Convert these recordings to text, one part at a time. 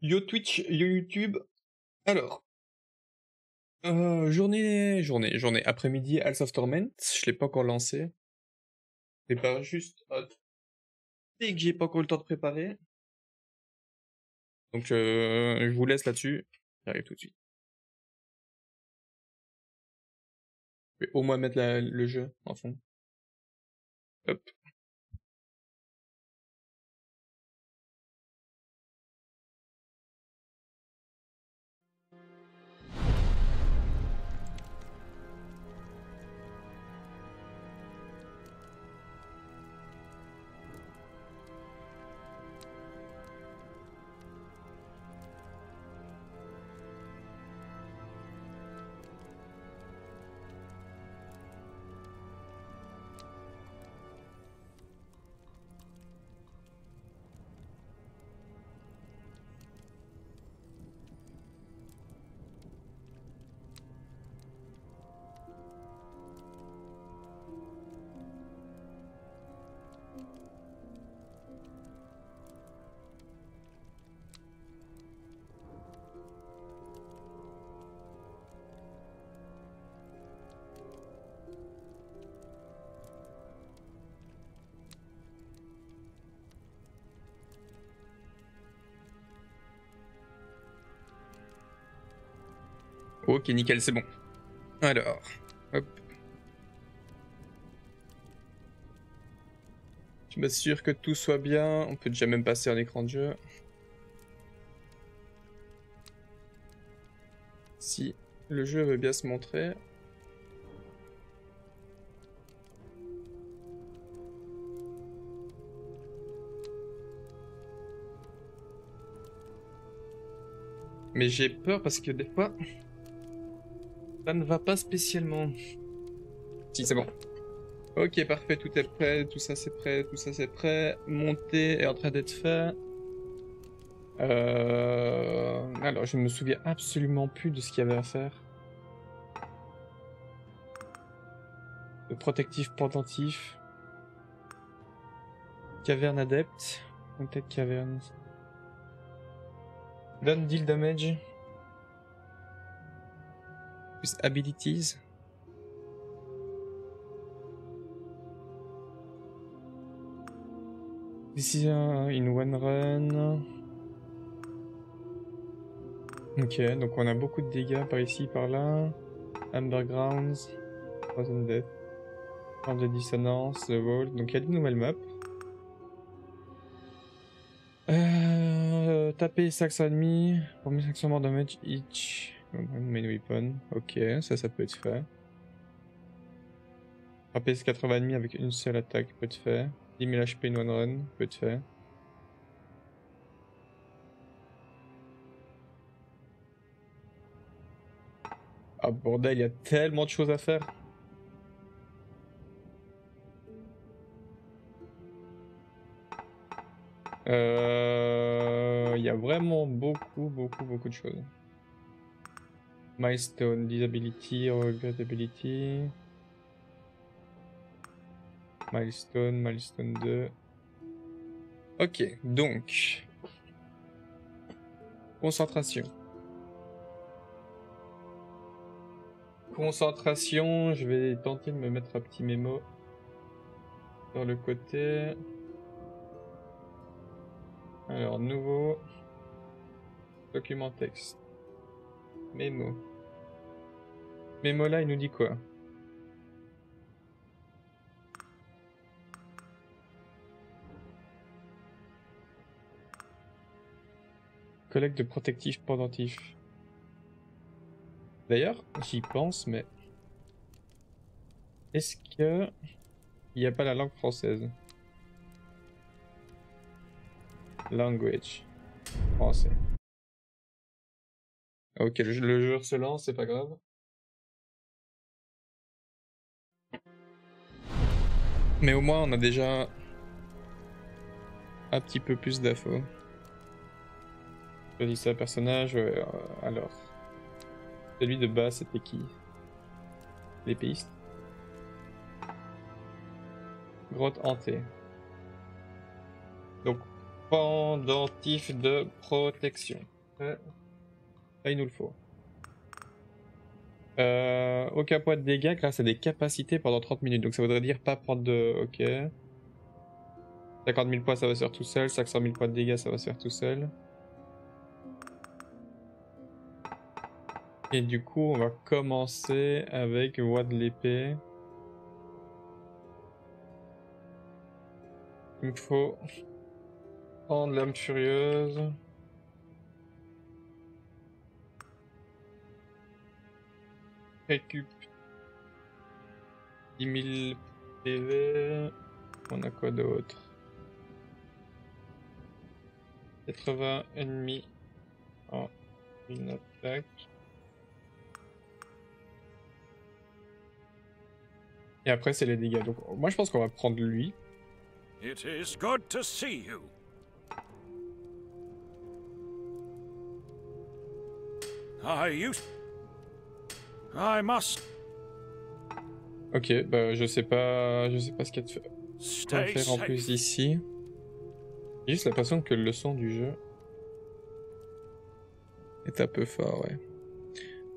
Yo Twitch, yo YouTube. Alors. Euh, journée, journée, journée. Après-midi, House of Torment. Je l'ai pas encore lancé. C'est pas juste. Dès que j'ai pas encore le temps de préparer. Donc euh, je vous laisse là-dessus. J'arrive tout de suite. Je vais au moins mettre le jeu en fond. Hop. Ok, nickel, c'est bon. Alors, hop. Je m'assure que tout soit bien. On peut déjà même passer en écran de jeu. Si le jeu veut bien se montrer. Mais j'ai peur parce que des fois, ça ne va pas spécialement. Si, c'est bon. Ok, parfait, tout est prêt, tout ça c'est prêt, tout ça c'est prêt. Monter est en train d'être fait. Euh... Alors, je me souviens absolument plus de ce qu'il y avait à faire. Le protectif pendentif. Caverne adepte. Peut-être caverne. Donne deal damage. Abilities. Decision in one run. Ok, donc on a beaucoup de dégâts par ici, par là. Undergrounds. Frozen Death. Force de dissonance, The Vault. Donc il y a des nouvelles maps. Euh, taper 500 ennemis pour 1500 more damage each. Main weapon. Ok, ça, ça peut être fait. Frapper 80 ennemis avec une seule attaque peut être fait. 10 000 HP in one run peut être fait. Ah bordel, il y a tellement de choses à faire. Euh, Il y a vraiment beaucoup, beaucoup, beaucoup de choses. Milestone, disability, regrettability. Milestone, milestone 2. Ok, donc. Concentration. Concentration, je vais tenter de me mettre un petit mémo sur le côté. Alors, nouveau. Document texte. Mémo. Mémo là, il nous dit quoi? Collecte de protectifs pendentifs. D'ailleurs, j'y pense, mais... Est-ce que... Il n'y a pas la langue française? Language. Français. Ok, le, le jeu se lance, c'est pas grave. Mais au moins, on a déjà un petit peu plus d'infos. Choisissez un personnage, ouais, euh, alors. Celui de bas, c'était qui? L'épéiste Grotte hantée. Donc, Pendentif de protection. Ouais. Là, il nous le faut. Euh, aucun point de dégâts grâce à des capacités pendant 30 minutes. Donc ça voudrait dire pas prendre de... Ok. 50 000 points, ça va se faire tout seul. 500 000 points de dégâts, ça va se faire tout seul. Et du coup, on va commencer avec voie de l'épée. Il me faut prendre l'âme furieuse. Récup 10 000 PV. On a quoi d'autre? 80 ennemis en une attaque. Et après, c'est les dégâts. Donc, moi, je pense qu'on va prendre lui. It is good to see you. I used. I must Ok, bah, je sais pas, je sais pas ce qu'il y a de stay faire en plus ici. J'ai juste l'impression que le son du jeu est un peu fort, ouais.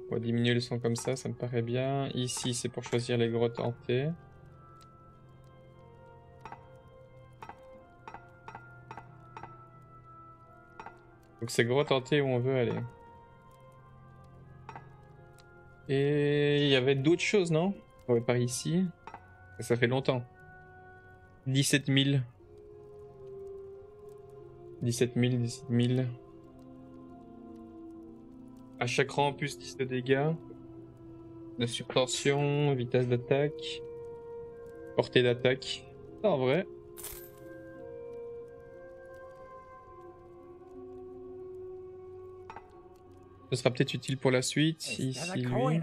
On va diminuer le son comme ça, ça me paraît bien. Ici, c'est pour choisir les grottes hantées. Donc c'est grotte hantée où on veut aller. Et il y avait d'autres choses, non? Ouais, par ici. Ça fait longtemps. 17 000. 17 000, 17 000. À chaque rang, plus 10 de dégâts. De surtension, vitesse d'attaque. Portée d'attaque. En vrai. Ce sera peut-être utile pour la suite. Ici, lui.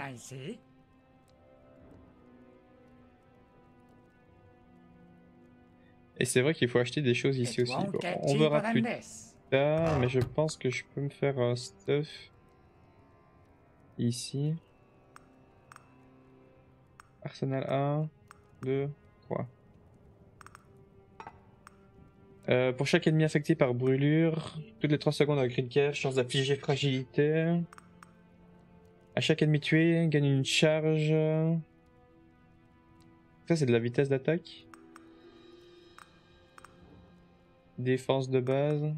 Et c'est vrai qu'il faut acheter des choses ici aussi. Bon, on verra plus tard, mais je pense que je peux me faire un stuff ici. Arsenal 1, 2, 3. Euh, pour chaque ennemi affecté par brûlure, toutes les 3 secondes un cri de guerre, chance d'affliger fragilité. À chaque ennemi tué, gagne une charge. Ça, c'est de la vitesse d'attaque. Défense de base.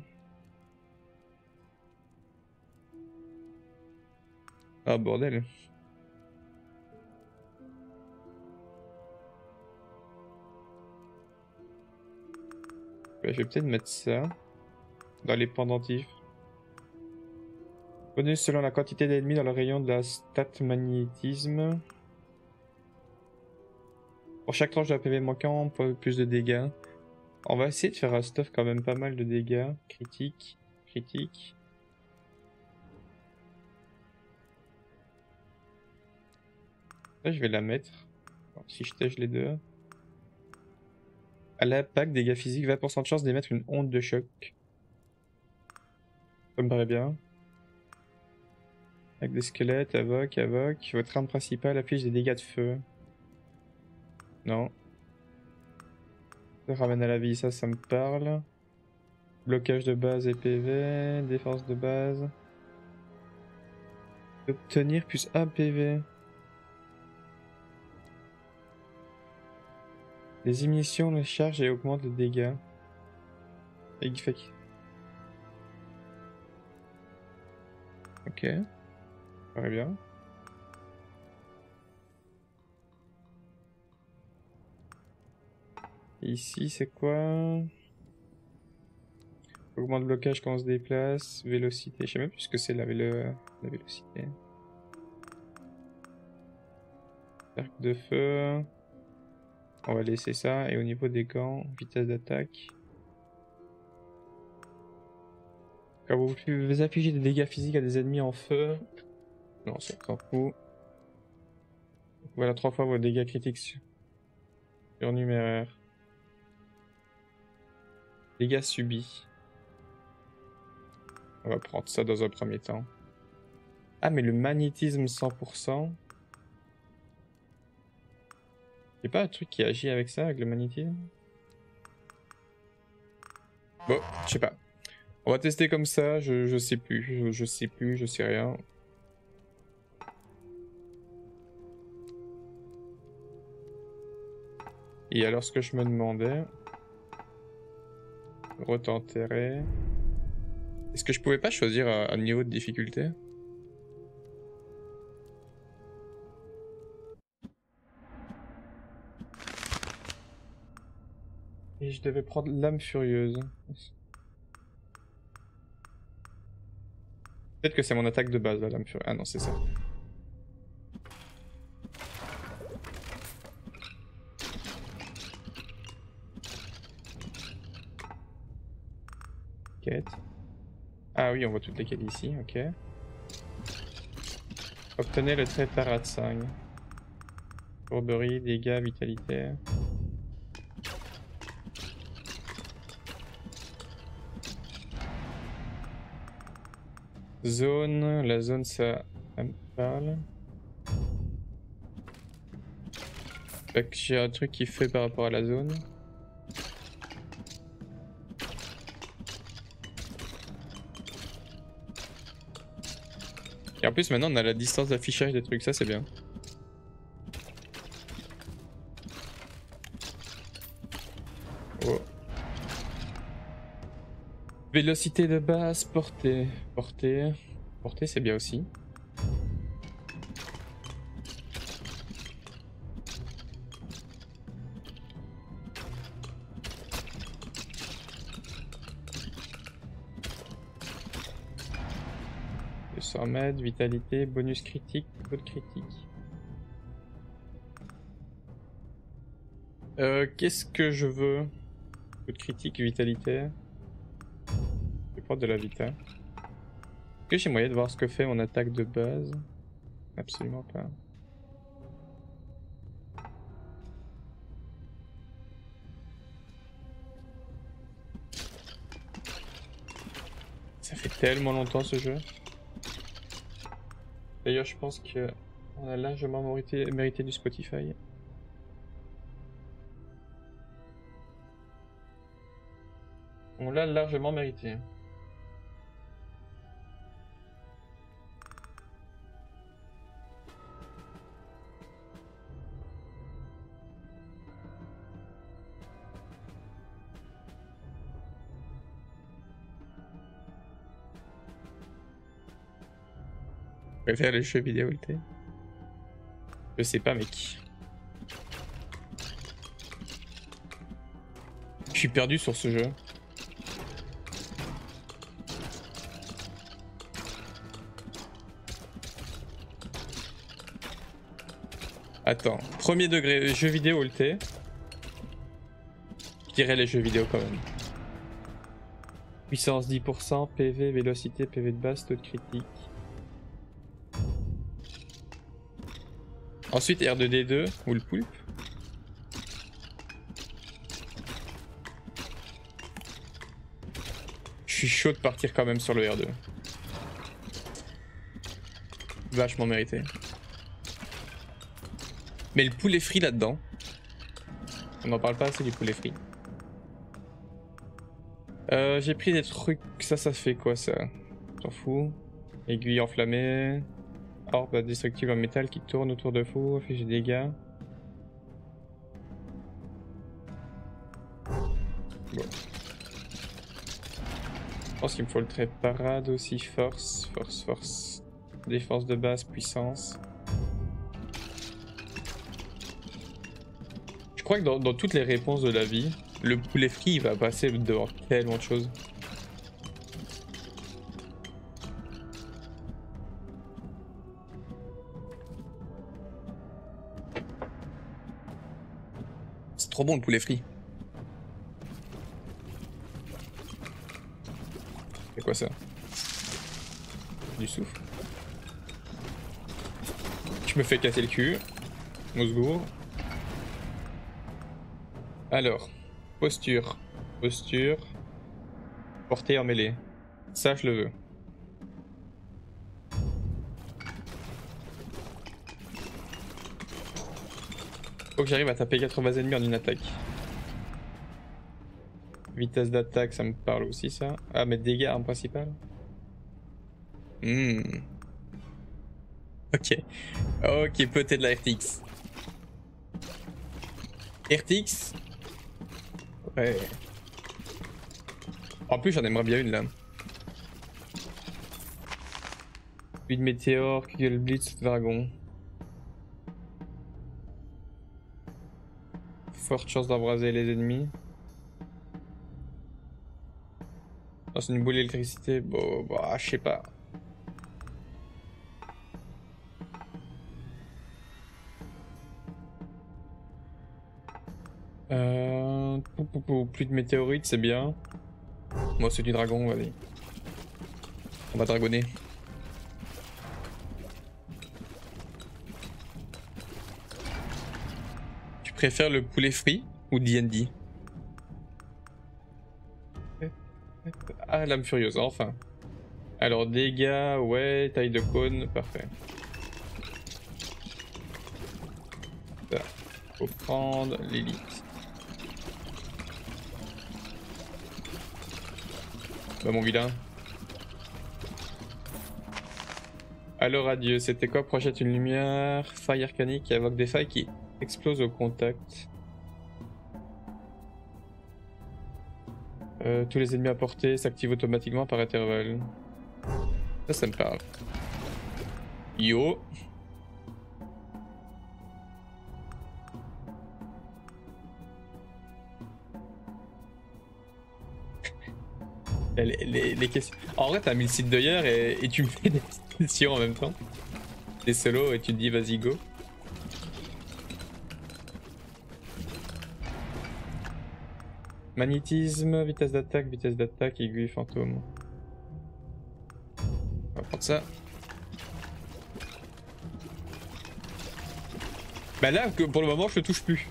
Ah bordel. Je vais peut-être mettre ça dans les pendentifs. Bonus selon la quantité d'ennemis dans le rayon de la stat magnétisme. Pour chaque tranche de PV manquant, on peut plus de dégâts. On va essayer de faire un stuff quand même pas mal de dégâts. Critique, critique. Là, je vais la mettre. Si je tèche les deux. À l'impact, dégâts physiques, 20% de chance d'émettre une onde de choc. Ça me paraît bien. Avec des squelettes, avoc, avoc. Votre arme principale affiche des dégâts de feu. Non. Ça ramène à la vie, ça, ça me parle. Blocage de base et PV, défense de base. Obtenir plus 1 PV. Les émissions les chargent et augmentent les dégâts. Ok. Très bien. Ici, c'est quoi? Augmente le blocage quand on se déplace. Vélocité. Je sais même plus ce que c'est la, vélo... la vélocité. Cercle de feu. On va laisser ça. Et au niveau des gants, vitesse d'attaque. Quand vous vous des dégâts physiques à des ennemis en feu. Non, ça s'en fout. Voilà trois fois vos dégâts critiques sur- surnuméraires. Dégâts subis. On va prendre ça dans un premier temps. Ah, mais le magnétisme 100%. Y'a pas un truc qui agit avec ça, avec le magnétisme? Bon, je sais pas. On va tester comme ça, je, sais plus, je, sais plus, je sais rien. Et alors ce que je me demandais... Retenterai... Est-ce que je pouvais pas choisir un niveau de difficulté? Et je devais prendre l'âme furieuse. Peut-être que c'est mon attaque de base, la lame furieuse. Ah non, c'est ça. Quête. Ah oui, on voit toutes les quêtes ici, ok. Obtenez le trait Paratsang. Courberie, dégâts, vitalité. Zone, la zone ça, ça me parle. J'ai un truc qui fait par rapport à la zone. Et en plus maintenant on a la distance d'affichage des trucs, ça c'est bien. Vélocité de base, portée. Portée. Portée c'est bien aussi. mètres, vitalité, bonus critique, code critique. Euh, Qu'est-ce que je veux? Code critique, vitalité. Prendre de la vita. Est-ce que j'ai moyen de voir ce que fait mon attaque de base? Absolument pas. Ça fait tellement longtemps ce jeu. D'ailleurs, je pense que on a largement mérité du Spotify. On l'a largement mérité. Préfère les jeux vidéo Je sais pas mec. Je suis perdu sur ce jeu. Attends, premier degré jeux vidéo LT. Je dirais les jeux vidéo quand même. Puissance 10%, PV, vélocité, PV de base, taux de critique. Ensuite R2D2 ou le poulpe. Je suis chaud de partir quand même sur le R2. Vachement mérité. Mais le poulet frit là-dedans. On n'en parle pas assez du poulet frit. Euh, J'ai pris des trucs. Ça, ça fait quoi ça? J'en fous. Aiguille enflammée. Orbe destructive en métal qui tourne autour de vous, affiche des dégâts. Bon. Je pense qu'il me faut le trait parade aussi, force, force, force. Défense de base, puissance. Je crois que dans, toutes les réponses de la vie, le poulet frit va passer devant tellement de choses. Bon le poulet frit. C'est quoi ça? Du souffle. Je me fais casser le cul. Mousgour. Alors, posture. Posture. Portée en mêlée. Ça, je le veux. J'arrive à taper 80 ennemis en une attaque. Vitesse d'attaque, ça me parle aussi ça. Ah, mais dégâts en principal. Hmm. Ok. Ok, peut-être la RTX. RTX Ouais. En plus, j'en aimerais bien une là. Une météore, Kugel Blitz, Dragon. Chance d'embraser les ennemis. Oh, c'est une boule d'électricité. Bon, bah, je sais pas. Euh... Plus de météorites, c'est bien. Moi, c'est du dragon, vas-y. On va dragonner. Préfères le poulet frit ou D&D Ah, l'âme furieuse, enfin. Alors, dégâts, ouais, taille de cône, parfait. Ça, faut prendre l'élite. Bah, mon vilain. Alors, adieu, c'était quoi? Projette une lumière, faille arcanique qui invoque des failles qui explosent au contact. Euh, tous les ennemis à portée s'activent automatiquement par intervalle. Ça, ça me parle. Yo. les, les, questions. En vrai, t'as mis le site d'ailleurs et, et tu me fais des questions en même temps. Des solos et tu te dis vas-y go. Magnétisme, vitesse d'attaque, vitesse d'attaque, aiguille, fantôme. On va prendre ça. Bah là, pour le moment, je le touche plus.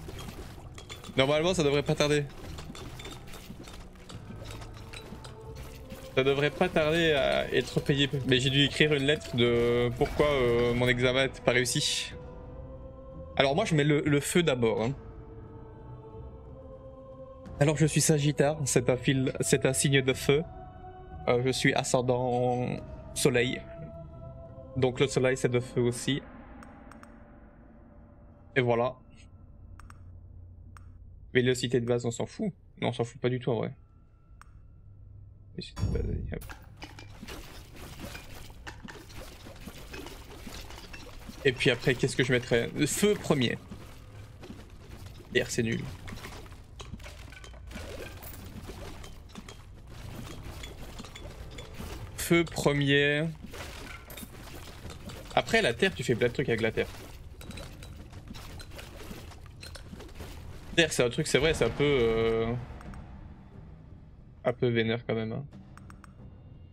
Normalement, ça devrait pas tarder. Ça devrait pas tarder à être payé. Mais j'ai dû écrire une lettre de pourquoi euh, mon examen n'est pas réussi. Alors moi je mets le, feu d'abord. Hein. Alors je suis Sagittaire, c'est un, signe de feu. Euh, je suis ascendant soleil. Donc le soleil c'est de feu aussi. Et voilà. Vélocité de base on s'en fout. Non on s'en fout pas du tout en vrai. Et puis après, qu'est-ce que je mettrais? Feu premier. Hier, c'est nul. Feu premier. Après, la terre, tu fais plein de trucs avec la terre. Terre, c'est un truc, c'est vrai, c'est un peu... Euh, un peu vénère quand même. Hein.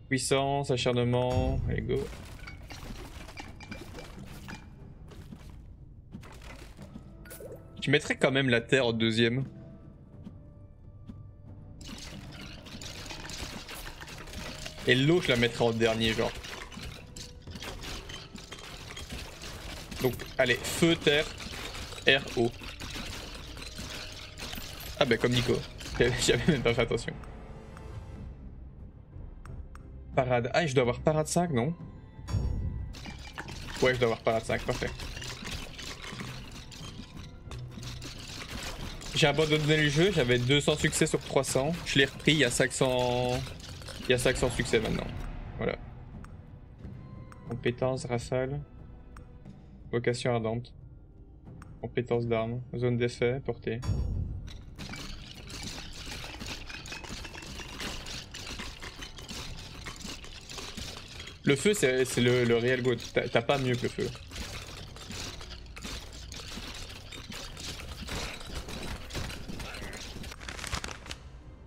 Puissance, acharnement, allez go. Tu mettrais quand même la terre au deuxième. Et l'eau, je la mettrais en dernier, genre. Donc, allez, feu, terre, air, eau. Ah bah comme Nico. J'avais même pas fait attention. Parade. Ah, je dois avoir parade 5, non? Ouais, je dois avoir parade 5, parfait. J'ai abandonné le jeu, j'avais 200 succès sur 300. Je l'ai repris, il y a 500... Il y a 500 succès maintenant. Voilà. Compétence, rafale. Vocation ardente. Compétence d'armes. Zone d'effet, portée. Le feu, c'est le, le réel goût. T'as pas mieux que le feu.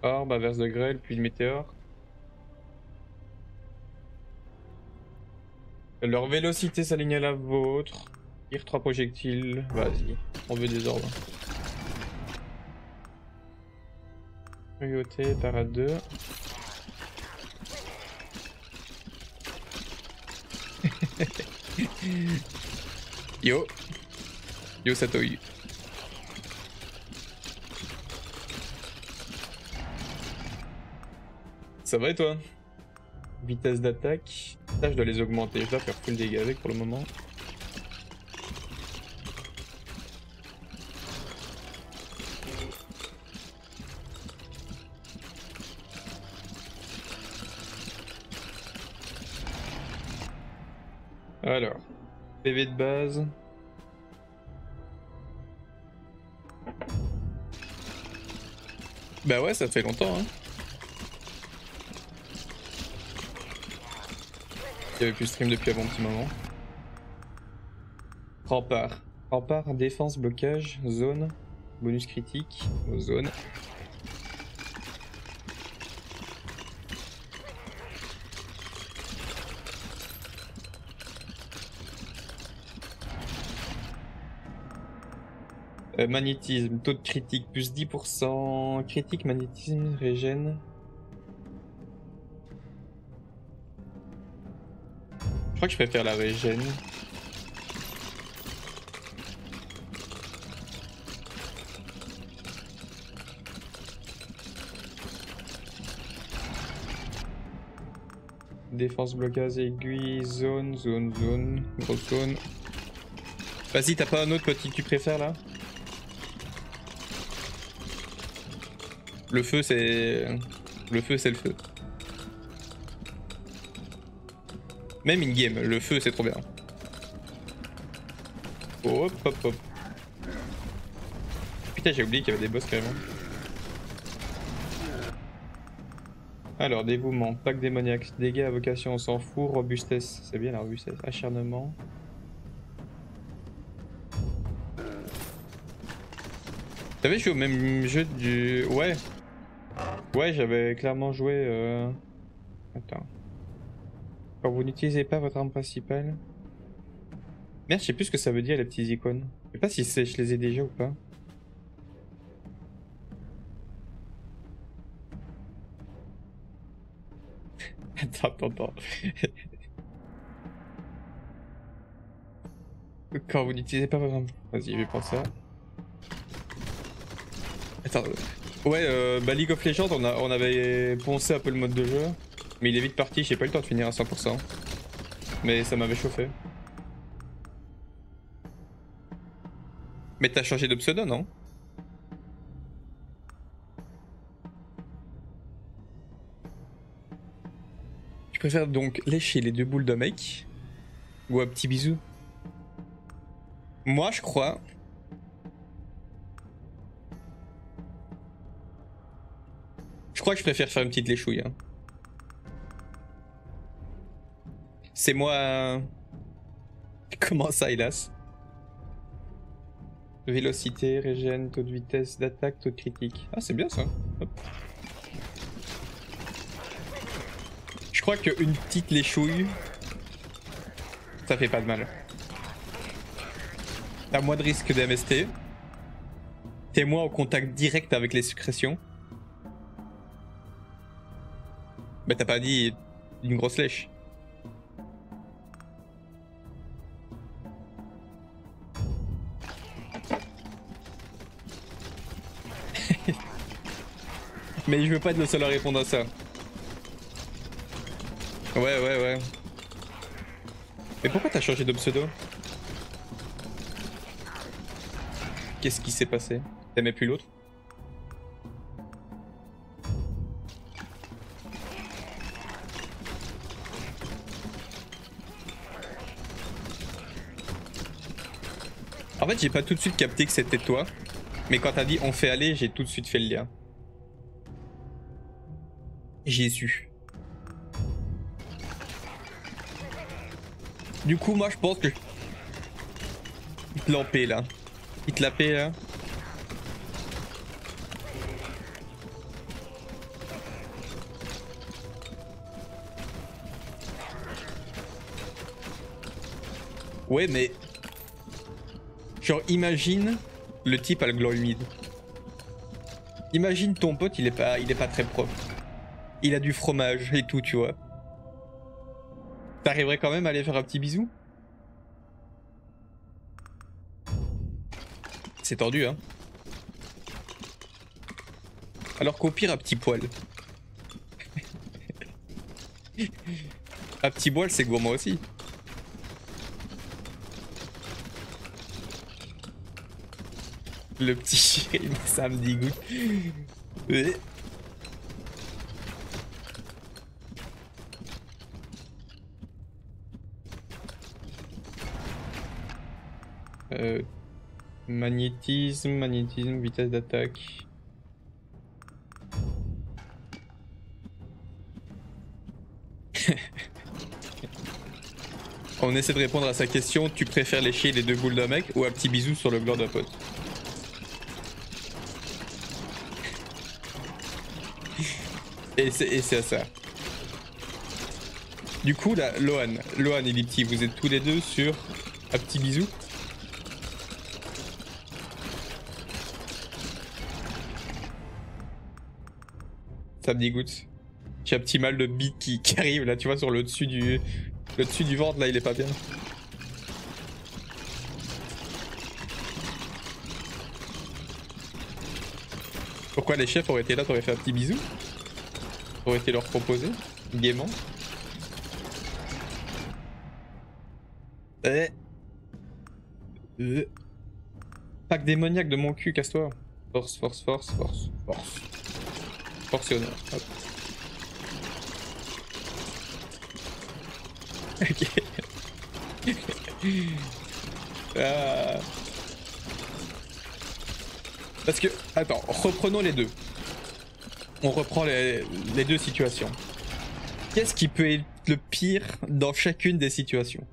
Orbe, averse de grêle, puis de météore. Leur vélocité s'aligne à la vôtre. Tire 3 projectiles. Vas-y, on veut des ordres. Cruauté, parade 2. Yo. Yo Satoy. Ça va et toi? Vitesse d'attaque. Ça, je dois les augmenter. Je dois faire full dégâts avec pour le moment. Alors, PV de base. Bah ouais, ça fait longtemps. Hein. Il avait plus stream depuis un bon petit moment. Rempart. Rempart, défense, blocage, zone, bonus critique, aux zones. Euh, magnétisme, taux de critique plus 10%, critique, magnétisme, régène. Crois que je préfère la régène. Défense, blocage, aiguille, zone, zone, zone, grosse zone. Vas-y, t'as pas un autre petit que tu préfères là? Le feu, c'est... Le feu, c'est le feu. Même in-game, le feu, c'est trop bien. Hop, hop, hop. Putain, j'ai oublié qu'il y avait des boss carrément. Alors, dévouement, pack démoniaque, dégâts, vocation, on s'en fout, robustesse, c'est bien la robustesse, acharnement. T'avais joué au même jeu du... Ouais, Ouais, j'avais clairement joué... Euh... Attends. Quand vous n'utilisez pas votre arme principale... Merde, je sais plus ce que ça veut dire les petites icônes. Je sais pas si je les ai déjà ou pas. attends, attends, attends. Quand vous n'utilisez pas votre arme... Vas-y, je vais prendre ça. Attends, Ouais, euh, bah League of Legends, on, on avait poncé un peu le mode de jeu. Mais il est vite parti, j'ai pas eu le temps de finir à 100%. Mais ça m'avait chauffé. Mais t'as changé de pseudo, non? Tu préfères donc lécher les deux boules d'un mec Ou un petit bisou Moi, je crois Je crois que je préfère faire une petite léchouille. Hein. C'est moi... Comment ça, hélas? Vélocité, régène, taux de vitesse d'attaque, taux de critique. Ah, c'est bien ça. Je crois qu'une petite léchouille, ça fait pas de mal. T'as moins de risque d'MST. T'es moins en contact direct avec les sécrétions. Bah t'as pas dit une grosse lèche. Mais je veux pas être le seul à répondre à ça. Ouais, ouais, ouais. Mais pourquoi t'as changé de pseudo? Qu'est-ce qui s'est passé? T'aimais plus l'autre? En fait, j'ai pas tout de suite capté que c'était toi. Mais quand t'as dit on fait aller, j'ai tout de suite fait le lien. Su. Du coup, moi, je pense que... Il te lampé, là. Il te paix, là. Ouais, mais Genre, imagine le type à le glow humide. Imagine ton pote, il est pas, il est pas très propre. Il a du fromage et tout, tu vois. T'arriverais quand même à aller faire un petit bisou C'est tordu, hein Alors qu'au pire, un petit poil. Un petit boile, c'est gourmand aussi. Le petit chien, ça me dégoûte. Euh. Magnétisme, magnétisme, vitesse d'attaque. On essaie de répondre à sa question, tu préfères lécher les deux boules d'un mec ou un petit bisou sur le gland d'un pote? Et c'est à ça. Du coup là, Lohan, Lohan et Lipti, vous êtes tous les deux sur un petit bisou? Ça me dégoûte. J'ai un petit mal de bite qui, arrive là, tu vois, sur le dessus du, le dessus du ventre là, il est pas bien. Pourquoi les chefs auraient été là, t'aurais fait un petit bisou? Aurait été leur proposer, gaiement. Eh. Euh. Pack démoniaque de mon cul, casse-toi. Force, force, force, force, force. Hop. Ok. ah. Parce que, attends, reprenons les deux. On reprend les deux situations. Qu'est-ce qui peut être le pire dans chacune des situations?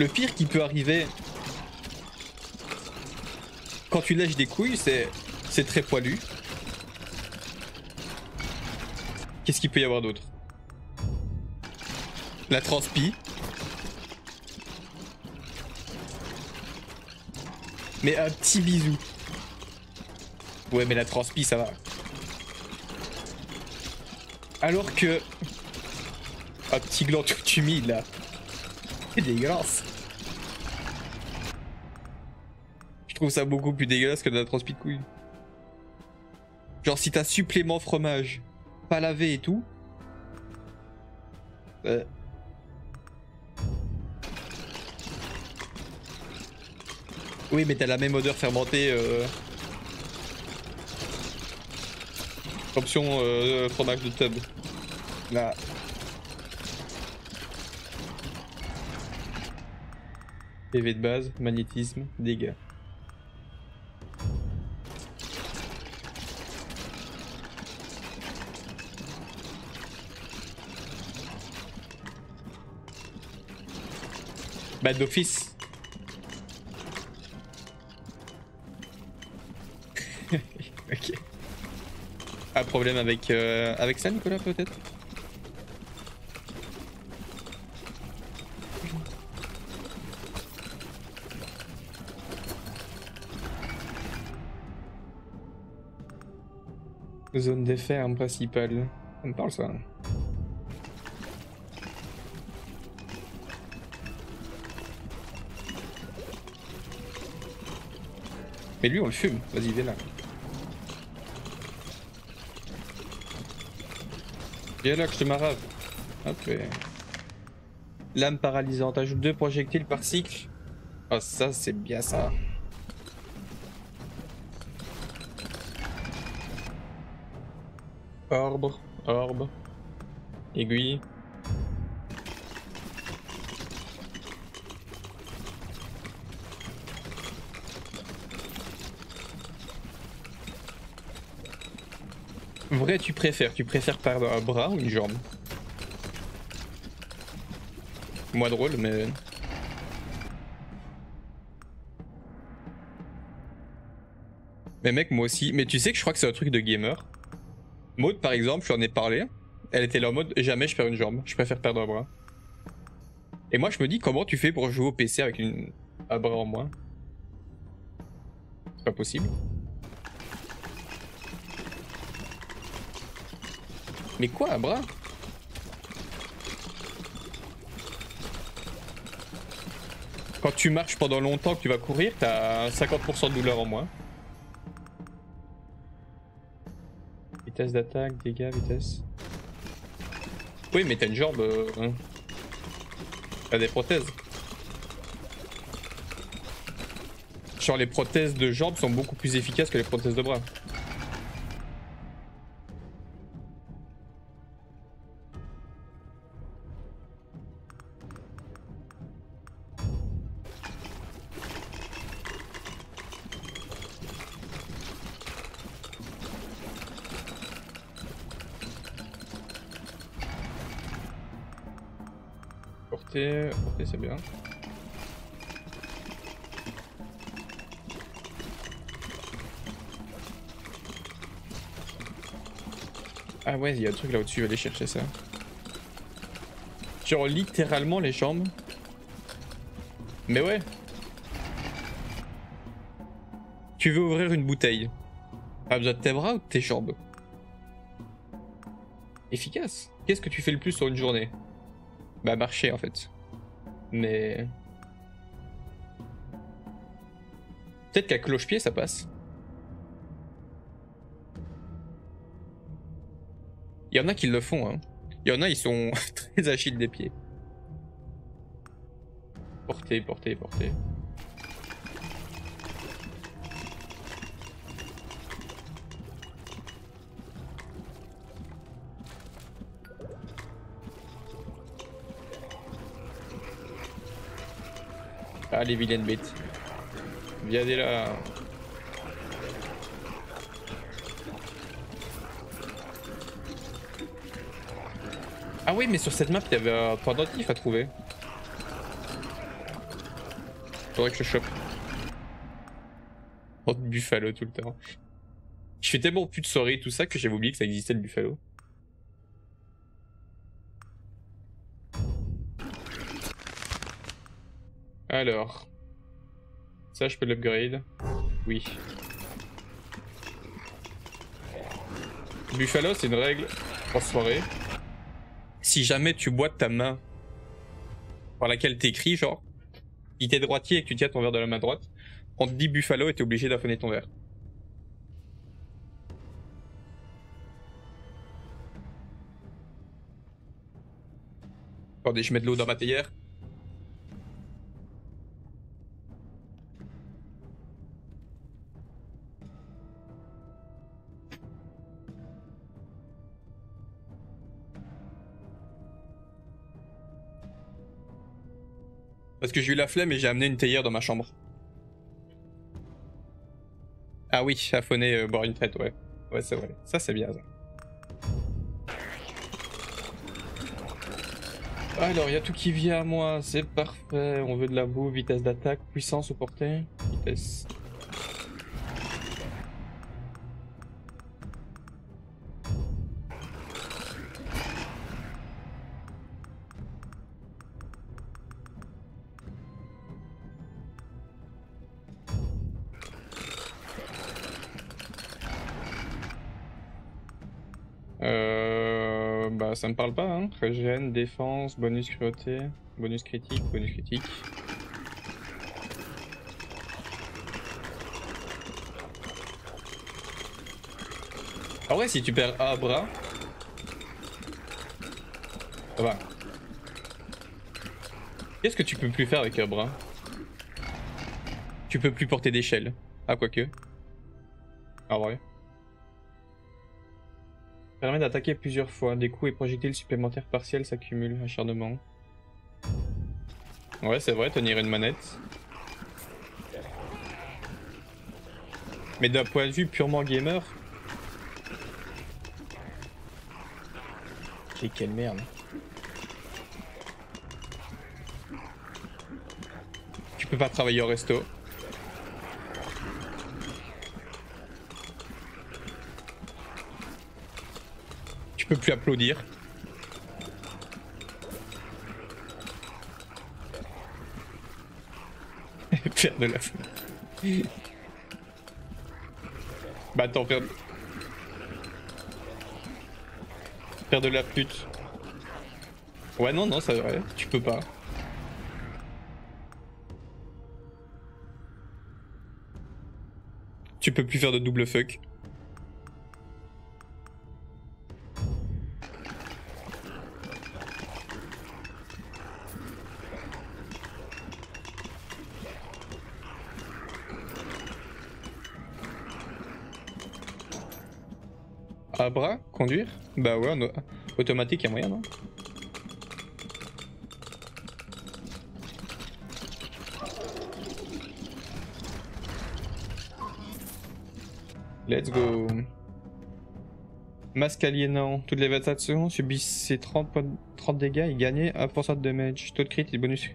Le pire qui peut arriver quand tu lèches des couilles, c'est très poilu. Qu'est-ce qu'il peut y avoir d'autre? La transpi. Mais un petit bisou. Ouais, mais la transpi, ça va. Alors que... Un petit gland tout humide, là. C'est dégueulasse. Trouve ça beaucoup plus dégueulasse que de la transpi de couille. Genre, si t'as supplément fromage, pas lavé et tout... Euh... Oui, mais t'as la même odeur fermentée. Euh... Option euh, fromage de tub. Là. PV de base, magnétisme, dégâts. D'office. ok. Un problème avec, euh, avec ça Nicolas peut-être? Zone des fermes principale. Ça me parle ça. Mais lui on le fume, vas-y viens là. Viens là que je te marave. Hop. Lame paralysante, ajoute deux projectiles par cycle. Oh ça c'est bien ça. Orbe, orbe, aiguille. Tu préfères Tu préfères perdre un bras ou une jambe? Moins drôle, mais... Mais mec, moi aussi. Mais tu sais que je crois que c'est un truc de gamer. Maud, par exemple, je en ai parlé. Elle était là en mode jamais je perds une jambe, je préfère perdre un bras. Et moi, je me dis comment tu fais pour jouer au PC avec une... un bras en moins? C'est pas possible. Mais quoi, un bras? Quand tu marches pendant longtemps que tu vas courir, t'as 50% de douleur en moins. Vitesse d'attaque, dégâts, vitesse. Oui, mais t'as une jambe. euh, hein. T'as des prothèses. Genre les prothèses de jambes sont beaucoup plus efficaces que les prothèses de bras. C'est bien. Ah ouais, il y a un truc là au-dessus, aller chercher ça. Genre littéralement les jambes. Mais ouais. Tu veux ouvrir une bouteille. Pas besoin de tes bras ou de tes jambes Efficace. Qu'est-ce que tu fais le plus sur une journée? Bah marcher en fait. Mais... Peut-être qu'à cloche-pied ça passe. Il y en a qui le font, hein. Il y en a, ils sont très agiles des pieds. Portez, portez, portez. Ah, les vilaines bêtes. Viens là. Ah oui, mais sur cette map, il y avait un pendentif à trouver. Faudrait que je chope. Oh, buffalo tout le temps. Je fais tellement plus de soirées tout ça que j'avais oublié que ça existait le buffalo. Alors. Ça, je peux l'upgrade. Oui. Buffalo, c'est une règle en soirée si jamais tu bois de ta main par laquelle t'écris, genre, il t'es droitier et que tu tiens ton verre de la main droite, on te dit Buffalo et t'es obligé d'affonner ton verre. Attendez, je mets de l'eau dans ma théière. Parce que j'ai eu la flemme et j'ai amené une théière dans ma chambre. Ah oui, affonner, euh, boire une traite, ouais. Ouais, c'est vrai. Ça, c'est bien, ça. Alors, il y a tout qui vient à moi, c'est parfait. On veut de la boue, vitesse d'attaque, puissance ou portée Vitesse. Euh, bah ça me parle pas, hein. Régène, défense, bonus cruauté, bonus critique, bonus critique. En vrai, si tu perds un bras, ça va. Qu'est-ce que tu peux plus faire avec un bras? Tu peux plus porter d'échelle. Ah, quoique. Ah ouais. Permet d'attaquer plusieurs fois. Des coups et projectiles supplémentaires partiels s'accumulent. Acharnement. Ouais, c'est vrai, tenir une manette. Mais d'un point de vue purement gamer. Et quelle merde. Tu peux pas travailler au resto. peux plus applaudir. faire de la fumée. bah attends, faire de... Faire de la pute. Ouais non, non, ça vrai, tu peux pas. Tu peux plus faire de double fuck. Bah ouais, automatique, y a moyen, non Let's go. Masque aliénant. Toutes les 24 secondes, subissez 30, points- 30 dégâts et gagnez 1% de damage. Taux de crit et bonus.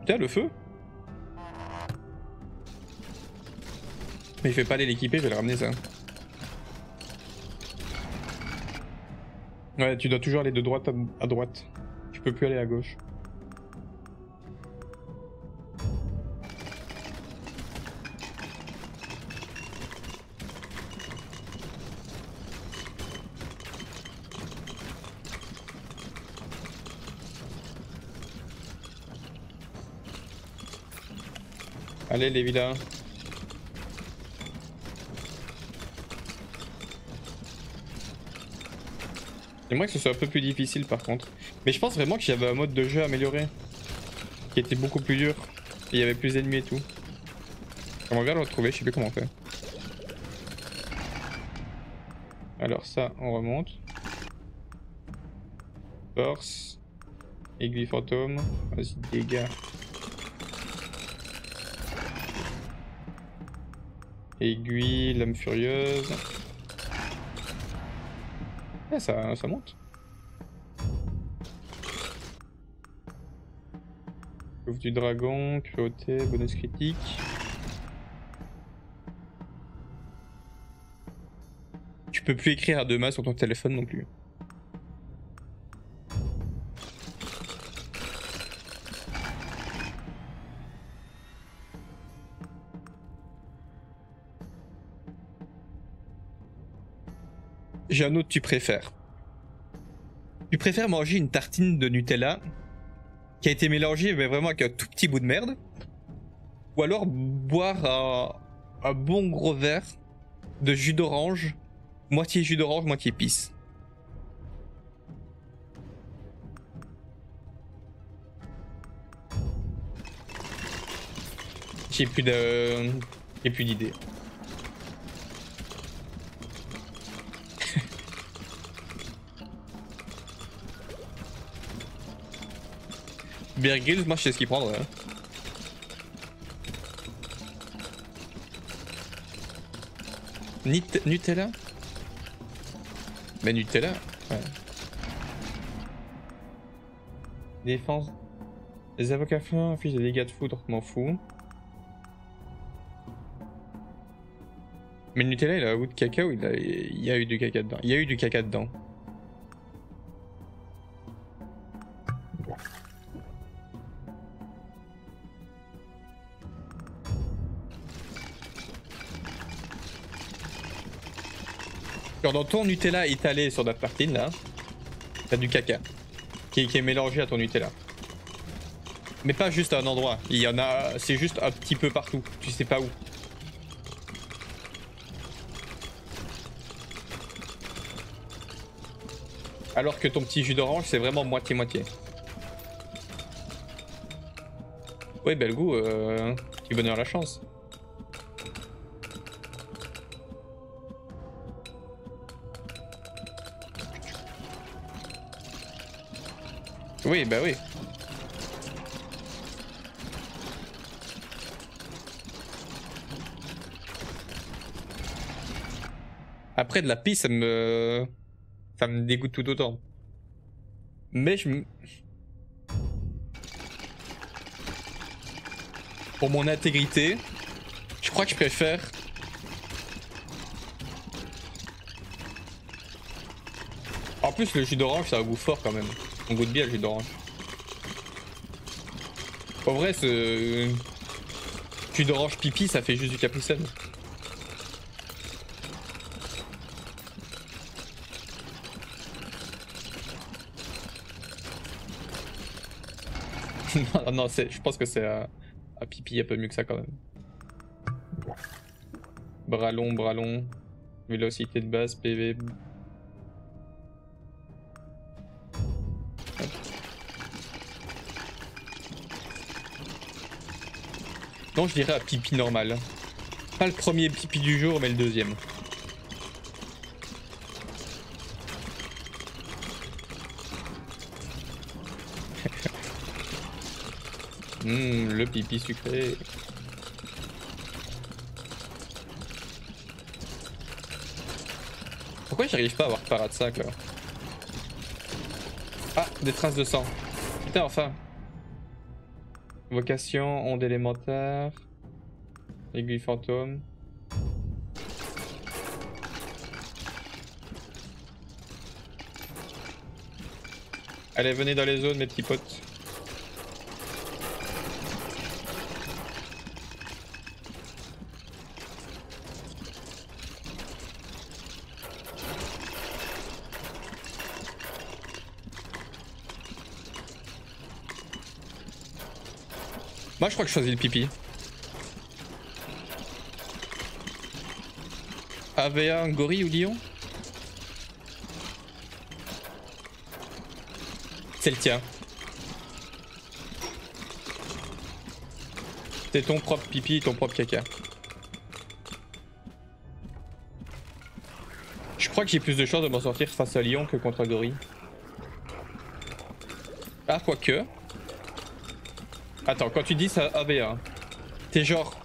Putain, le feu Mais je vais pas aller l'équiper, je vais le ramener ça. Ouais, tu dois toujours aller de droite à, droite. Tu peux plus aller à gauche. Allez les villas. J'aimerais que ce soit un peu plus difficile par contre. Mais je pense vraiment qu'il y avait un mode de jeu amélioré. Qui était beaucoup plus dur. Et il y avait plus d'ennemis et tout. On va le retrouver, je sais plus comment on fait. Alors ça, on remonte. Force. Aiguille fantôme. Vas-y, dégâts. Aiguille, lame furieuse. Ça, monte. Ouvre du dragon, cruauté, bonus critique. Tu peux plus écrire à deux mains sur ton téléphone non plus. J'ai un autre tu préfères. Tu préfères manger une tartine de Nutella qui a été mélangée mais vraiment avec un tout petit bout de merde ou alors boire un, bon gros verre de jus d'orange, moitié jus d'orange, moitié pisse. J'ai plus de j'ai plus d'idées. Bear Grylls, moi je sais ce qu'il prendrait. hein. Nutella? Mais Nutella Ouais. Défense. Les avocats fins affichent des dégâts de foudre, m'en fous. Mais Nutella, il a un de caca ou il, il y a eu du caca dedans Il y a eu du caca dedans. Dans ton Nutella étalé sur ta tartine là, t'as du caca qui, est mélangé à ton Nutella. Mais pas juste à un endroit, il y en a, c'est juste un petit peu partout, tu sais pas où. Alors que ton petit jus d'orange c'est vraiment moitié-moitié. Ouais, bel goût, euh, bonheur la chance. Oui, bah oui. Après, de la pisse, ça me... Ça me dégoûte tout autant. Mais je... Pour mon intégrité, je crois que je préfère... En plus, le jus d'orange, ça a un goût fort quand même. On goûte bien le jus d'orange. En vrai, ce jus d'orange pipi, ça fait juste du capucine. non, non, c'est- je pense que c'est à, pipi un peu mieux que ça quand même. Bras long, bras. Vélocité de base, PV. Non, je dirais à pipi normal. Pas le premier pipi du jour, mais le deuxième. Hum, le pipi sucré. Pourquoi j'arrive pas à avoir parade sac là Ah, des traces de sang. Putain, enfin. Vocation, onde élémentaire. Aiguille fantôme. Allez, venez dans les zones, mes petits potes. Moi, je crois que je choisis le pipi. AVA, un gorille ou lion? C'est le tien. C'est ton propre pipi, ton propre caca. Je crois que j'ai plus de chances de m'en sortir face à lion que contre un gorille. Ah, quoique. Attends, quand tu dis ça AVA, t'es genre.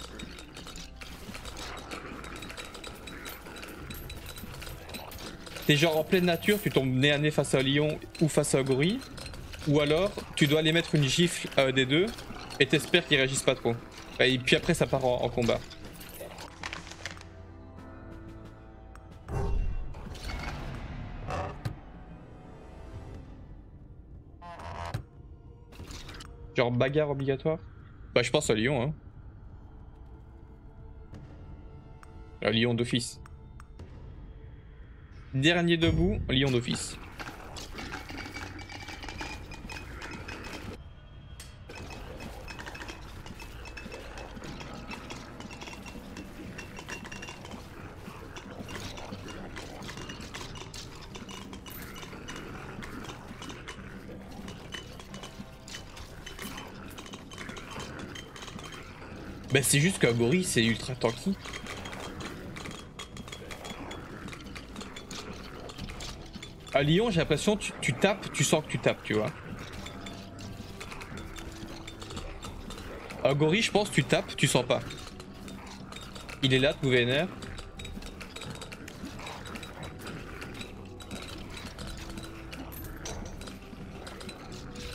T'es genre en pleine nature, tu tombes nez à nez face à un lion ou face à un gorille. Ou alors, tu dois aller mettre une gifle un des deux et t'espères qu'ils réagissent pas trop. Et puis après, ça part en combat. Bagarre obligatoire Bah je pense à Lyon hein. Lyon d'office. Dernier debout, Lyon d'office. C'est juste qu'un gorille c'est ultra tanky. À Lyon j'ai l'impression tu, tu tapes, tu sens que tu tapes, tu vois. Un gorille je pense tu tapes, tu sens pas. Il est là, tout vénère.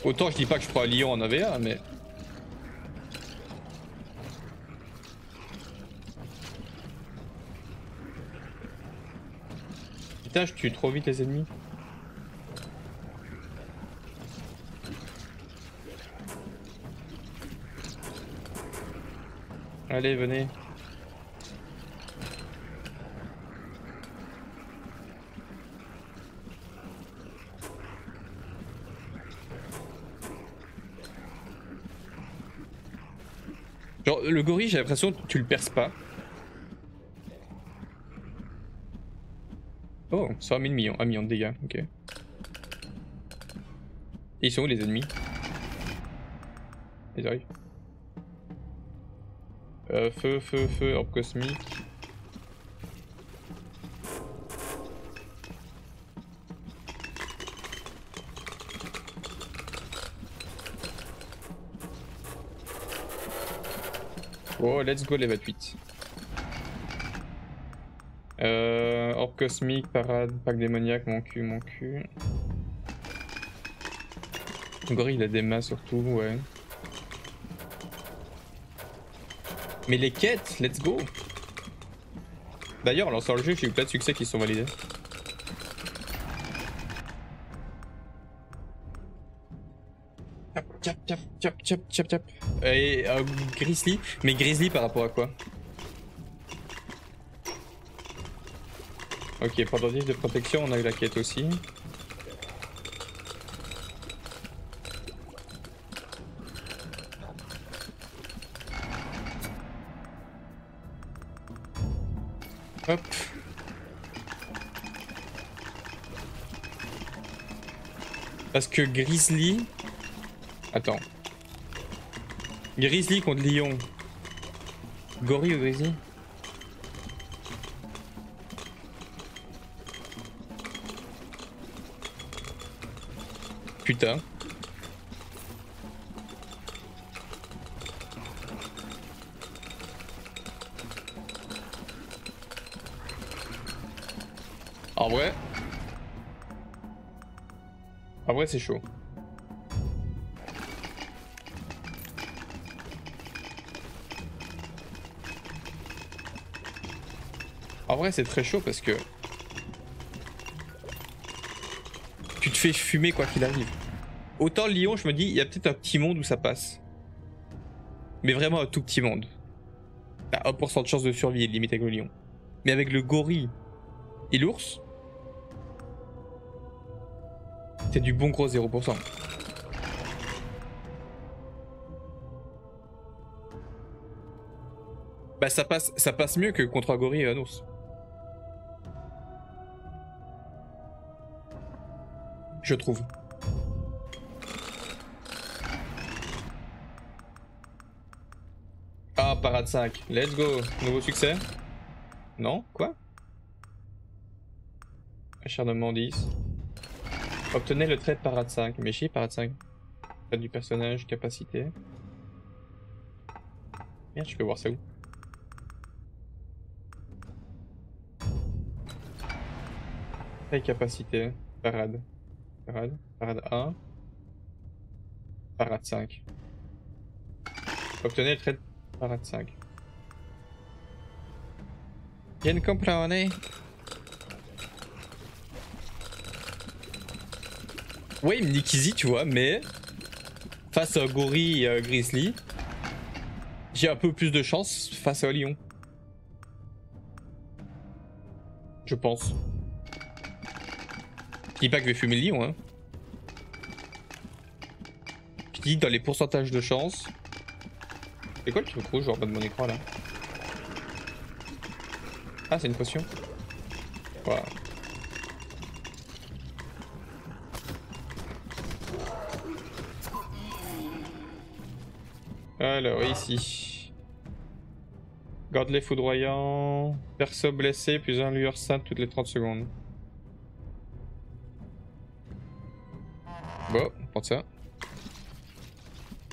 Autant je dis pas que je prends un lion en AVA, mais... Je tue trop vite les ennemis. Allez, venez. Genre, le gorille, j'ai l'impression que tu le perces pas. Oh, 100 000 millions, 1 million de dégâts, ok. Et ils sont où les ennemis? Ils arrivent. Euh, feu, feu, feu, orbe cosmique. Oh, let's go level 8. Cosmique, parade, pack démoniaque, mon cul, mon cul. Gorille, il a des mains surtout, ouais. Mais les quêtes, let's go D'ailleurs, en lançant le jeu, j'ai eu plein de succès qui sont validés. Tchap, tchap, tchap, tchap, tchap, tchap. Et euh, Grizzly Mais Grizzly par rapport à quoi? Ok, pour l'ordinateur de protection, on a eu la quête aussi. Hop. Parce que Grizzly... Attends. Grizzly contre Lion. Gorille ou Grizzly? En vrai. En vrai, c'est chaud. En vrai, c'est très chaud parce que tu te fais fumer quoi qu'il arrive. Autant Lyon, je me dis, il y a peut-être un petit monde où ça passe. Mais vraiment un tout petit monde. T'as 1% de chance de survie limite avec le lion. Mais avec le gorille et l'ours, c'est du bon gros 0%. Bah ça passe, ça passe mieux que contre un gorille et un ours. Je trouve. Ah, parade 5. Let's go. Nouveau succès Non? Quoi? Acharnement 10. Obtenez le trait de parade 5. Mais chier, parade 5. Trait du personnage, capacité. Merde, je peux voir ça où? Trait capacité. Parade. Parade. Parade 1. Parade 5. Obtenez le trait de parade 5. Bien. Ouais, il me nique easy, tu vois, mais face à gorille et grizzly, j'ai un peu plus de chance face à lion. Je pense. Je dis pas que je vais fumer le lion, hein. Je dis dans les pourcentages de chance. C'est quoi le truc rouge en bas de mon écran là Ah, c'est une potion. Alors, ici. Garde-les foudroyants. Perso blessé, puis un lueur sainte toutes les 30 secondes. Bon, on prend ça.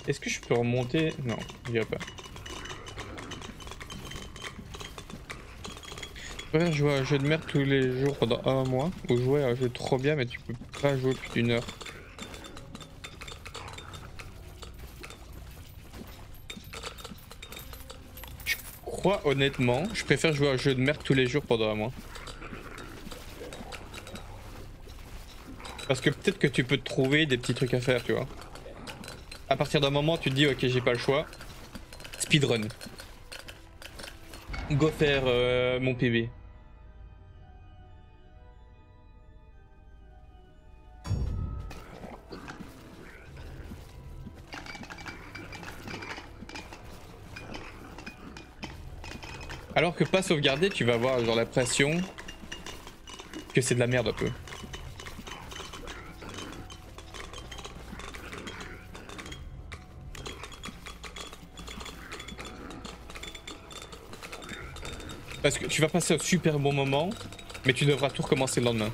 Est-ce que je peux remonter? Non, il a pas. Je préfère jouer un jeu de merde tous les jours pendant un mois ou jouer à un jeu trop bien mais tu peux pas jouer plus d'une heure. Je crois honnêtement, je préfère jouer à un jeu de merde tous les jours pendant un mois. Parce que peut-être que tu peux trouver des petits trucs à faire, tu vois. À partir d'un moment, tu te dis, ok, j'ai pas le choix. Speedrun. Go faire euh, mon PV. Alors que pas sauvegarder, tu vas avoir genre l'impression que c'est de la merde un peu. Parce que tu vas passer un super bon moment, mais tu devras tout recommencer le lendemain.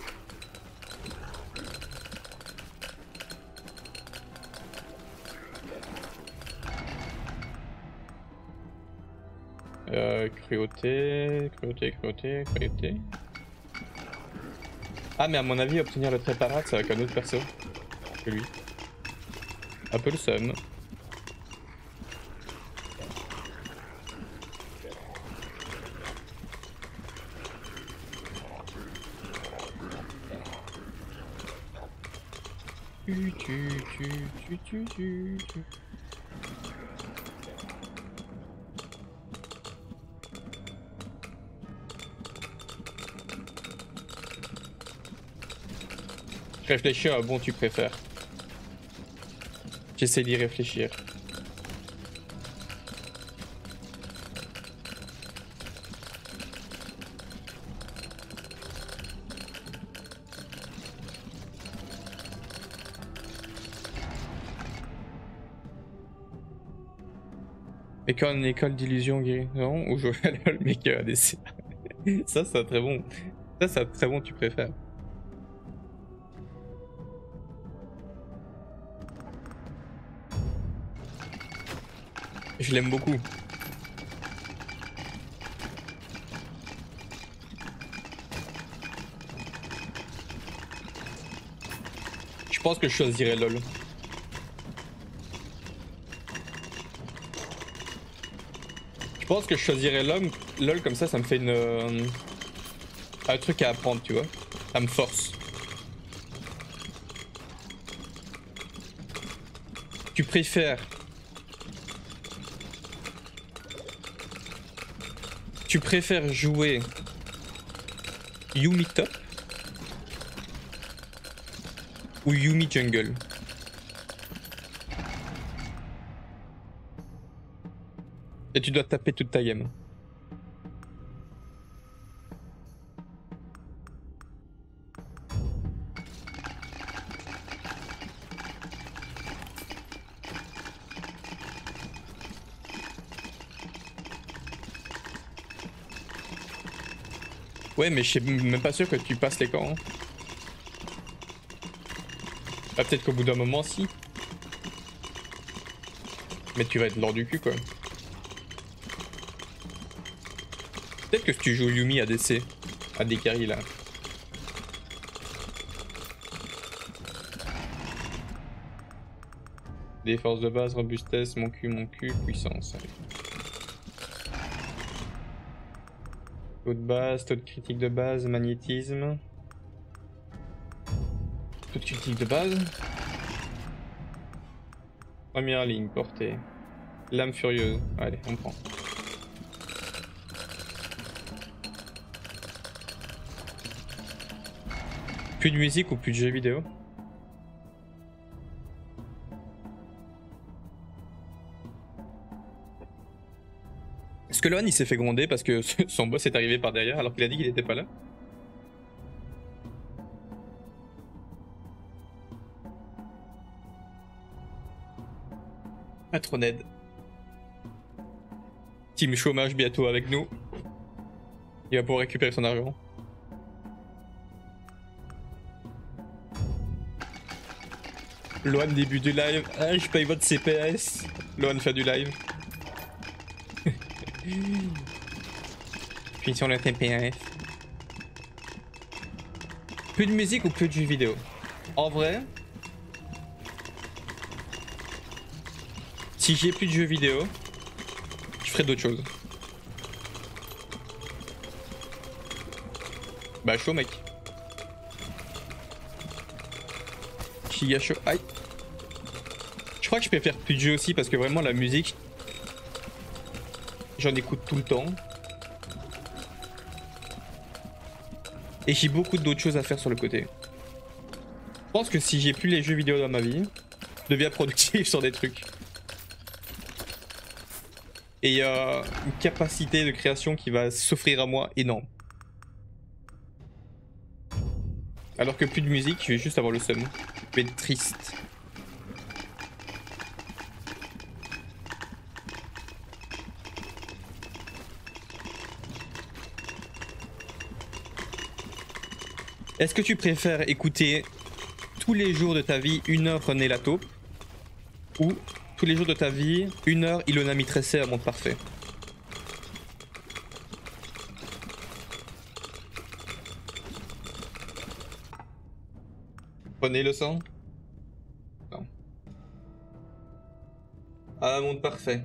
Euh, cruauté, cruauté, cruauté, cruauté. Ah mais à mon avis obtenir le trait c'est avec un autre perso que lui. Un peu le seum. Tu, tu, tu, réfléchis à bon tu préfères. J'essaie d'y réfléchir. École, une école d'illusion guérison ou jouer à LOL mais que ADC. ça, c'est très bon. Ça, c'est très bon, tu préfères. Je l'aime beaucoup. Je pense que je choisirais LOL. Pense que je choisirais LOL, LOL comme ça, ça me fait une, euh, un truc à apprendre, tu vois. Ça me force. Tu préfères Tu préfères jouer Yumi Top ou Yumi Jungle? Et tu dois taper toute ta game. Ouais, mais je suis même pas sûr que tu passes les camps. Hein. Ah, peut-être qu'au bout d'un moment, si. Mais tu vas être lors du cul, quoi. Que si tu joues Yumi ADC, à des carries là. Défense de base, robustesse, mon cul, mon cul, puissance. Taux de base, taux de critique de base, magnétisme. Taux de critique de base. Première ligne, portée. Lame furieuse. Allez, on prend. Plus de musique ou plus de jeux vidéo Est-ce que Lohan il s'est fait gronder parce que son boss est arrivé par derrière alors qu'il a dit qu'il était pas là? Patroned. Team chômage bientôt avec nous. Il va pouvoir récupérer son argent. Loan début du live. Ah, je paye votre CPS. Loan fait du live. Puis sur le. Plus de musique ou plus de jeux vidéo? En vrai, si j'ai plus de jeux vidéo, je ferai d'autres choses. Bah chaud mec. Aïe. Je crois que je préfère plus de jeux aussi parce que vraiment la musique, J'en écoute tout le temps. Et j'ai beaucoup d'autres choses à faire sur le côté. Je pense que si j'ai plus les jeux vidéo dans ma vie, je deviens productif sur des trucs. Et il y a une capacité de création qui va s'offrir à moi énorme. Alors que plus de musique, je vais juste avoir le seum. Triste. Est-ce que tu préfères écouter tous les jours de ta vie une heure René Lataupe ou tous les jours de ta vie une heure Ilona Mitressé à Monde Parfait? Prenez le sang Non. Ah, monde parfait.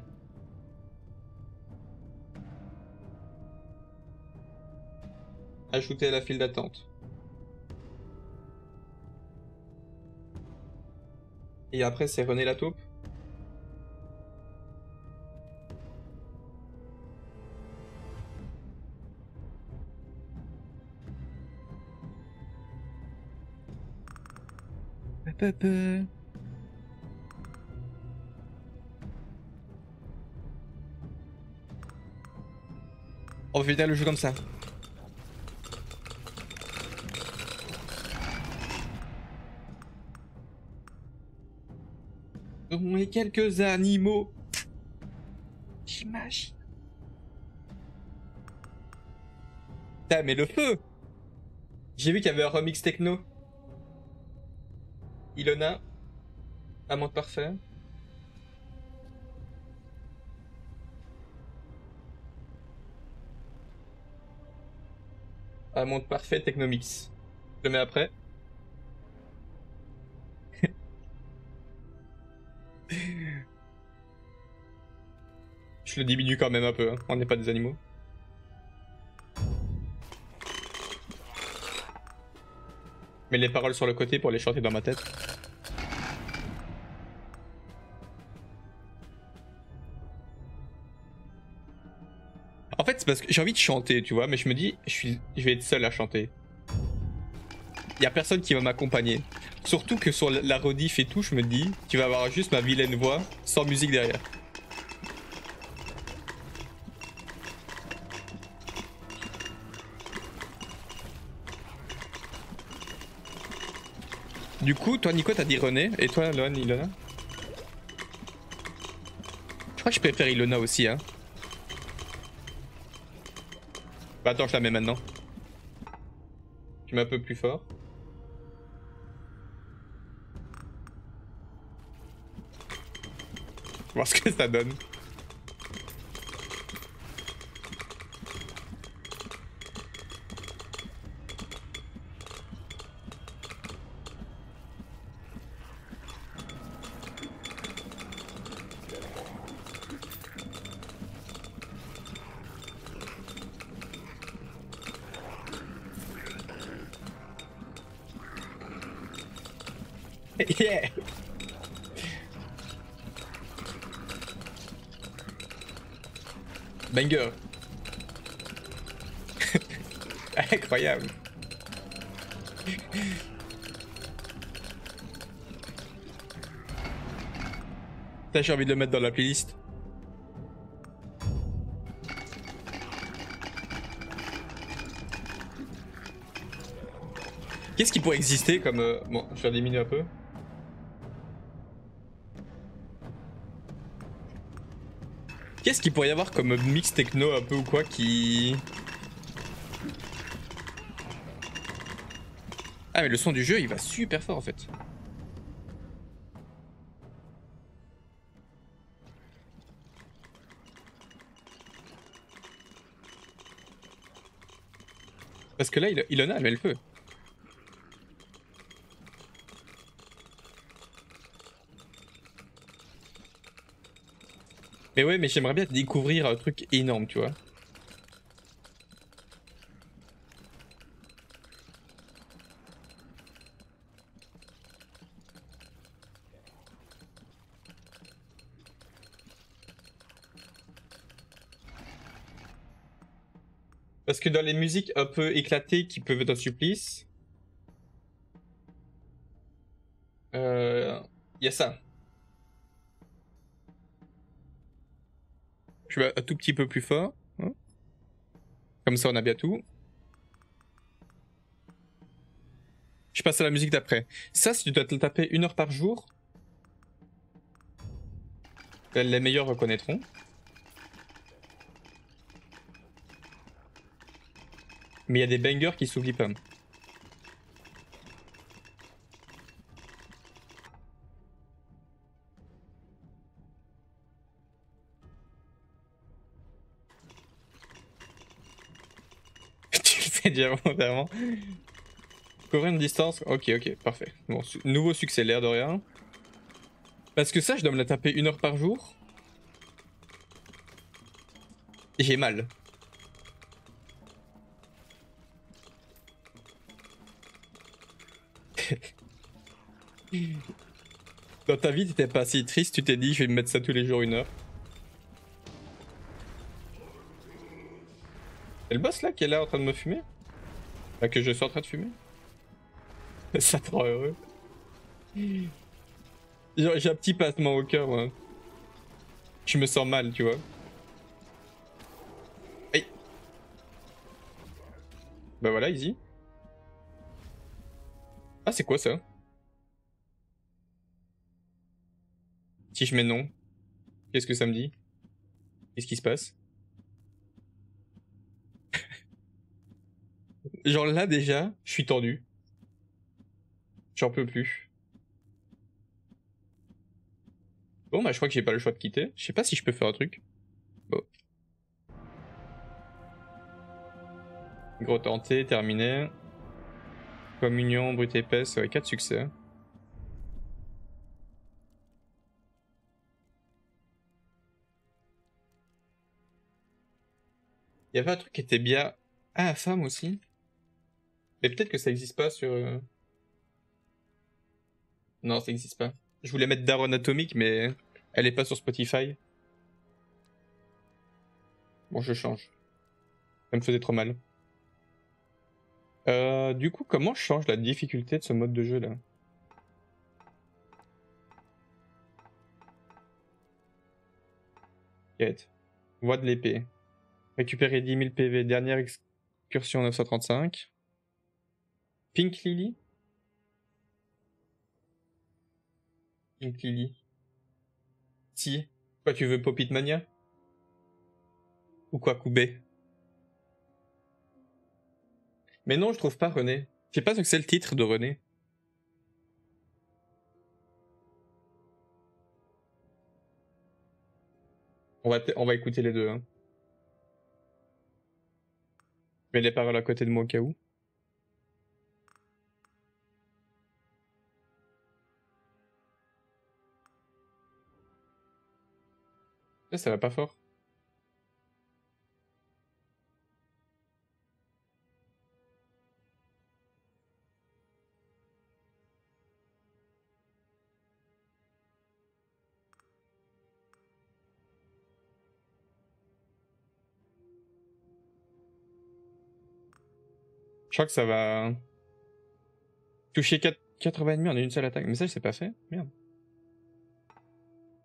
Ajouter à la file d'attente. Et après, c'est René Lataupe. On va finir le jeu comme ça. On est quelques animaux. magie. Putain, mais le feu J'ai vu qu'il y avait un remix techno. Ilona. Amante parfait. Amante parfait Technomix. Je le mets après. Je le diminue quand même un peu, hein. on n'est pas des animaux. Les paroles sur le côté pour les chanter dans ma tête. En fait, c'est parce que j'ai envie de chanter, tu vois, mais je me dis, je vais être seul à chanter. Il y a personne qui va m'accompagner. Surtout que sur la rediff et tout, je me dis, tu vas avoir juste ma vilaine voix sans musique derrière. Du coup, toi Nico t'as dit René, et toi Lon, Ilona? Je crois que je préfère Ilona aussi, hein. Bah attends, je la mets maintenant. Tu mets un peu plus fort. Voir ce que ça donne. yeah. Banger. Incroyable. T'as j'ai envie de le mettre dans la playlist. Qu'est-ce qui pourrait exister comme... euh, Bon, je vais diminuer un peu. Qu'est-ce qu'il pourrait y avoir comme mix techno un peu ou quoi qui... Ah mais le son du jeu il va super fort en fait. Parce que là il, Ilona elle met le feu. Mais ouais, mais j'aimerais bien découvrir un truc énorme, tu vois. Parce que dans les musiques un peu éclatées qui peuvent être un supplice, euh, il y a ça. Je vais un tout petit peu plus fort. hein. Comme ça, on a bien tout. Je passe à la musique d'après. Ça, si tu dois te le taper une heure par jour, les meilleurs reconnaîtront. Mais il y a des bangers qui s'oublient pas. Volontairement. Couvrir une distance. Ok, ok, parfait. Bon, nouveau succès, l'air de rien. Parce que ça, je dois me la taper une heure par jour. J'ai mal. Dans ta vie, t'étais pas assez triste, tu t'es dit, je vais me mettre ça tous les jours une heure. C'est le boss là qui est là en train de me fumer? Enfin, Que je suis en train de fumer Ça te rend heureux. J'ai un petit passement au cœur, moi. Je me sens mal, tu vois. Aïe. Bah voilà, easy. Ah, c'est quoi ça? Si je mets non, qu'est-ce que ça me dit? Qu'est-ce qui se passe? Genre là déjà, je suis tendu. J'en peux plus. Bon bah je crois que j'ai pas le choix de quitter. Je sais pas si je peux faire un truc. Bon. Gros tenté, terminé. Communion, brute épaisse, ouais, 4 succès. Il y avait un truc qui était bien. Ah, femme aussi. Peut-être que ça existe pas sur. euh, Non, ça existe pas. Je voulais mettre Daron Atomic, mais elle est pas sur Spotify. Bon, je change. Ça me faisait trop mal. Euh, du coup, comment je change la difficulté de ce mode de jeu là? Quête. Voix de l'épée. Récupérer 10 000 PV. Dernière excursion 935. Pink Lily? Pink Lily. Si. Quoi, tu veux Popit Mania? Ou quoi, Koubé? Mais non, je trouve pas René. Je sais pas ce que c'est le titre de René. On va, on va écouter les deux. Hein. Je mets les paroles à côté de moi au cas où. Ça, ça va pas fort. Je crois que ça va toucher 4, 80 ennemis en une seule attaque. Mais ça, c'est pas fait. Merde.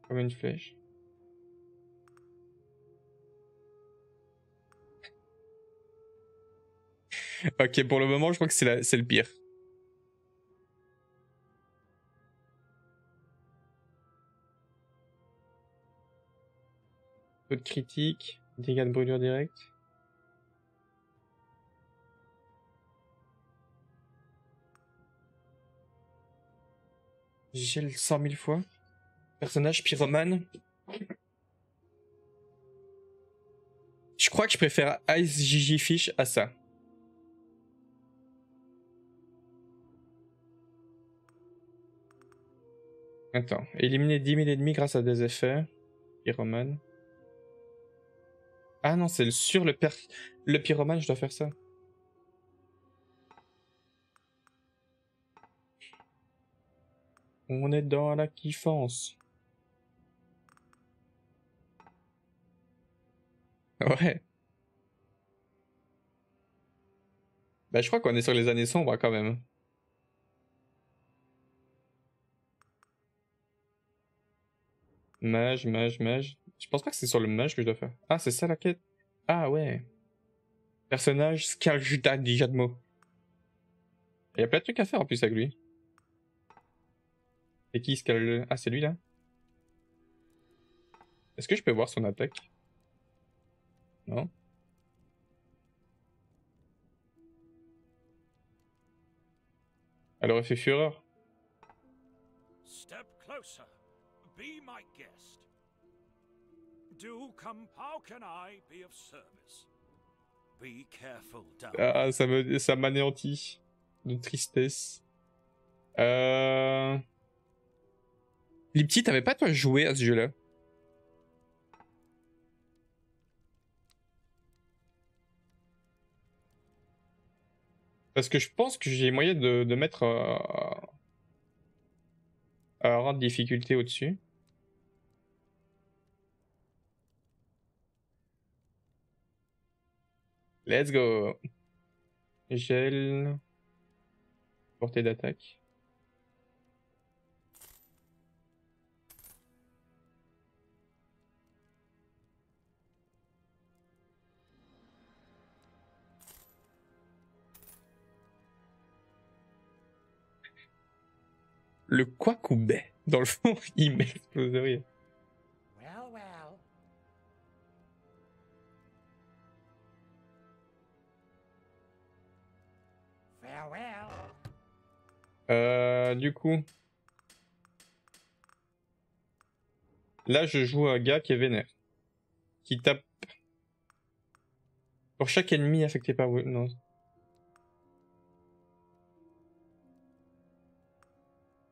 Comme une flèche. Ok, pour le moment, je crois que c'est le pire. Peu de critique, dégâts de brûlure direct. Gèle 100 000 fois. Personnage pyromane. Je crois que je préfère Ice Gigi Fish à ça. Attends, éliminer 10 000 ennemis grâce à des effets. Pyromane. Ah non, c'est sur le, per... le pyromane, je dois faire ça. On est dans la kiffance. Ouais. Bah, je crois qu'on est sur les années sombres quand même. Mage, mage, mage. Je pense pas que c'est sur le mage que je dois faire. Ah, c'est ça la quête Ah ouais. Personnage Skaljuda Dijadmo. Il y a plein de trucs à faire en plus avec lui. Et qui Skal... Ah, c'est lui là Est-ce que je peux voir son attaque? Non Elle aurait fait fureur. Step closer. Be my guest. Do come. How can I be of service? Be careful. Ah, ça me, ça m'anéantit de tristesse. Euh... T'avais pas toi joué à ce jeu-là? Parce que je pense que j'ai moyen de, mettre euh, un rang de difficulté au-dessus. Let's go. Gel. Portée d'attaque. Le Kwakubé, dans le fond, il m'explose de. Euh, du coup. Là, je joue un gars qui est vénère. Qui tape. Pour chaque ennemi affecté par. Non.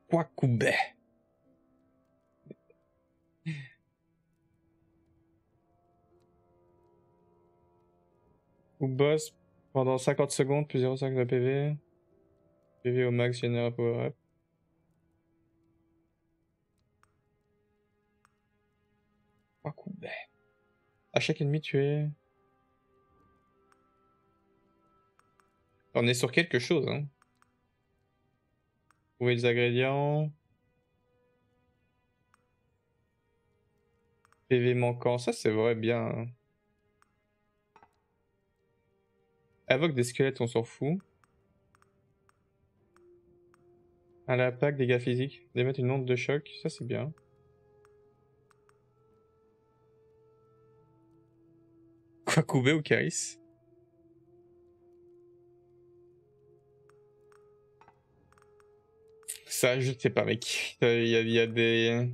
Kwakubé. Ou boss pendant 50 secondes plus 0,5 de PV. PV au max génère power up. Kwakubé. À chaque ennemi tué. On est sur quelque chose, hein. Trouver les ingrédients? PV manquant, ça c'est vrai bien. Invoque des squelettes, on s'en fout. À l'impact, dégâts physiques. Démettre une onde de choc, ça c'est bien. Quoi couper ou Caris? Ça, je sais pas, mec. Il y, a- il y a des.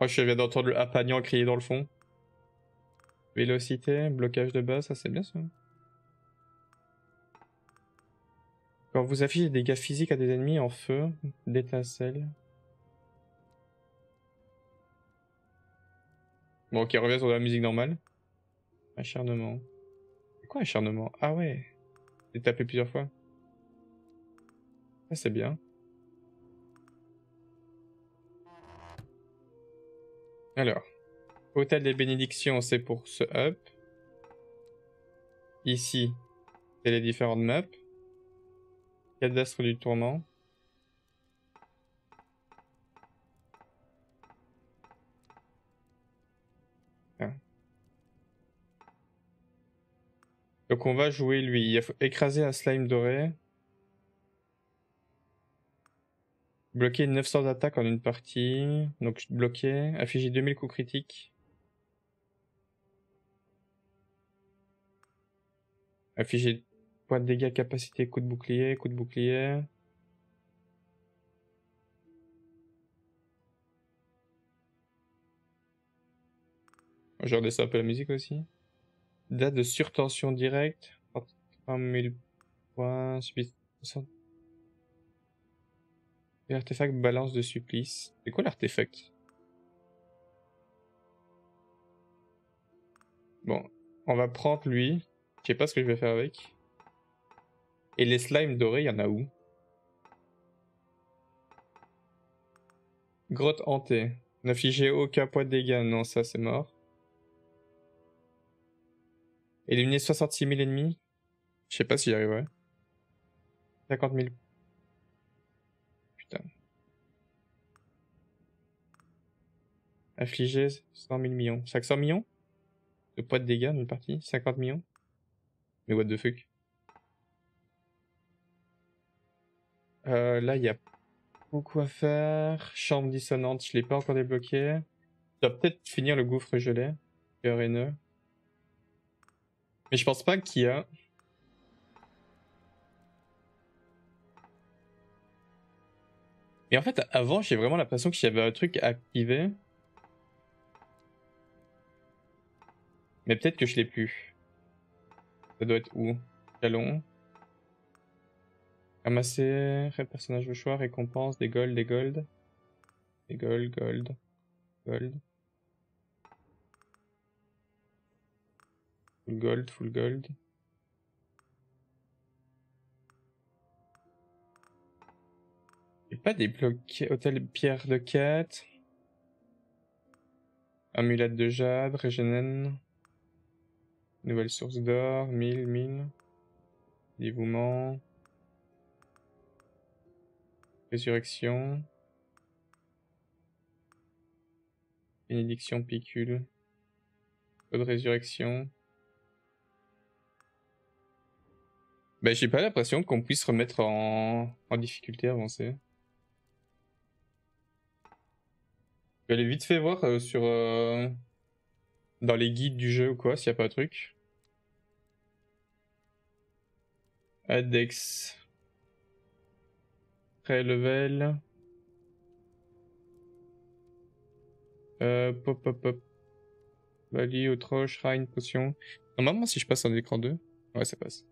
Oh, je viens d'entendre le Apagnan crier dans le fond. Vélocité, blocage de base, ça c'est bien ça. Quand vous affichez des dégâts physiques à des ennemis en feu, d'étincelles. Bon, ok, revient sur la musique normale. Acharnement. Quoi acharnement? Ah ouais. J'ai tapé plusieurs fois. Ça c'est bien. Alors. Hôtel des bénédictions, c'est pour ce up. Ici, c'est les différentes maps. Cadastre du tourment. Donc on va jouer lui. Il faut écraser un slime doré. Bloquer 900 d'attaque en une partie. Donc bloquer. Afficher 2000 coups critiques. Afficher points de dégâts, capacité, coup de bouclier, coup de bouclier. Je vais un peu la musique aussi. Date de surtension directe. 33 000 points. Subit... L'artefact balance de supplice. C'est quoi l'artefact? Bon, on va prendre lui. Je sais pas ce que je vais faire avec. Et les slimes dorés, il y en a où? Grotte hantée. N'affichez aucun point de dégâts. Non, ça c'est mort. Éliminer 66 000 ennemis? Je sais pas si j'y arriverai. 50 000. Putain. Affliger 100 000 millions. 500 millions? De points de dégâts dans une partie? 50 millions? Mais what the fuck? Euh, là, il y a beaucoup à faire. Chambre dissonante, je l'ai pas encore débloqué. Je dois peut-être finir le gouffre gelé. Cœur haineux. Mais je pense pas qu'il y a... Mais en fait, avant, j'ai vraiment l'impression qu'il y avait un truc à activer. Mais peut-être que je l'ai plus. Ça doit être où? Jalon? Ramasser, personnage de choix, récompense, des gold, des gold. Des gold, gold, gold. Full gold, full gold. Et pas débloqué. Hôtel Pierre de quête. Amulette de jade, régénène. Nouvelle source d'or, 1000, 1000. Dévouement. Résurrection. Bénédiction picule. Code résurrection. Bah, j'ai pas l'impression qu'on puisse remettre en, difficulté avancée. Je vais aller vite fait voir euh, sur euh, dans les guides du jeu ou quoi s'il y a pas un truc. Adex. Pré-level. Euh, pop, pop, pop. Value, outro, shrine, potion. Normalement, si je passe en écran 2, ouais, ça passe.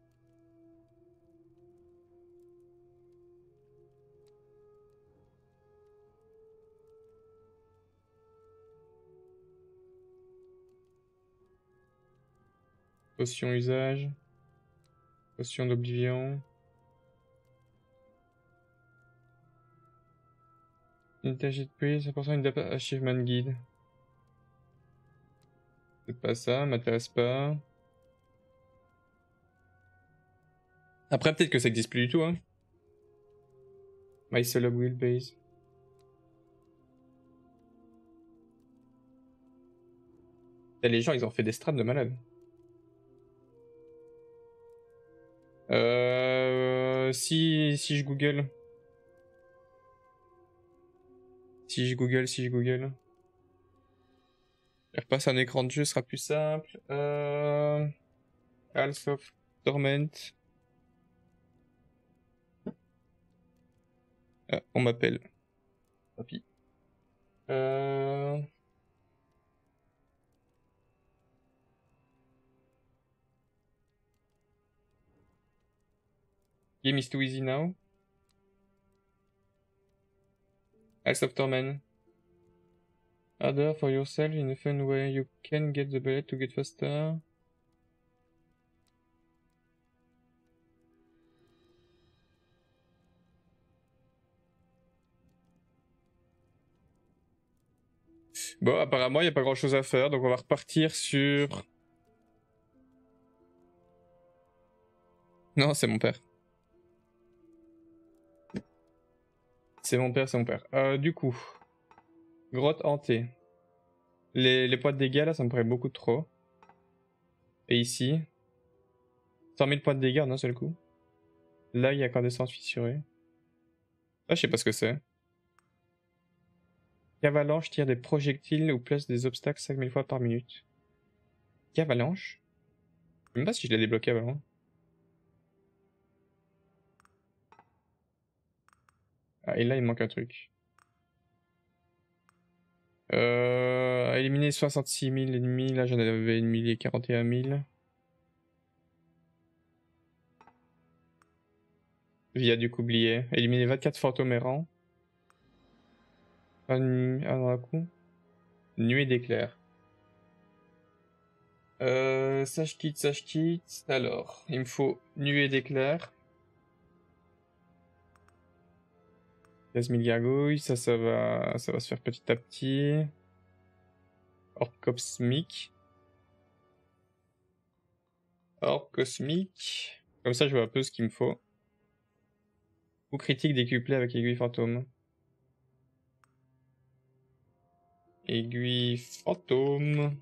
Potion usage. Potion d'oblivion. Unité de prix, 100% une achievement guide. C'est pas ça, m'intéresse pas. Après, peut-être que ça existe plus du tout, hein. My solo wheelbase. Les gens, ils ont fait des straps de malade. Euh, si, si je google. Si je google, si je google. Je repasse un écran de jeu, sera plus simple. Euh... Of Torment. Ah, on m'appelle. Papy. Euh... Game is too easy now. House of Torment. Harder for yourself in a fun way. You can get the bullet to get faster. Bon, apparemment, il n'y a pas grand chose à faire, donc on va repartir sur... Non, c'est mon père. C'est mon père, c'est mon père. Euh, du coup, grotte hantée. Les, les poids de dégâts là, ça me paraît beaucoup trop. Et ici, 100 000 points de dégâts d'un seul coup. Là, il y a incandescence fissurée. Ah, je sais pas ce que c'est. Avalanche tire des projectiles ou place des obstacles 5000 fois par minute. Avalanche Je sais même pas si je l'ai débloqué avant. Ah, et là, il manque un truc. Euh, éliminer 66 000 ennemis. Là, j'en avais éliminé 41 000. Via du coublier. Éliminer 24 fantômes errants. Un, un coup. Nuée d'éclairs. Euh, ça je quitte, ça je quitte. Alors, il me faut nuée d'éclairs. 15 000 gargouilles, ça, ça va, ça va se faire petit à petit. Orb cosmique. Orb cosmique. Comme ça, je vois un peu ce qu'il me faut. Ou critique décuplé avec aiguille fantôme. Aiguille fantôme.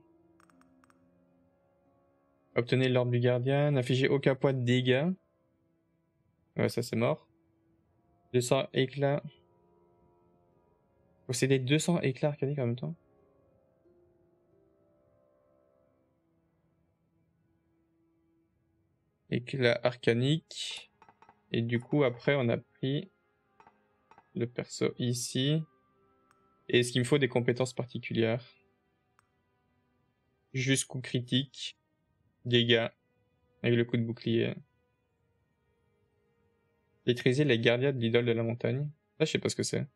Obtenez l'ordre du gardien. N'affichez aucun point de dégâts. Ouais, ça c'est mort. 200 éclats. Posséder 200 éclats arcaniques en même temps. Éclat arcanique. Et du coup, après, on a pris le perso ici. Et est-ce qu'il me faut des compétences particulières? Jusqu'au critique. Dégâts. Avec le coup de bouclier. Maîtriser les gardiens de l'idole de la montagne. Là, je sais pas ce que c'est.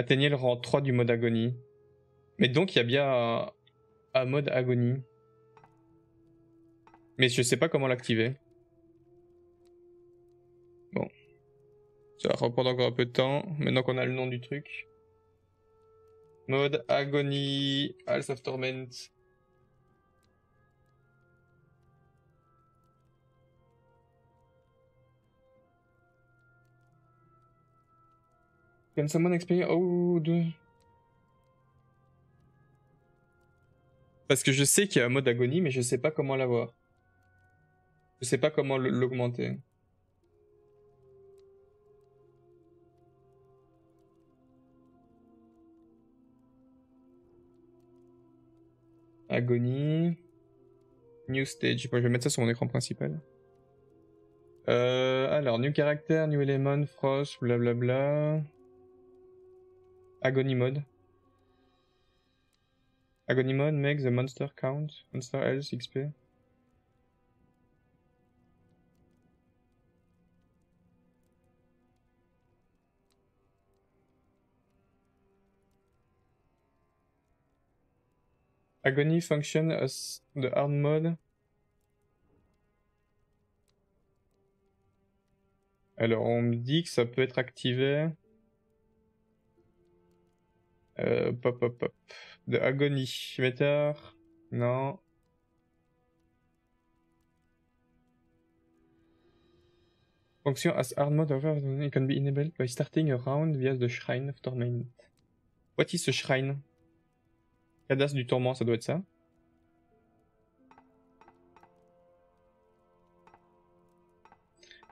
Atteignez le rang 3 du mode agonie. Mais donc il y a bien un, mode agonie. Mais je sais pas comment l'activer. Bon. Ça va reprendre encore un peu de temps, maintenant qu'on a le nom du truc. Mode agonie, Half of Torment. Can someone explain how Parce que je sais qu'il y a un mode agonie, mais je sais pas comment l'avoir. Je sais pas comment l'augmenter. Agonie. New stage. Je vais mettre ça sur mon écran principal. Euh, alors, new character, new element, frost, blablabla. Agony mode. Agony mode makes the monster count. Monster health XP. Agony function as the hard mode. Alors, on me dit que ça peut être activé. Euh, pop, pop, pop. De Agony. Meter. Non. Function as hard mode over it can be enabled by starting a round via the Shrine of Torment. What is a shrine? Cadastre du tourment, ça doit être ça.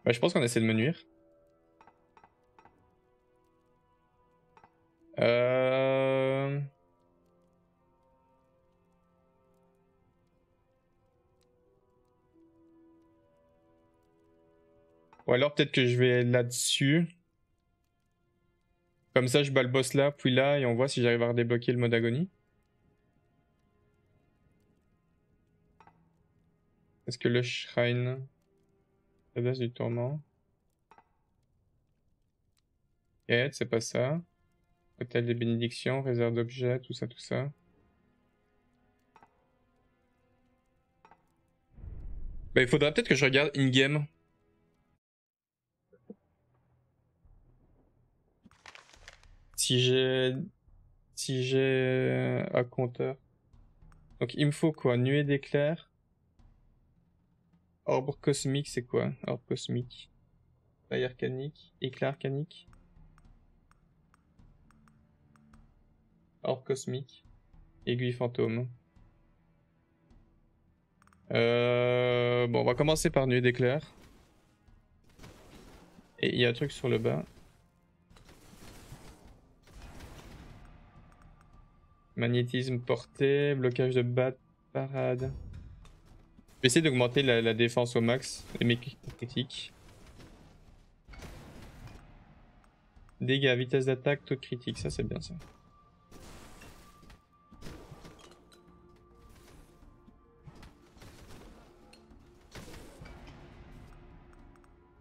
Bah, je pense qu'on essaie de me nuire. Euh... Ou alors peut-être que je vais là-dessus. Comme ça, je bats le boss là, puis là, et on voit si j'arrive à redébloquer le mode agonie. Est-ce que le shrine... La base du tourment. Quête, c'est pas ça. Hôtel des bénédictions, réserve d'objets, tout ça, tout ça. Bah, il faudra peut-être que je regarde in-game. Si j'ai... Si j'ai un compteur. Donc il me faut quoi? Nuée d'éclairs. Orbe cosmique, c'est quoi? Orbe cosmique. Faille arcanique. Éclair arcanique. Orbe cosmique. Aiguille fantôme. Euh... Bon, on va commencer par nuée d'éclair. Et il y a un truc sur le bas. Magnétisme porté, blocage de bat, parade. Je d'augmenter la, défense au max et mes critiques. Dégâts, vitesse d'attaque, taux de critique, ça c'est bien ça.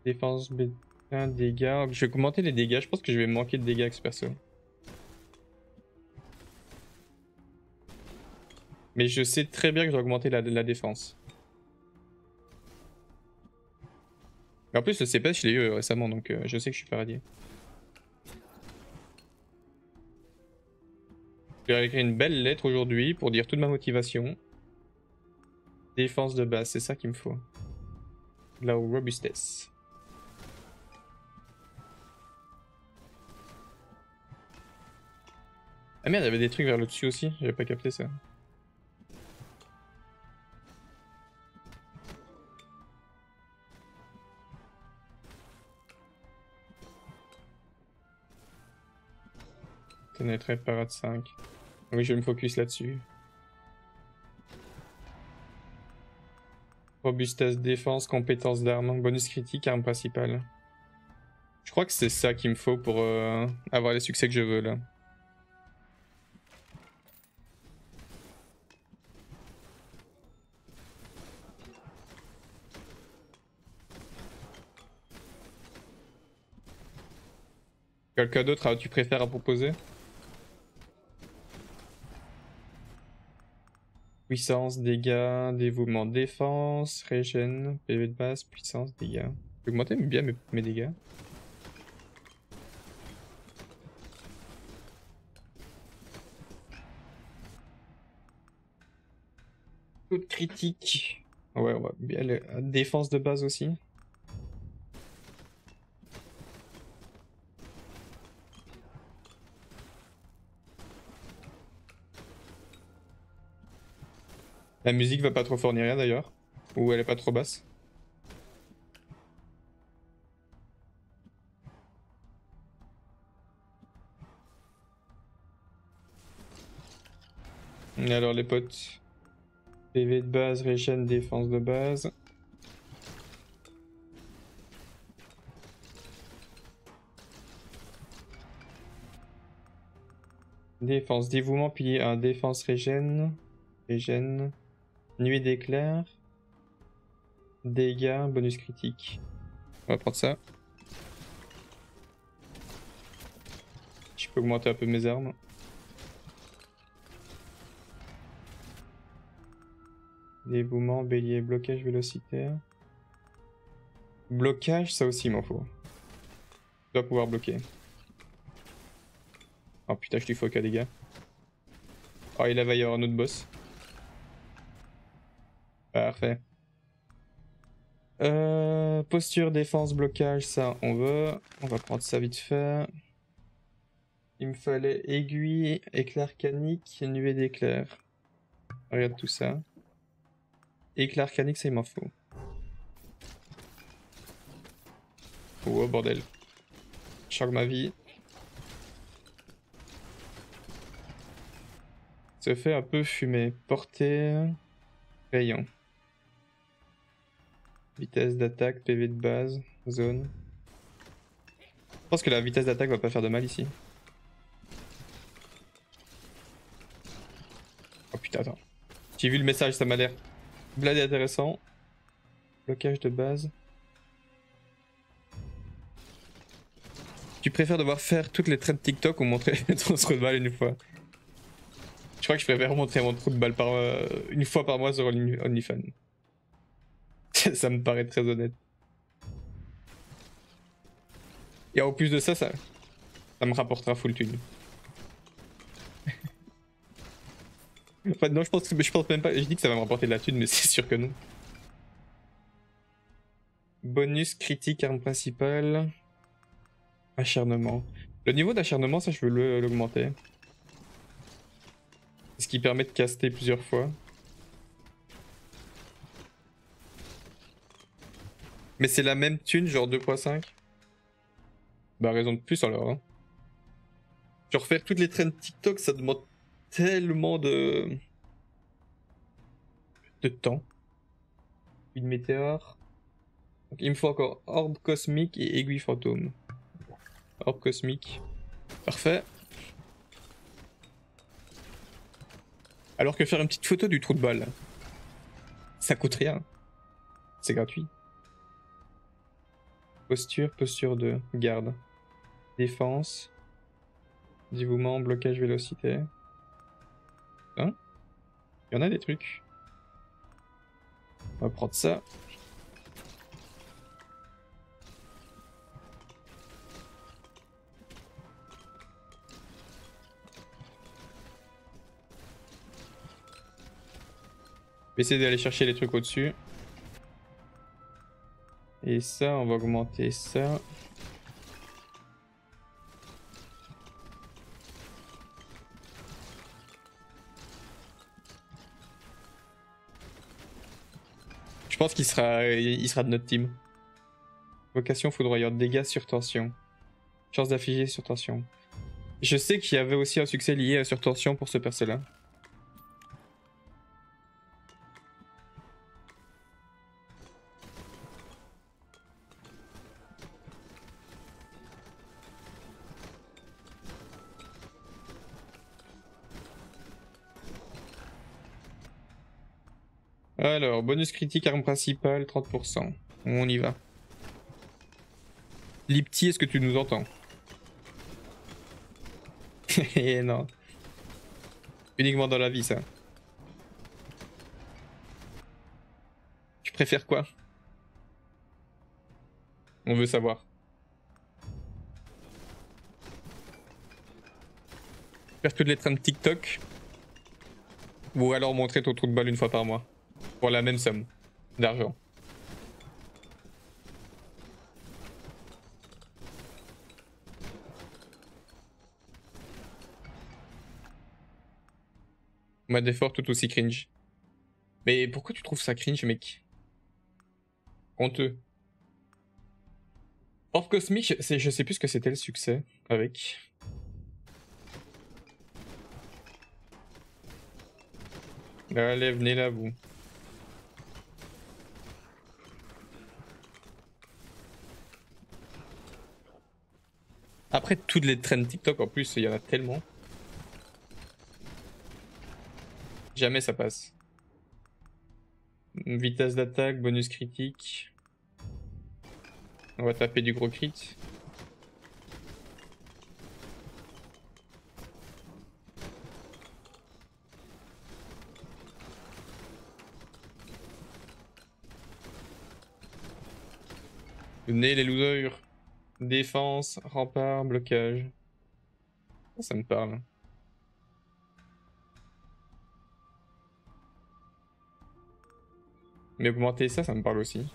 Défense B1, dégâts. Je vais augmenter les dégâts, je pense que je vais manquer de dégâts avec ce perso. Mais je sais très bien que je vais augmenter la, défense. En plus, le CPS, je l'ai eu récemment, donc euh, je sais que je suis pas radié. Je vais écrire une belle lettre aujourd'hui pour dire toute ma motivation. Défense de base, c'est ça qu'il me faut. La robustesse. Ah merde, il y avait des trucs vers le dessus aussi, j'avais pas capté ça. Pénétrer parade 5. Oui, je vais me focus là-dessus. Robustesse, défense, compétence d'arme, bonus critique, arme principale. Je crois que c'est ça qu'il me faut pour euh, avoir les succès que je veux là. Quelqu'un d'autre, tu préfères à proposer? Puissance, dégâts, dévouement, défense, régène, PV de base, puissance, dégâts. J'ai augmenté bien mes, dégâts. Coup critique. Ouais, on va bien défense de base aussi. La musique va pas trop fournir rien d'ailleurs. Ou elle est pas trop basse. Et alors les potes PV de base, régène, défense de base. Défense, dévouement, pilier 1, défense, régène. Régène. Nuit d'éclair. Dégâts, bonus critique. On va prendre ça. Je peux augmenter un peu mes armes. Dévouement, bélier, blocage vélocitaire. Blocage, ça aussi il m'en faut. Je dois pouvoir bloquer. Oh putain, je lui faut qu'à dégâts. Oh, il va y avoir un autre boss. Parfait. Euh, posture, défense, blocage, ça on veut. On va prendre ça vite fait. Il me fallait aiguille, éclair canique, nuée d'éclair. Regarde tout ça. Éclair canique, ça il m'en faut. Oh bordel. Choque ma vie. Se fait un peu fumer. Portée. Rayon. Vitesse d'attaque, PV de base, zone. Je pense que la vitesse d'attaque va pas faire de mal ici. Oh putain, attends. J'ai vu le message, ça m'a l'air bladé intéressant. Blocage de base. Tu préfères devoir faire toutes les traits de TikTok ou montrer ton trou de balle une fois? Je crois que je préfère montrer mon trou de balle par, euh, une fois par mois sur OnlyFans. ça me paraît très honnête. Et en plus de ça, ça, ça me rapportera full thune. enfin, non, je pense, que, je pense même pas. Je dis que ça va me rapporter de la thune, mais c'est sûr que non. Bonus critique, arme principale. Acharnement. Le niveau d'acharnement, ça, je veux l'augmenter. Ce qui permet de caster plusieurs fois. Mais c'est la même thune, genre 2.5 Bah raison de plus alors. Hein. Genre faire toutes les traînes TikTok, ça demande tellement de... de temps. Une météore. il me faut encore orbe cosmique et aiguille fantôme. Orbe cosmique. Parfait. Alors que faire une petite photo du trou de balle, ça coûte rien. C'est gratuit. Posture, posture 2, garde. Défense. Dévouement, blocage, vélocité. Hein? Il y en a des trucs. On va prendre ça. Je essayer d'aller chercher les trucs au-dessus. Et ça, on va augmenter ça. Je pense qu'il sera, de notre team. Vocation foudroyante, dégâts sur tension. Chance d'afficher sur tension. Je sais qu'il y avait aussi un succès lié à sur tension pour ce perso-là. Alors, bonus critique, arme principale, 30%. On y va. Lipti, est-ce que tu nous entends? Eh non. Uniquement dans la vie, ça. Tu préfères quoi? On veut savoir. Faire toutes les trains de TikTok? Ou alors montrer ton trou de balle une fois par mois? Pour la même somme d'argent. Mode d'effort tout aussi cringe. Mais pourquoi tu trouves ça cringe, mec? Honteux. Orb cosmique, je sais plus ce que c'était le succès avec. Allez, venez là, vous. Après, toutes les trends TikTok, en plus, il y en a tellement. Jamais ça passe. Vitesse d'attaque, bonus critique. On va taper du gros crit. Venez les losers. Défense, rempart, blocage. Ça me parle. Mais augmenter ça, ça me parle aussi.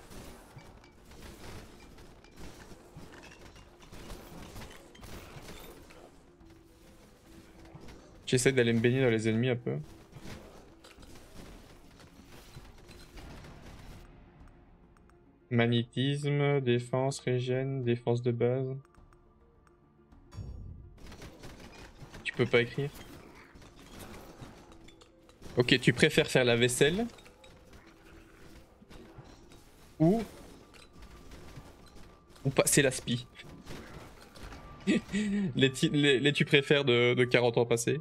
J'essaie d'aller me baigner dans les ennemis un peu. Magnétisme, défense, régène, défense de base. Tu peux pas écrire? Ok, tu préfères faire la vaisselle ou ou passer la spie. les, tu préfères de, de 40 ans passés?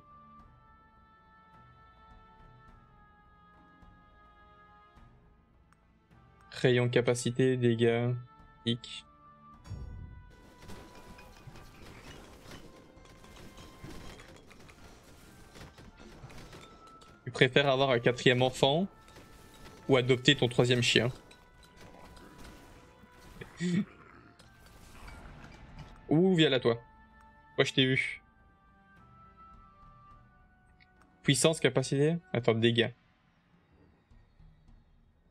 Rayon capacité, dégâts, hic. Tu préfères avoir un quatrième enfant ou adopter ton troisième chien? Ouh, viens là toi. Moi je t'ai vu. Puissance, capacité? Attends, dégâts.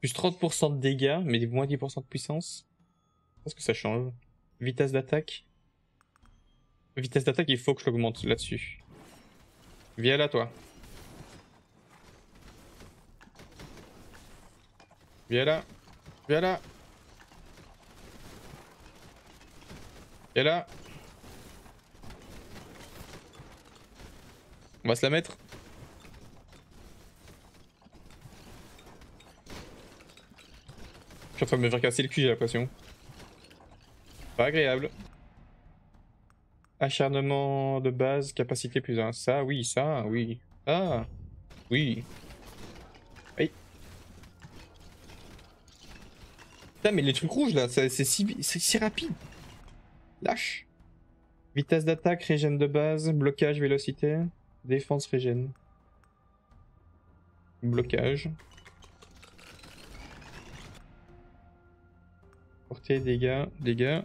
Plus 30% de dégâts, mais moins 10% de puissance. Qu'est-ce que ça change? Vitesse d'attaque? Vitesse d'attaque, il faut que je l'augmente là-dessus. Viens là, toi. Viens là. Viens là. Viens là. On va se la mettre. Suis en train de me faire casser le cul, j'ai l'impression. Pas agréable. Acharnement de base, capacité plus 1. Ça, oui, ça, oui. Ah, oui. Oui. Putain, mais les trucs rouges là, c'est si, si rapide. Lâche. Vitesse d'attaque, régène de base, blocage, vélocité, défense, régène. Blocage. Dégâts, dégâts.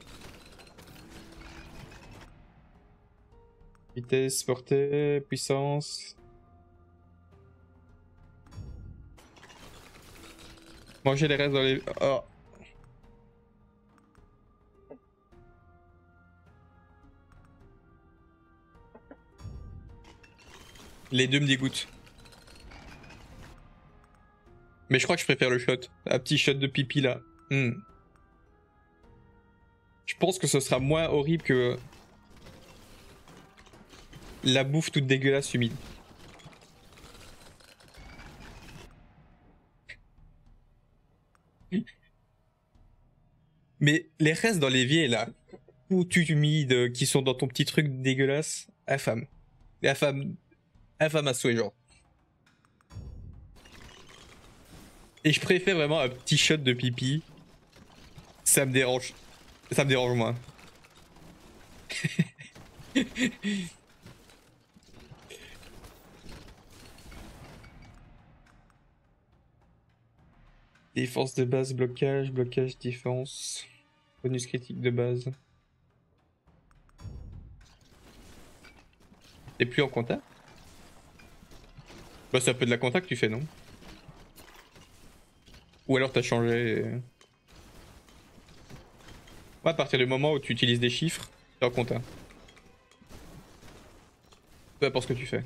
Vitesse, portée, puissance. Manger les restes dans les... Oh. Les deux me dégoûtent. Mais je crois que je préfère le shot. Un petit shot de pipi là. Hmm. Je pense que ce sera moins horrible que la bouffe toute dégueulasse humide. Mais les restes dans l'évier là, tout humide, qui sont dans ton petit truc dégueulasse, infâme. Infâme, infâme à souhait genre. Et je préfère vraiment un petit shot de pipi. Ça me dérange ça me dérange moins. défense de base, blocage, blocage, défense. Bonus critique de base. T'es plus en contact? Bah c'est un peu de la contact tu fais non? Ou alors t'as changé à partir du moment où tu utilises des chiffres, tu en compte un. Peu importe ce que tu fais.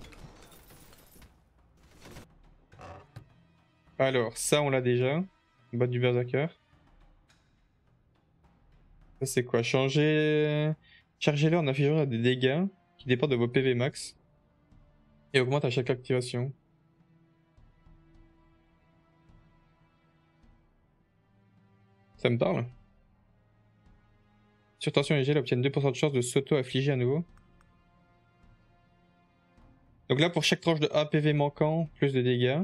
Alors, ça on l'a déjà. Boîte du berserker. Ça c'est quoi? Changer... Chargez-le en affichant des dégâts qui dépendent de vos PV max. Et augmente à chaque activation. Ça me parle? Sur tension et gel obtiennent 2% de chance de s'auto-affliger à nouveau. Donc là, pour chaque tranche de 1 PV manquant, plus de dégâts.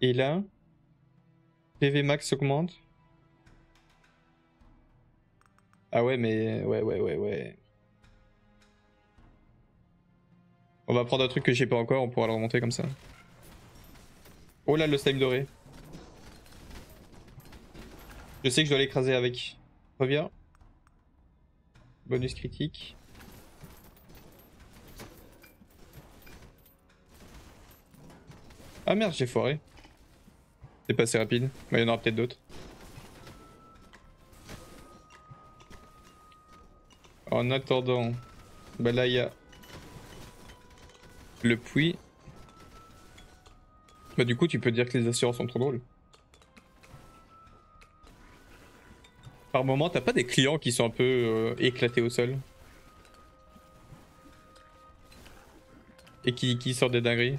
Et là, PV max augmente. Ah ouais, mais... Ouais, ouais, ouais, ouais. On va prendre un truc que j'ai pas encore, on pourra le remonter comme ça. Oh là, le slime doré. Je sais que je dois l'écraser avec. Reviens. Bonus critique. Ah merde, j'ai foiré. C'est pas assez rapide. Mais il y en aura peut-être d'autres. En attendant, bah là il y a le puits. Bah du coup tu peux dire que les assurances sont trop drôles. Par moment t'as pas des clients qui sont un peu euh, éclatés au sol Et qui, sortent des dingueries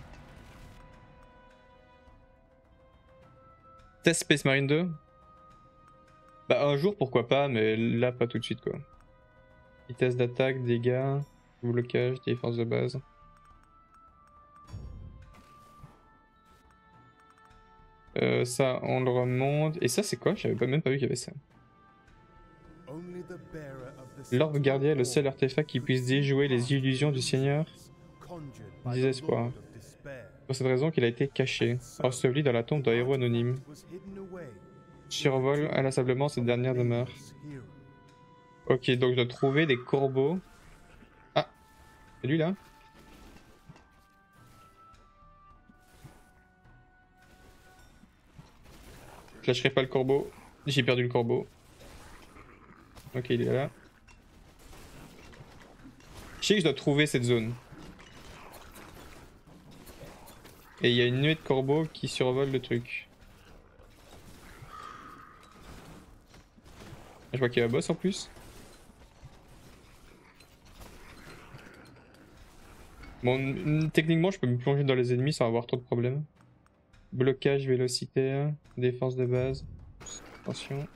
Test Space Marine 2 Bah un jour pourquoi pas mais là pas tout de suite quoi. Vitesse d'attaque, dégâts, blocage, défense de base. Euh, ça, on le remonte. Et ça, c'est quoi? J'avais même pas vu qu'il y avait ça. L'orbe gardien est le seul artefact qui puisse déjouer les illusions du Seigneur. Désespoir. Pour cette raison qu'il a été caché, enseveli dans la tombe d'un héros anonyme. Survole inlassablement cette dernière demeure. Ok, donc je dois trouver des corbeaux. Ah C'est lui là Je lâcherai pas le corbeau. J'ai perdu le corbeau. Ok, il est là. Je sais que je dois trouver cette zone. Et il y a une nuée de corbeaux qui survolent le truc. Je vois qu'il y a un boss en plus. Bon, techniquement, je peux me plonger dans les ennemis sans avoir trop de problèmes. Blocage vélocitaire, défense de base. Attention.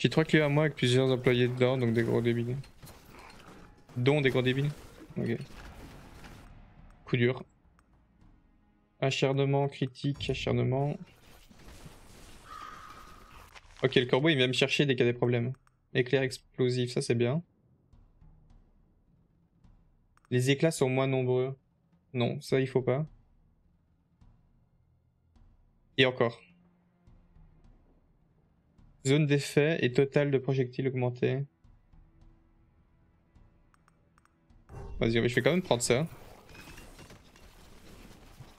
J'ai trois clés à moi avec plusieurs employés dedans, donc des gros débiles. Dont des gros débiles Ok. Coup dur. Acharnement critique, acharnement. Ok, le corbeau il vient me chercher dès qu'il y a des problèmes. Éclair explosif, ça c'est bien. Les éclats sont moins nombreux. Non, ça il faut pas. Et encore. Zone d'effet et total de projectiles augmenté. Vas-y, je vais quand même prendre ça.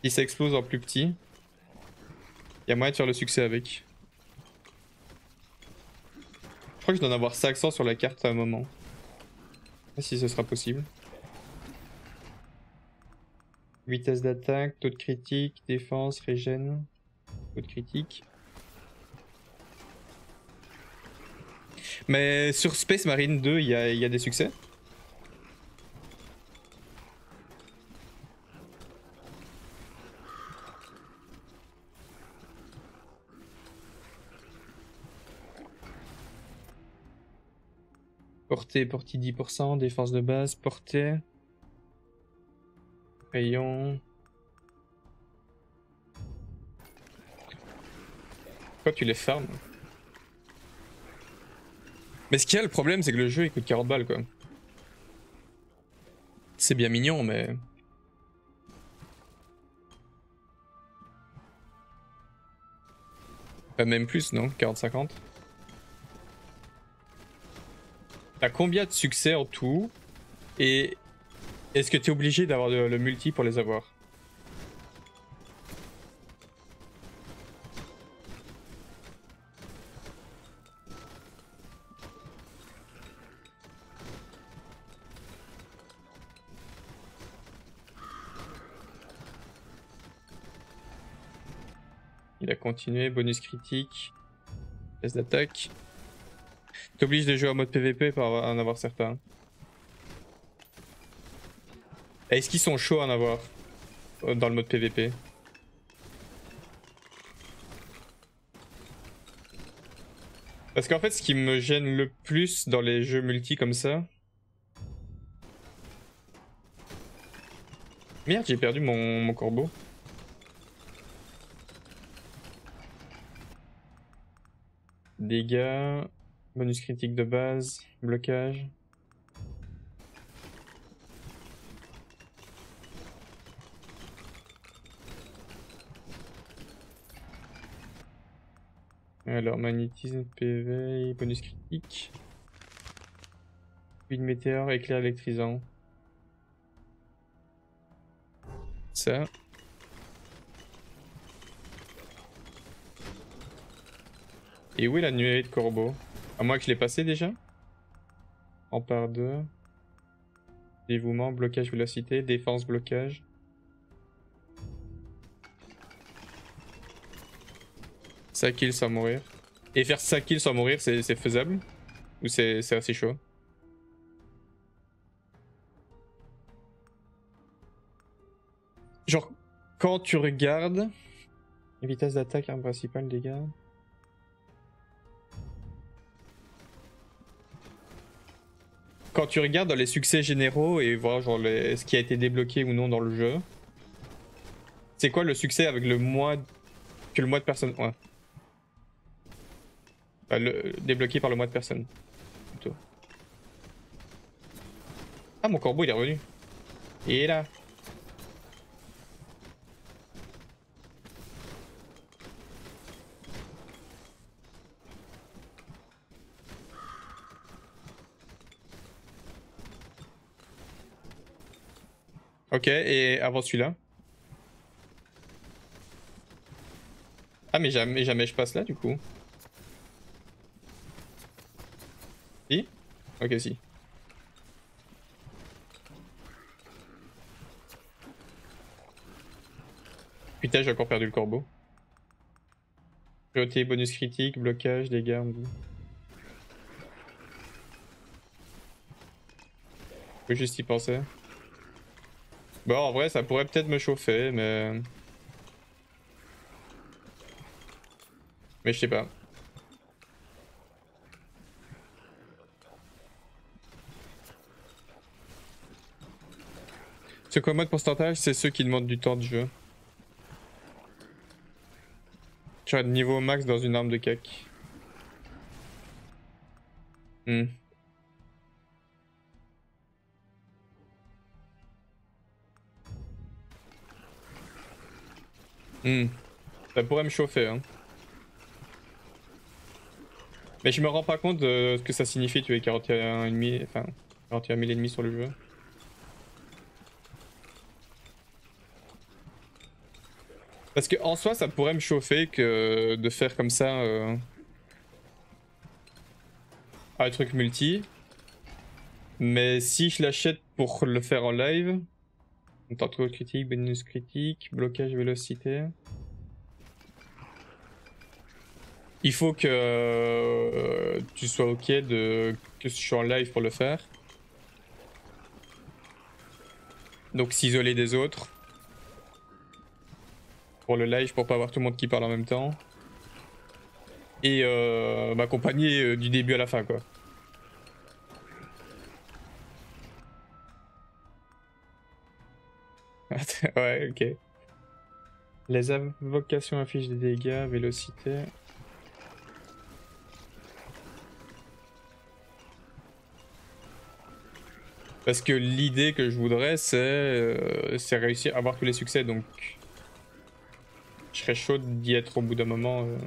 Si ça explose en plus petit, il y a moyen de faire le succès avec. Je crois que je dois en avoir 500 sur la carte à un moment. Si ce sera possible. Vitesse d'attaque, taux de critique, défense, régène, taux de critique. Mais sur Space Marine 2, il y a des succès Portée, portée 10%, défense de base, portée. Rayon. Pourquoi tu les fermes? Mais ce qu'il y a, le problème, c'est que le jeu il coûte 40 balles quoi. C'est bien mignon, mais. Pas même plus, non? 40-50 T'as combien de succès en tout? Et est-ce que tu es obligé d'avoir le, multi pour les avoir? Continué, bonus critique, test d'attaque. T'obliges de jouer en mode PVP pour en avoir certains. Est-ce qu'ils sont chauds à en avoir euh, dans le mode PVP Parce qu'en fait, ce qui me gêne le plus dans les jeux multi comme ça... Merde, j'ai perdu mon corbeau. Dégâts, bonus critique de base, blocage. Alors, magnétisme, PV, bonus critique. Une météore, éclair électrisant. Ça. Et où est la nuée de corbeau? À moins que je l'ai passé déjà? En part 2. Dévouement, blocage, vélocité, défense, blocage. Ça kill sans mourir. Et faire ça kills sans mourir, c'est faisable? Ou c'est assez chaud? Genre, quand tu regardes... Vitesse d'attaque, arme principale, dégâts... Quand tu regardes dans les succès généraux et voir genre ce qui a été débloqué ou non dans le jeu, c'est quoi le succès avec le moins que le moins de personnes ouais. débloqué par le moins de personnes plutôt. Ah mon corbeau il est revenu. Et là. Ok, et avant celui-là Ah mais jamais, jamais je passe là du coup. Si? Ok si. Putain j'ai encore perdu le corbeau. Priorité, bonus critique, blocage, dégâts. Peux juste y penser. Bon, en vrai, ça pourrait peut-être me chauffer, mais... Mais je sais pas. Ce commode pourcentage, c'est ceux qui demandent du temps de jeu. Tu as de niveau max dans une arme de cac. Hmm. Hmm. Ça pourrait me chauffer. Hein. Mais je me rends pas compte de ce que ça signifie tuer 41 ennemis, enfin 41 000 ennemis sur le jeu. Parce que en soi ça pourrait me chauffer que de faire comme ça euh, un truc multi. Mais si je l'achète pour le faire en live, Tantôt critique, bonus critique, blocage vélocité. Il faut que euh, tu sois ok de que je suis en live pour le faire. Donc s'isoler des autres. Pour le live, pour pas avoir tout le monde qui parle en même temps. Et euh, m'accompagner euh, du début à la fin quoi. ouais, ok. Les invocations affichent des dégâts, vélocité. Parce que l'idée que je voudrais, c'est euh, réussir à avoir tous les succès, donc je serais chaud d'y être au bout d'un moment. Euh.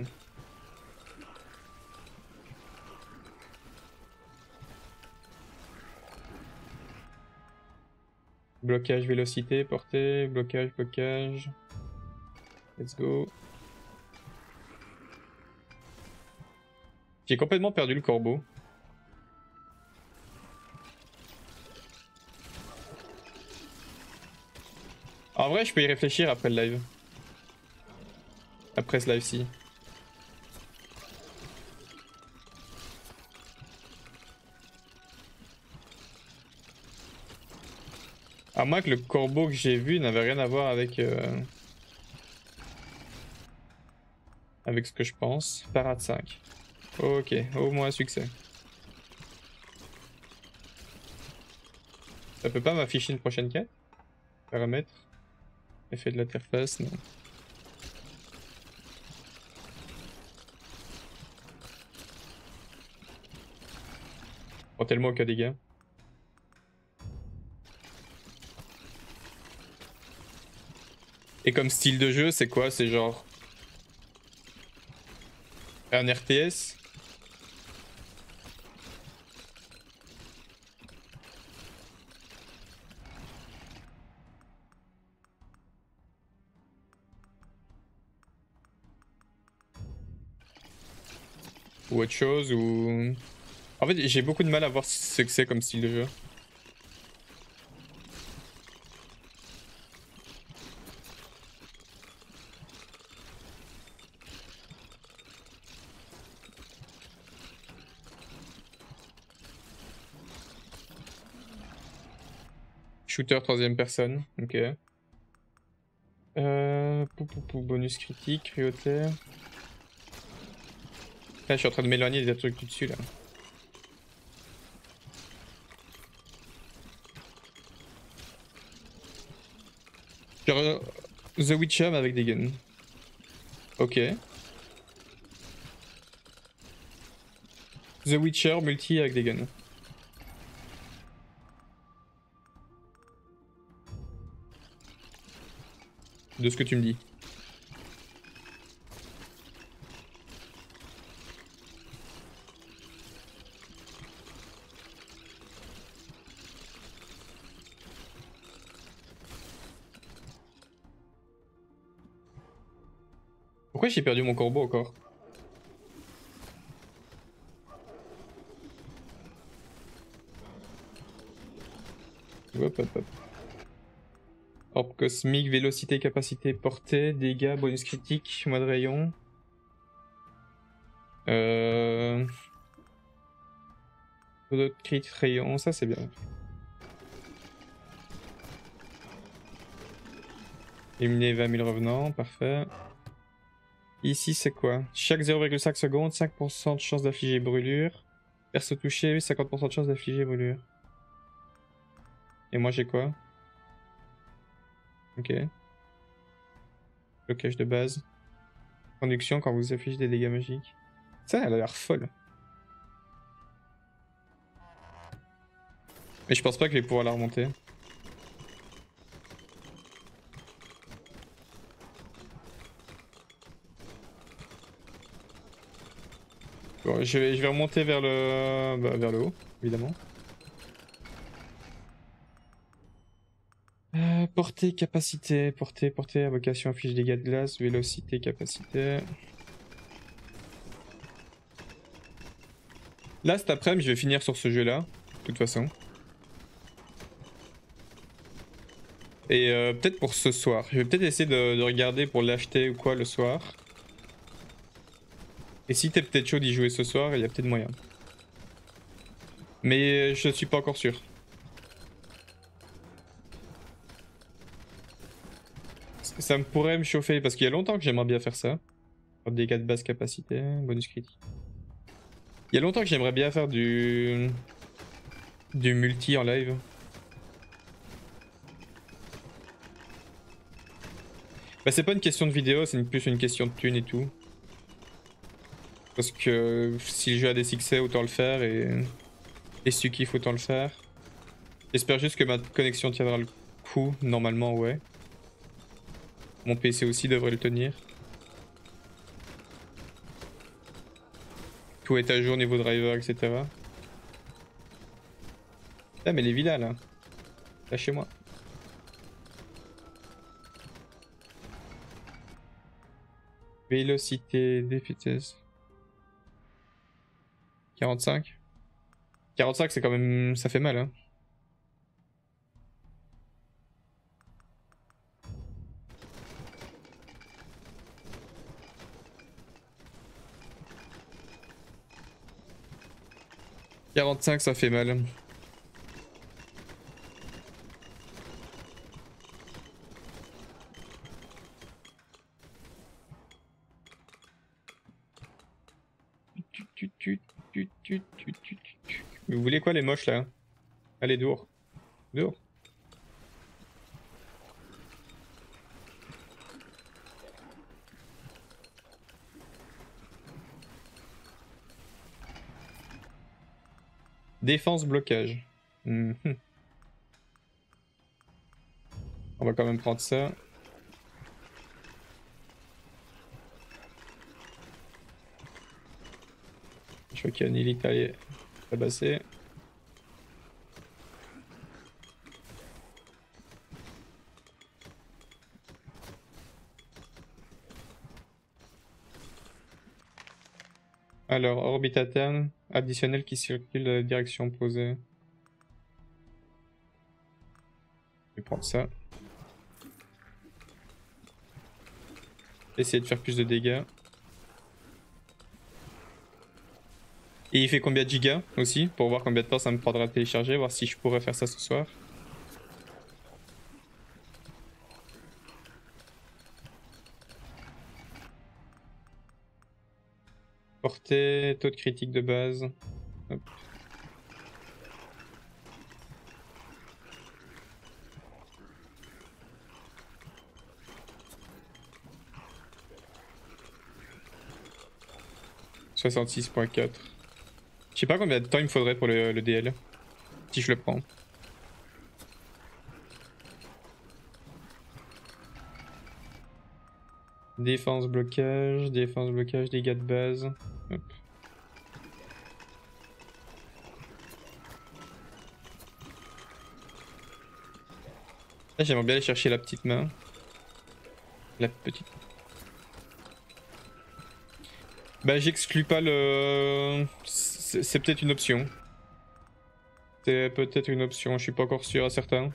Blocage, vélocité, portée, blocage, blocage. Let's go. J'ai complètement perdu le corbeau. En vrai, je peux y réfléchir après le live. Après ce live-ci. À moins que le corbeau que j'ai vu n'avait rien à voir avec... euh, Avec ce que je pense. Parade 5. Ok, au moins un succès. Ça peut pas m'afficher une prochaine quête? Paramètres? Effet de l'interface, non. Oh, tellement aucun dégâts. Et comme style de jeu, c'est quoi? C'est genre. Un RTS Ou autre chose, ou... En fait, j'ai beaucoup de mal à voir ce que c'est comme style de jeu. Shooter troisième personne, ok. Euh, bonus critique, cruauté. Là, je suis en train de m'éloigner des trucs du dessus là. Euh, The Witcher avec des guns. Ok. The Witcher multi avec des guns. De ce que tu me dis. Pourquoi j'ai perdu mon corbeau encore? Hop hop hop. Orbe cosmique, vélocité, capacité, portée, dégâts, bonus critique, mode rayon. Euh... D'autres crit rayon, ça c'est bien. Éliminer 20 000 revenants, parfait. Ici, c'est quoi? Chaque 0,5 secondes, 5% de chance d'affliger brûlure. Perso touché, 50% de chance d'affliger brûlure. Et moi, j'ai quoi? Ok. Blocage de base. Conduction quand vous affichez des dégâts magiques. Ça, elle a l'air folle. Mais je pense pas que je vais pouvoir la remonter. Bon, je vais, je remonter vers le, bah, vers le haut, évidemment. Euh, portée, capacité, portée, portée, invocation, affiche dégâts de glace, vélocité, capacité. Là, cet après-midi, je vais finir sur ce jeu-là, de toute façon. Et euh, peut-être pour ce soir. Je vais peut-être essayer de, de regarder pour l'acheter ou quoi le soir. Et si t'es peut-être chaud d'y jouer ce soir, il y a peut-être moyen. Mais je suis pas encore sûr. Ça me pourrait me chauffer parce qu'il y a longtemps que j'aimerais bien faire ça. Dégâts de basse capacité, bonus critique. Il y a longtemps que j'aimerais bien faire du... Du multi en live. Bah c'est pas une question de vidéo, c'est plus une question de thunes et tout. Parce que si le jeu a des succès, autant le faire et, et si tu kiffes, autant le faire. J'espère juste que ma connexion tiendra le coup, normalement ouais. Mon PC aussi devrait le tenir. Tout est à jour niveau driver, etc. Ah mais les villas là. Lâchez-moi. Vélocité, vitesse. 45 45 c'est quand même... ça fait mal hein. « 45 ça fait mal. Vous voulez quoi les moches là? Allez dehors. Dehors. Défense blocage. Mhm. On va quand même prendre ça. Je vois qu'il y a élite à aller tabasser. Alors, orbite interne additionnelle qui circule la direction opposée. Je vais prendre ça. Essayer de faire plus de dégâts. Et il fait combien de gigas aussi Pour voir combien de temps ça me prendra à télécharger, voir si je pourrais faire ça ce soir. Portée, taux de critique de base. Hop. « 66.4. Je sais pas combien de temps il me faudrait pour le, le DL. Si je le prends. Défense blocage, défense blocage, dégâts de base. Là j'aimerais bien aller chercher la petite main. La petite. Bah j'exclus pas le... C'est peut-être une option. C'est peut-être une option, je suis pas encore sûr à certain.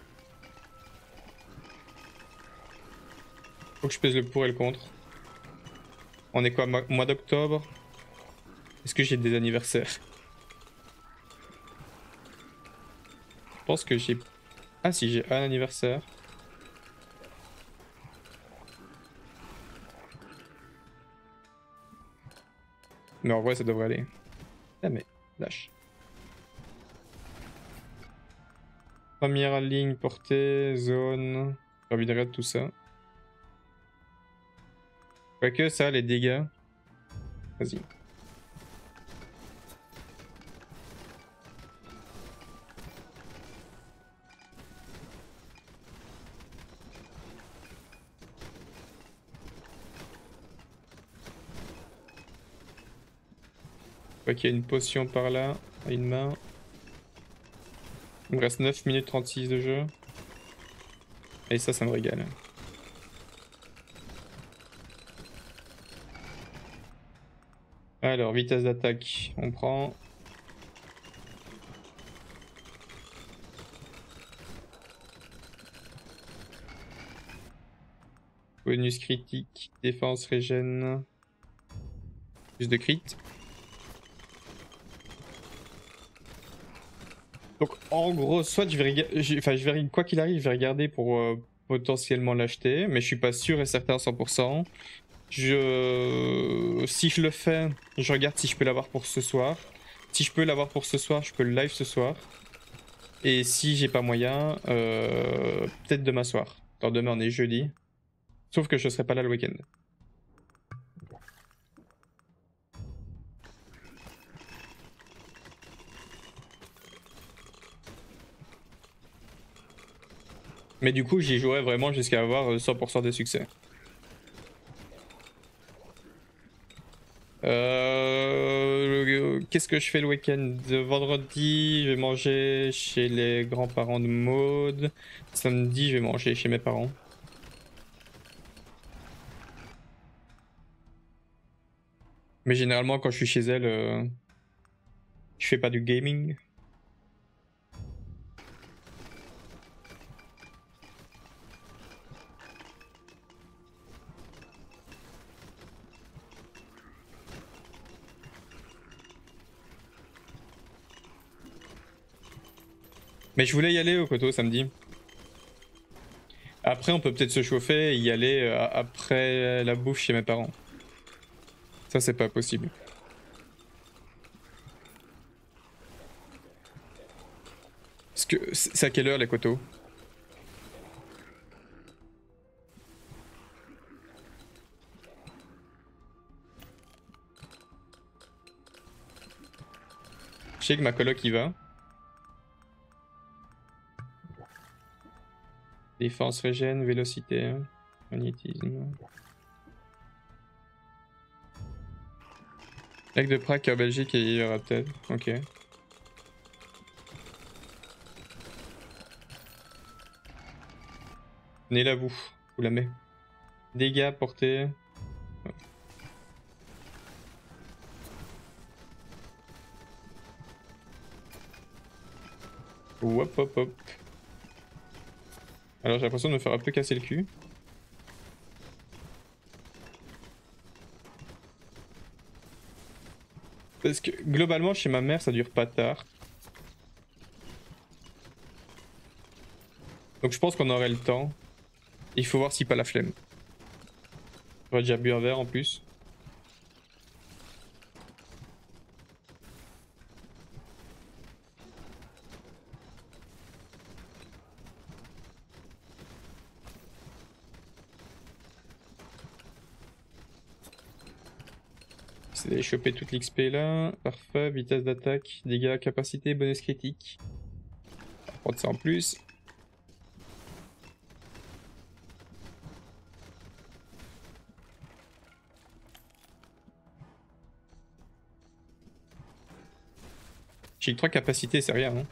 Faut que je pèse le pour et le contre. On est quoi, mois d'octobre? Est-ce que j'ai des anniversaires Je pense que j'ai... Ah si, j'ai un anniversaire. Mais en vrai, ça devrait aller. Ah mais, lâche. Première ligne, portée, zone... J'ai envie de regarder tout ça. Quoique ça, les dégâts. Vas-y. Qu'il y a une potion par là, une main. Il me reste 9 minutes 36 de jeu. Et ça, ça me régale. Alors, vitesse d'attaque, on prend. Bonus critique, défense régène. Plus de crit. Donc en gros, soit je vais enfin je vais, quoi qu'il arrive, je vais regarder pour euh, potentiellement l'acheter, mais je suis pas sûr et certain à 100%. Je... Si je le fais, je regarde si je peux l'avoir pour ce soir. Si je peux l'avoir pour ce soir, je peux le live ce soir. Et si j'ai pas moyen, euh, peut-être demain soir. Alors demain on est jeudi. Sauf que je serai pas là le week-end. Mais du coup, j'y jouerai vraiment jusqu'à avoir euh, 100% de succès. Euh, Qu'est-ce que je fais le week-end? Vendredi, je vais manger chez les grands-parents de Maud. Samedi, je vais manger chez mes parents. Mais généralement, quand je suis chez elle, euh, je fais pas du gaming. Mais je voulais y aller au coteau samedi. Après, on peut peut-être se chauffer et y aller euh, après la bouffe chez mes parents. Ça, c'est pas possible. Que c'est à quelle heure les coteaux Je sais que ma coloc y va. Défense régène, vélocité, magnétisme. Lac de Prague en Belgique et il y aura peut-être. Ok. Venez là vous, vous la mets. Dégâts portés. Hop hop hop. Alors j'ai l'impression de me faire un peu casser le cul. Parce que globalement chez ma mère ça dure pas tard. Donc je pense qu'on aurait le temps. Il faut voir si pas la flemme. J'aurais déjà bu un verre en plus. C'est choper toute l'XP là. Parfait, vitesse d'attaque, dégâts, capacité, bonus critique. On va prendre ça en plus. J'ai 3 capacités, c'est rien. Hein.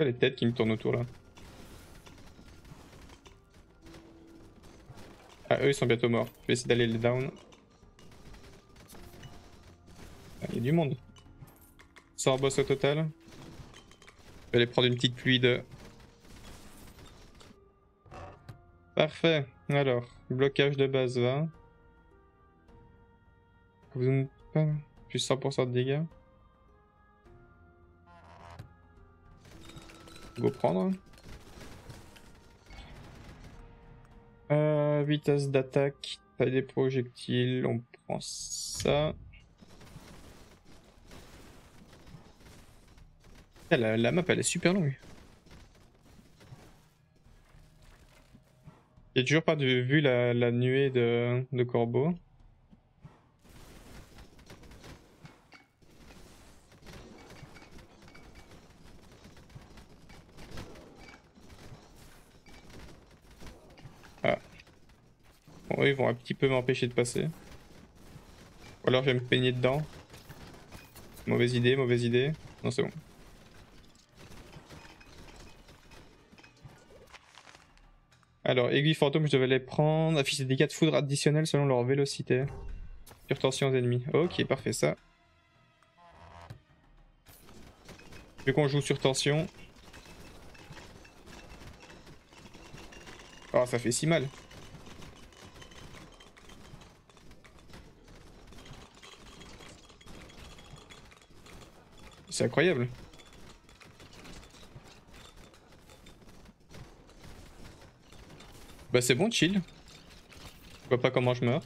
les têtes qui me tournent autour là Ah, eux ils sont bientôt morts. Je vais essayer d'aller les down. Ah, il y a du monde. 100 boss au total. Je vais aller prendre une petite pluie de. Parfait. Alors, blocage de base 20. Vous pas plus 100% de dégâts. Go prendre. Euh, vitesse d'attaque, taille des projectiles, on prend ça. Ah, la, map elle est super longue. J'ai toujours pas vu la, nuée de, de corbeaux. Ils vont un petit peu m'empêcher de passer. Ou alors je vais me peigner dedans. Mauvaise idée, mauvaise idée. Non, c'est bon. Alors, aiguille fantôme, je devais les prendre. Afficher des dégâts de foudre additionnels selon leur vélocité. Sur tension aux ennemis. Ok, parfait, ça. Vu qu'on joue sur tension. Oh, ça fait si mal. C'est incroyable. Bah c'est bon, chill. Je vois pas comment je meurs.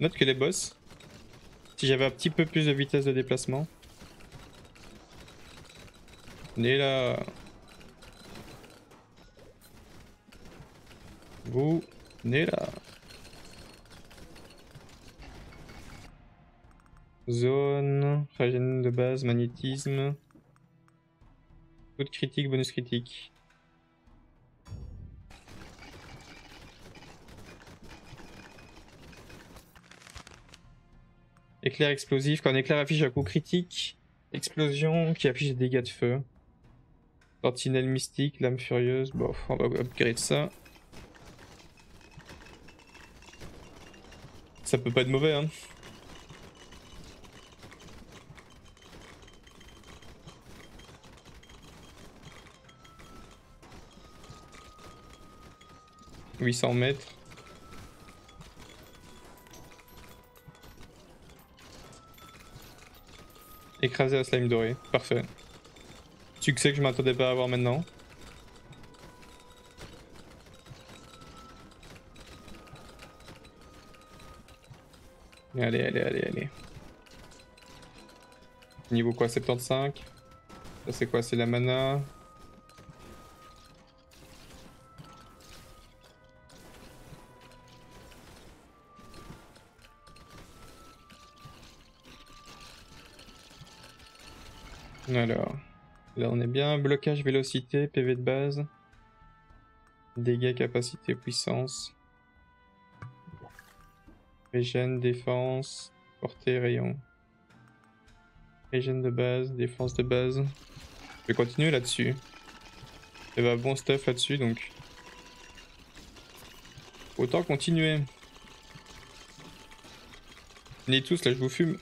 Note que les boss, si j'avais un petit peu plus de vitesse de déplacement. Venez là. Vous, venez là. Zone, régène de base, magnétisme. Coup de critique, bonus critique. Éclair explosif, quand un éclair affiche un coup critique, explosion qui affiche des dégâts de feu. Sentinelle mystique, lame furieuse, bon, on va upgrade ça. Ça peut pas être mauvais, hein. 800 mètres. Écraser la slime doré, parfait. Succès que je m'attendais pas à avoir maintenant. Allez, allez, allez, allez. Niveau quoi 75? Ça c'est quoi? C'est la mana Alors, là on est bien. Blocage, vélocité, PV de base. Dégâts, capacité, puissance. Régène, défense, portée, rayon. Régène de base, défense de base. Je vais continuer là-dessus. Y a bon stuff là-dessus donc. Autant continuer. Venez tous là, je vous fume.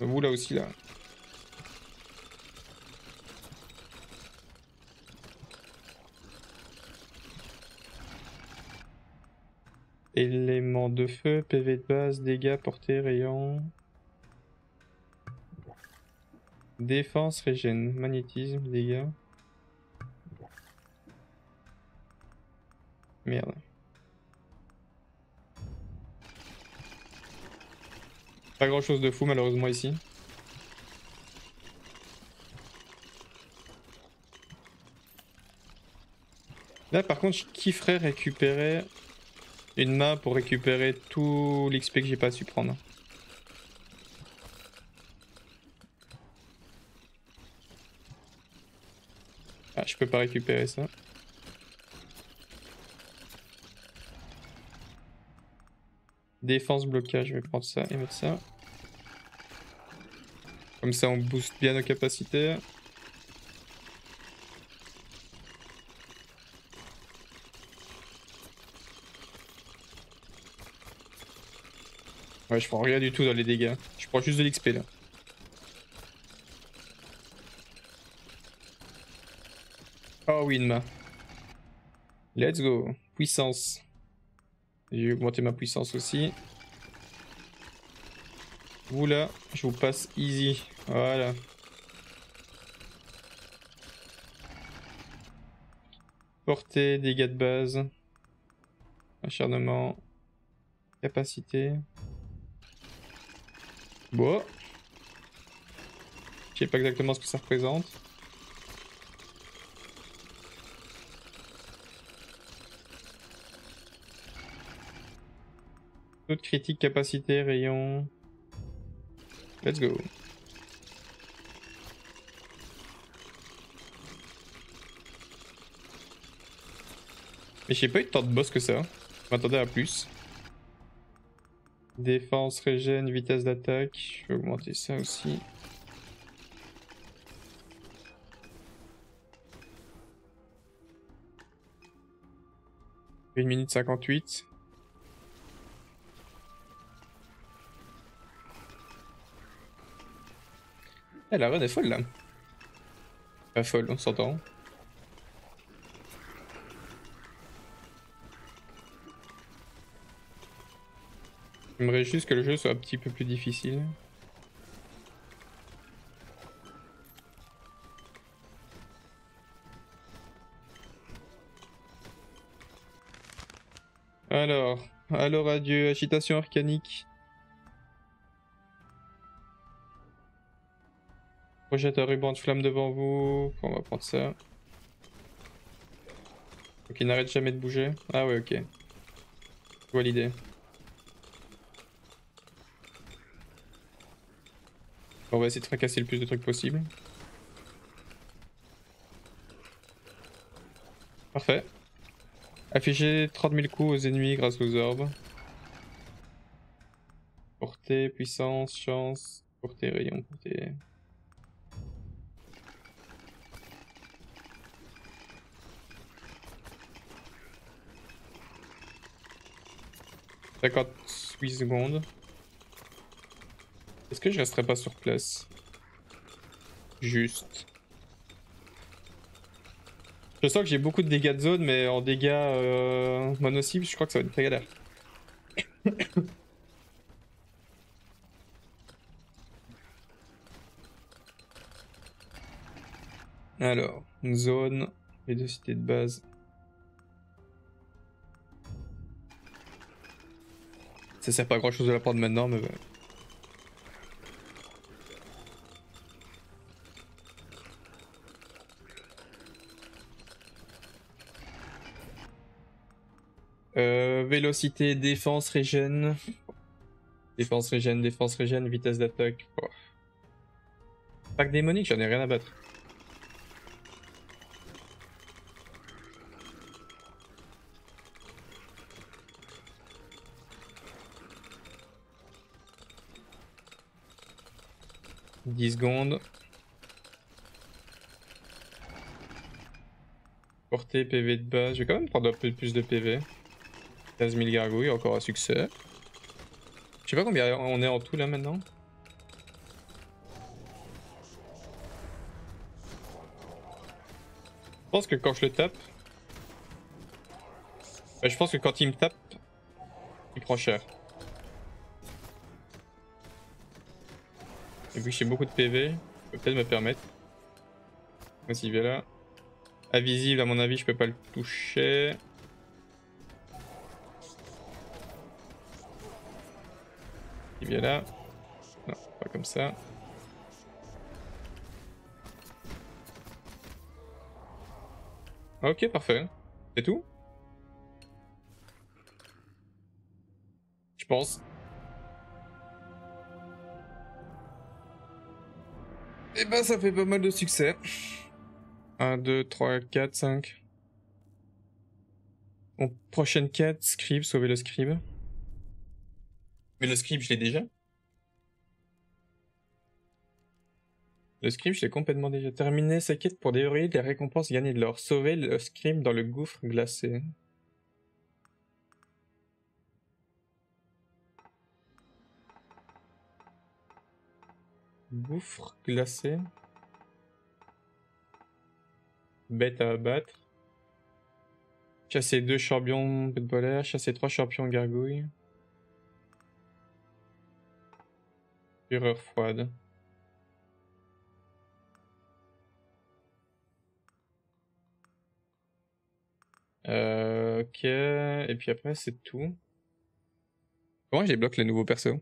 Vous là aussi là. De feu, PV de base, dégâts, portée, rayon. Défense, régène, magnétisme, dégâts. Merde. Pas grand chose de fou malheureusement ici. Là par contre je kifferais récupérer une main pour récupérer tout l'XP que j'ai pas su prendre. Ah, je peux pas récupérer ça. Défense, blocage, je vais prendre ça et mettre ça. Comme ça on booste bien nos capacités. Ouais, je prends rien du tout dans les dégâts. Je prends juste de l'XP là. Oh oui, Inma. Let's go. Puissance. J'ai augmenté ma puissance aussi. Vous là, je vous passe easy. Voilà. Portée, dégâts de base. Acharnement. Capacité. Bon. Je sais pas exactement ce que ça représente. D'autres critiques, capacité, rayon. Let's go. Mais j'ai pas eu tant de boss que ça. Je m'attendais à plus. Défense, régène, vitesse d'attaque. Je vais augmenter ça aussi. Une minute 58. Eh, la run est folle là. Pas folle, on s'entend. J'aimerais juste que le jeu soit un petit peu plus difficile. Alors, alors adieu, agitation arcanique. Projette un ruban de flamme devant vous. On va prendre ça. Ok, n'arrête jamais de bouger. Ah ouais, ok. Je vois l'idée. On va essayer de fracasser le plus de trucs possible. Parfait. Afficher 30 000 coups aux ennemis grâce aux orbes. Portée, puissance, chance, portée, rayon, portée. D'accord, 8 secondes. Est-ce que je resterai pas sur place? Juste. Je sens que j'ai beaucoup de dégâts de zone, mais en dégâts euh, mono-cible, je crois que ça va être très galère. Alors, zone, les deux cités de base. Ça sert pas à grand chose de la prendre maintenant, mais. Euh, vélocité, défense, régène. Défense, régène, défense, régène, vitesse d'attaque. Oh. Pack démonique, j'en ai rien à battre. « 10 secondes. Portée PV de base. Je vais quand même prendre un peu plus de PV. 15 000 gargouilles, encore un succès. Je sais pas combien on est en tout là maintenant. Je pense que quand je le tape... je pense que quand il me tape, il prend cher. Et puis j'ai beaucoup de PV, je peux peut-être me permettre. Vas-y, viens là. Invisible, à mon avis, je peux pas le toucher. Vient là. Non, pas comme ça. Ok, parfait. C'est tout? Je pense. Et eh ben ça fait pas mal de succès. 1, 2, 3, 4, 5. Bon, prochaine quête, scribe, sauver le scribe. Mais le scribe, je l'ai déjà. Le scribe, je l'ai complètement déjà terminé. Sa quête pour déverrouiller des récompenses gagnées de l'or. Sauver le scribe dans le gouffre glacé. Gouffre glacé. Bête à abattre. Chasser deux champions de polaire. Chasser trois champions gargouilles. Fureur froide. Euh, ok, et puis après c'est tout. Comment je débloque les nouveaux persos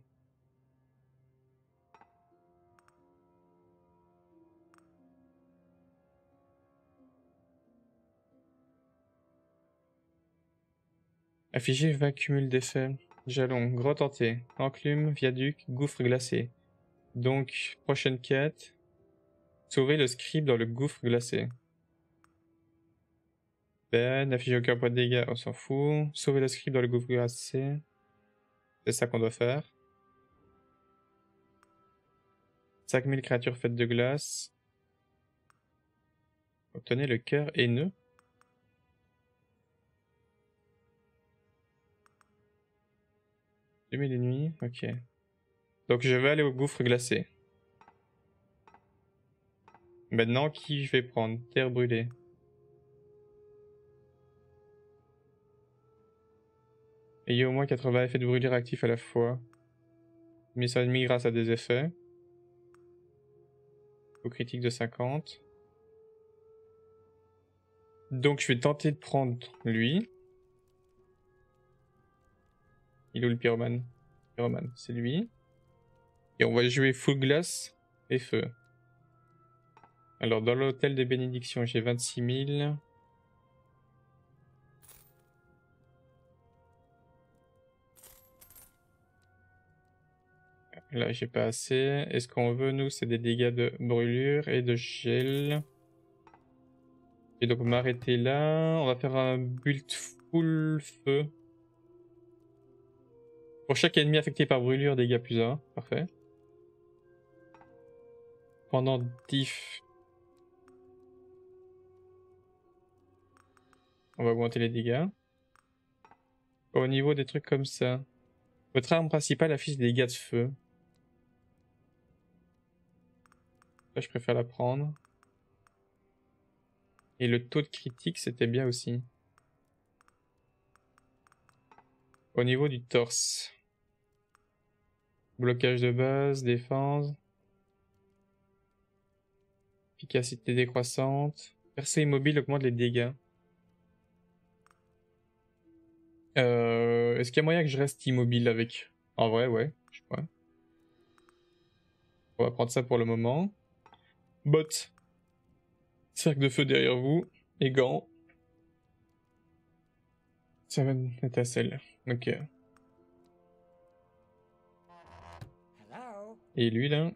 Afficher 20 cumuls d'effets. Jalon, grotte hantée, enclume, viaduc, gouffre glacé. Donc, prochaine quête. Sauver le scribe dans le gouffre glacé. Ben, afficher aucun point de dégâts, on s'en fout. Sauver le scribe dans le gouffre glacé. C'est ça qu'on doit faire. 5000 créatures faites de glace. Obtenez le cœur haineux. Deux et nuits, ok. Donc je vais aller au gouffre glacé. Maintenant, qui je vais prendre? Terre brûlée. Ayez au moins 80 effets de brûlure actifs à la fois. Mais ça grâce à des effets. Au critique de 50. Donc je vais tenter de prendre lui. Il est où le pyromane? Pyromane, c'est lui. Et on va jouer full glace et feu. Alors, dans l'hôtel des bénédictions, j'ai 26 000. Là, j'ai pas assez. Et ce qu'on veut, nous, c'est des dégâts de brûlure et de gel. Et donc, m'arrêter là. On va faire un build full feu. Pour chaque ennemi affecté par brûlure, dégâts plus 1. Parfait. Pendant diff. On va augmenter les dégâts. Au niveau des trucs comme ça. Votre arme principale affiche des dégâts de feu. Là, je préfère la prendre. Et le taux de critique, c'était bien aussi. Au niveau du torse. Blocage de base, défense. Efficacité décroissante. Percée immobile augmente les dégâts. Euh, Est-ce qu'il y a moyen que je reste immobile avec? En vrai, ouais. Je crois. On va prendre ça pour le moment. Bot. Cercle de feu derrière vous. Et gants. Ça va étincelle. Ok. Hello? Et lui là?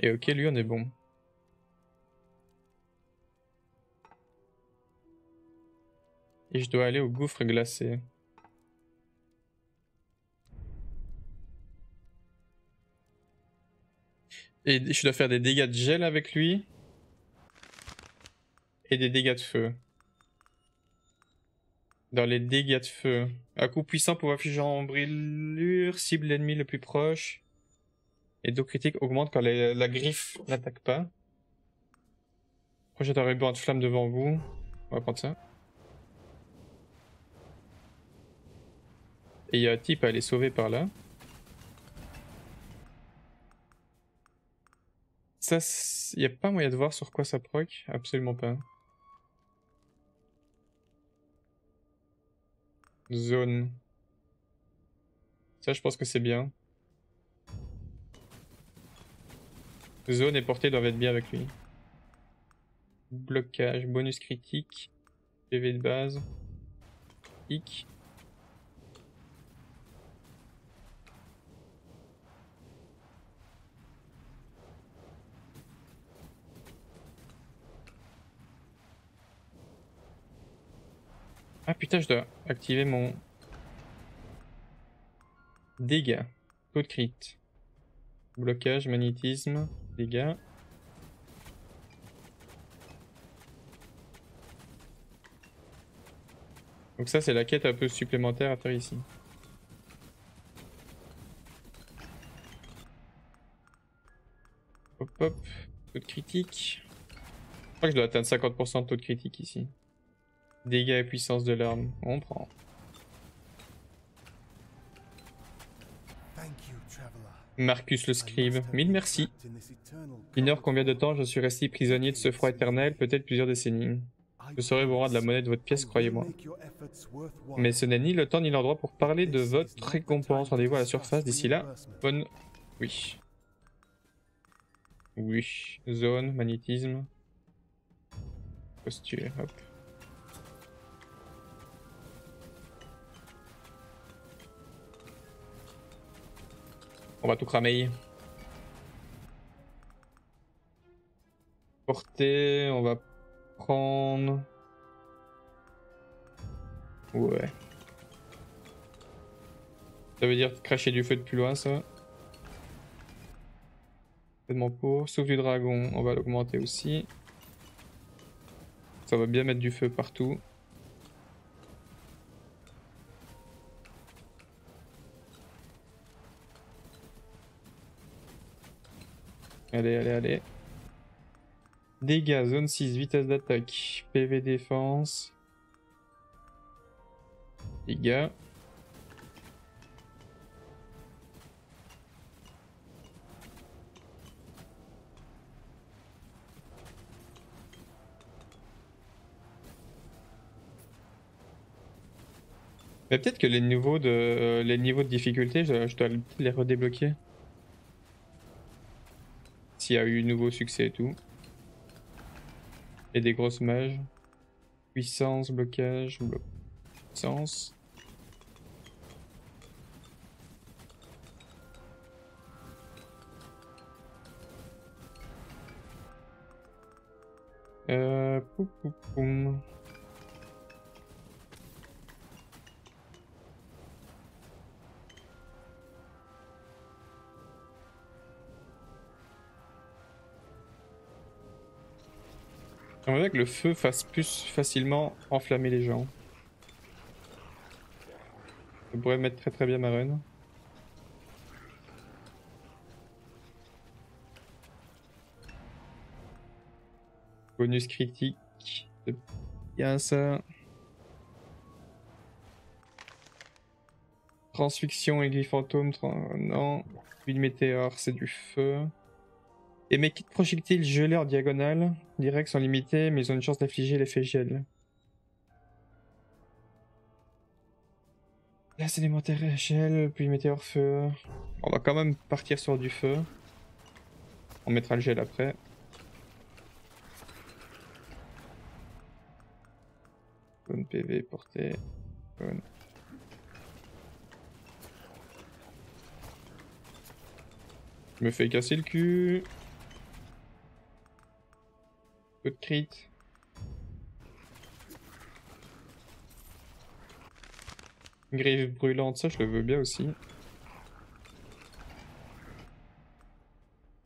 Et ok, lui on est bon. Et je dois aller au gouffre glacé. Et je dois faire des dégâts de gel avec lui. Et des dégâts de feu. Dans les dégâts de feu. Un coup puissant pour afficher en brûlure, cible l'ennemi le plus proche. Et dos critique augmente quand la, la griffe n'attaque pas. Projette un ruban de flamme devant vous. On va prendre ça. Et il y a un type à aller sauver par là. Ça, il n'y a pas moyen de voir sur quoi ça proc Absolument pas. Zone. Ça, je pense que c'est bien. Zone et portée doivent être bien avec lui. Blocage, bonus critique, PV de base, hic. Ah putain, je dois activer mon dégâts, taux de crit, blocage, magnétisme, dégâts. Donc ça c'est la quête un peu supplémentaire à faire ici. Hop hop, taux de critique. Je crois que je dois atteindre 50% de taux de critique ici. Dégâts et puissance de l'arme, on prend. Marcus le scribe, mille merci. Ignore combien de temps je suis resté prisonnier de ce froid éternel, peut-être plusieurs décennies. Je saurai vous rendre la monnaie de votre pièce, croyez-moi. Mais ce n'est ni le temps ni l'endroit pour parler de votre récompense. Rendez-vous à la surface d'ici là. Bonne... Oui. Oui. Zone, magnétisme. Posture, hop. On va tout cramer. Porter, on va prendre... Ouais. Ça veut dire cracher du feu de plus loin, ça. Tellement pour. Souffle du dragon, on va l'augmenter aussi. Ça va bien mettre du feu partout. Allez, allez, allez. Dégâts, zone 6, vitesse d'attaque, PV défense. Dégâts. Mais peut-être que les niveaux de les niveaux de difficulté, je dois les redébloquer. S'il y a eu nouveau succès et tout. Et des grosses mages. Puissance, blocage, blo puissance. Euh, poum, poum, poum. J'aimerais que le feu fasse plus facilement enflammer les gens. Ça pourrait mettre très très bien ma run. Bonus critique. C'est bien ça. Transfixion, aiguille fantôme, non. Huile météore, c'est du feu. Et mes kits projectiles gelés en diagonale, direct sont limités, mais ils ont une chance d'infliger l'effet gel. Là, c'est élémentaire gel, puis météore feu. On va quand même partir sur du feu. On mettra le gel après. Bonne PV portée. Bonne. Je me fais casser le cul. Peu de crit. Griffe brûlante, ça je le veux bien aussi.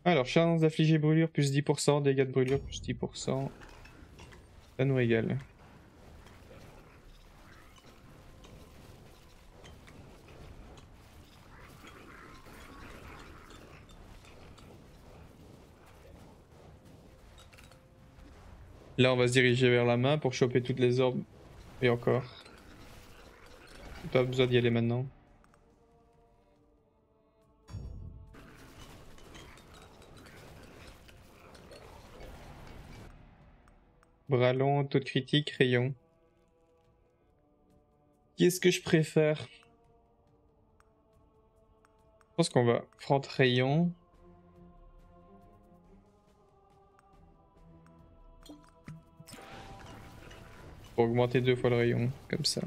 Alors, chance d'affliger brûlure plus 10%, dégâts de brûlure plus 10%. Ça nous régale. Là, on va se diriger vers la main pour choper toutes les orbes. Et encore. Pas besoin d'y aller maintenant. Bras long, taux de critique, rayon. Qu'est-ce que je préfère? Je pense qu'on va front rayon. Augmenter deux fois le rayon, comme ça.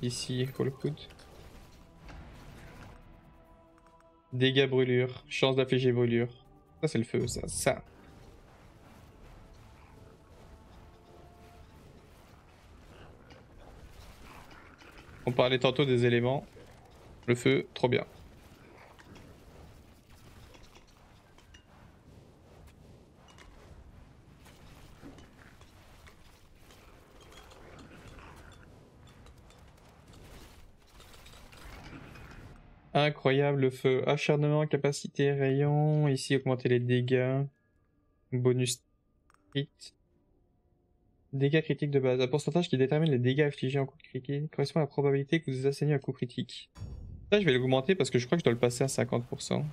Ici, pour le. Dégâts brûlure, chance d'affliger brûlure. Ça c'est le feu, ça, ça. On parlait tantôt des éléments. Le feu, trop bien. Incroyable le feu. Acharnement, capacité, rayon. Ici, augmenter les dégâts. Bonus crit. Dégâts critiques de base. Un pourcentage qui détermine les dégâts affligés en coup critique correspond à la probabilité que vous asseignez un coup critique. Ça, je vais l'augmenter parce que je crois que je dois le passer à 50%.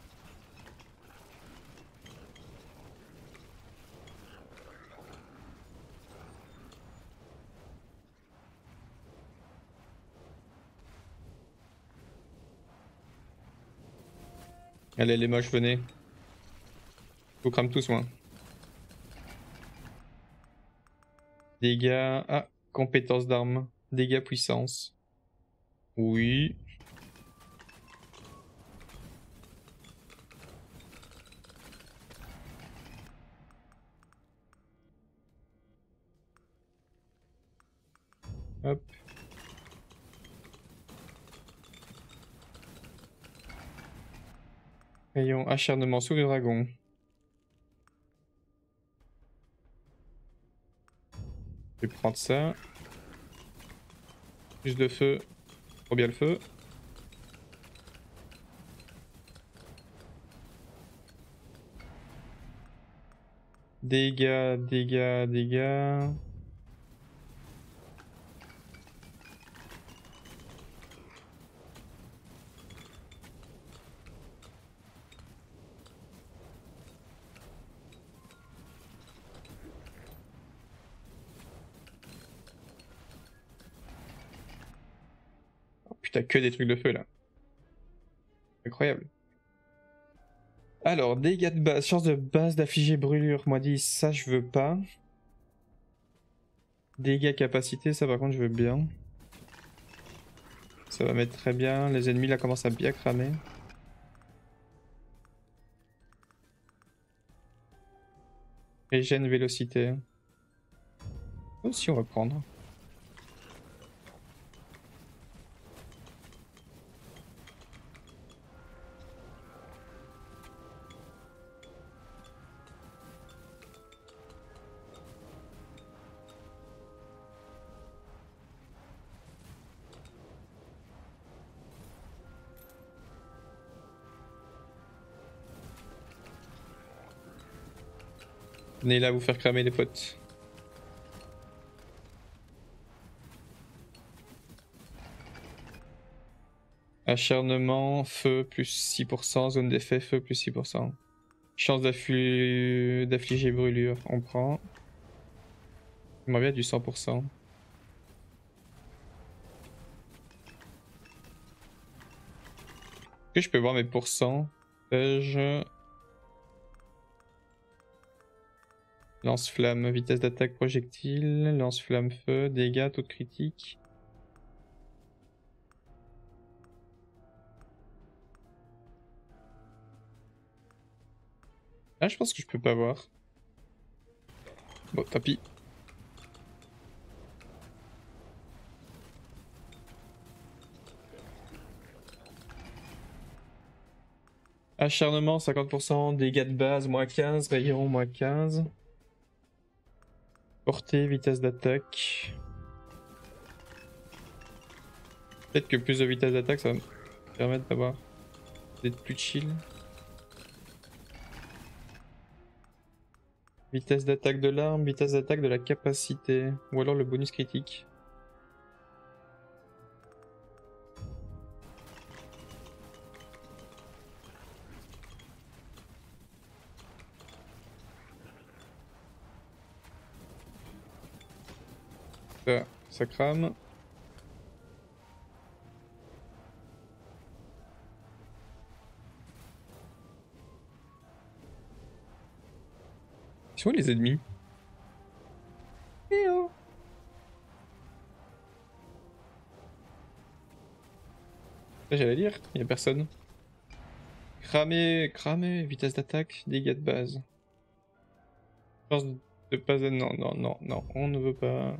Allez les moches, venez. Je vous crame tous moi. Dégâts... Ah, compétences d'armes. Dégâts puissance. Oui. Rayon acharnement sous le dragon. Je vais prendre ça. Plus de feu. Trop bien le feu. Dégâts, dégâts, dégâts. Putain, que des trucs de feu là. Incroyable. Alors, dégâts de base, chance de base d'affliger brûlure, moi dit ça je veux pas. Dégâts capacité, ça par contre je veux bien. Ça va mettre très bien, les ennemis là commencent à bien cramer. Régène vélocité. Aussi on va prendre. Venez là vous faire cramer les potes. Acharnement, feu plus 6%, zone d'effet, feu plus 6%. Chance d'affliger brûlure, on prend. J'aimerais bien du 100%. Est-ce que je peux voir mes pourcents? Je... Lance-flamme, vitesse d'attaque projectile, lance-flamme feu, dégâts, taux de critique. Ah, je pense que je peux pas voir. Bon, tapis. Acharnement 50%, dégâts de base moins 15, rayon moins 15. Portée, vitesse d'attaque. Peut-être que plus de vitesse d'attaque ça va me permettre d'avoir d'être plus chill. Vitesse d'attaque de l'arme, vitesse d'attaque de la capacité, ou alors le bonus critique. Ça, crame. Ils sont où les ennemis Eh oh J'allais dire, il y a personne. Cramé, cramé, vitesse d'attaque, dégâts de base. Chance de pas... Non, non, non, non, on ne veut pas...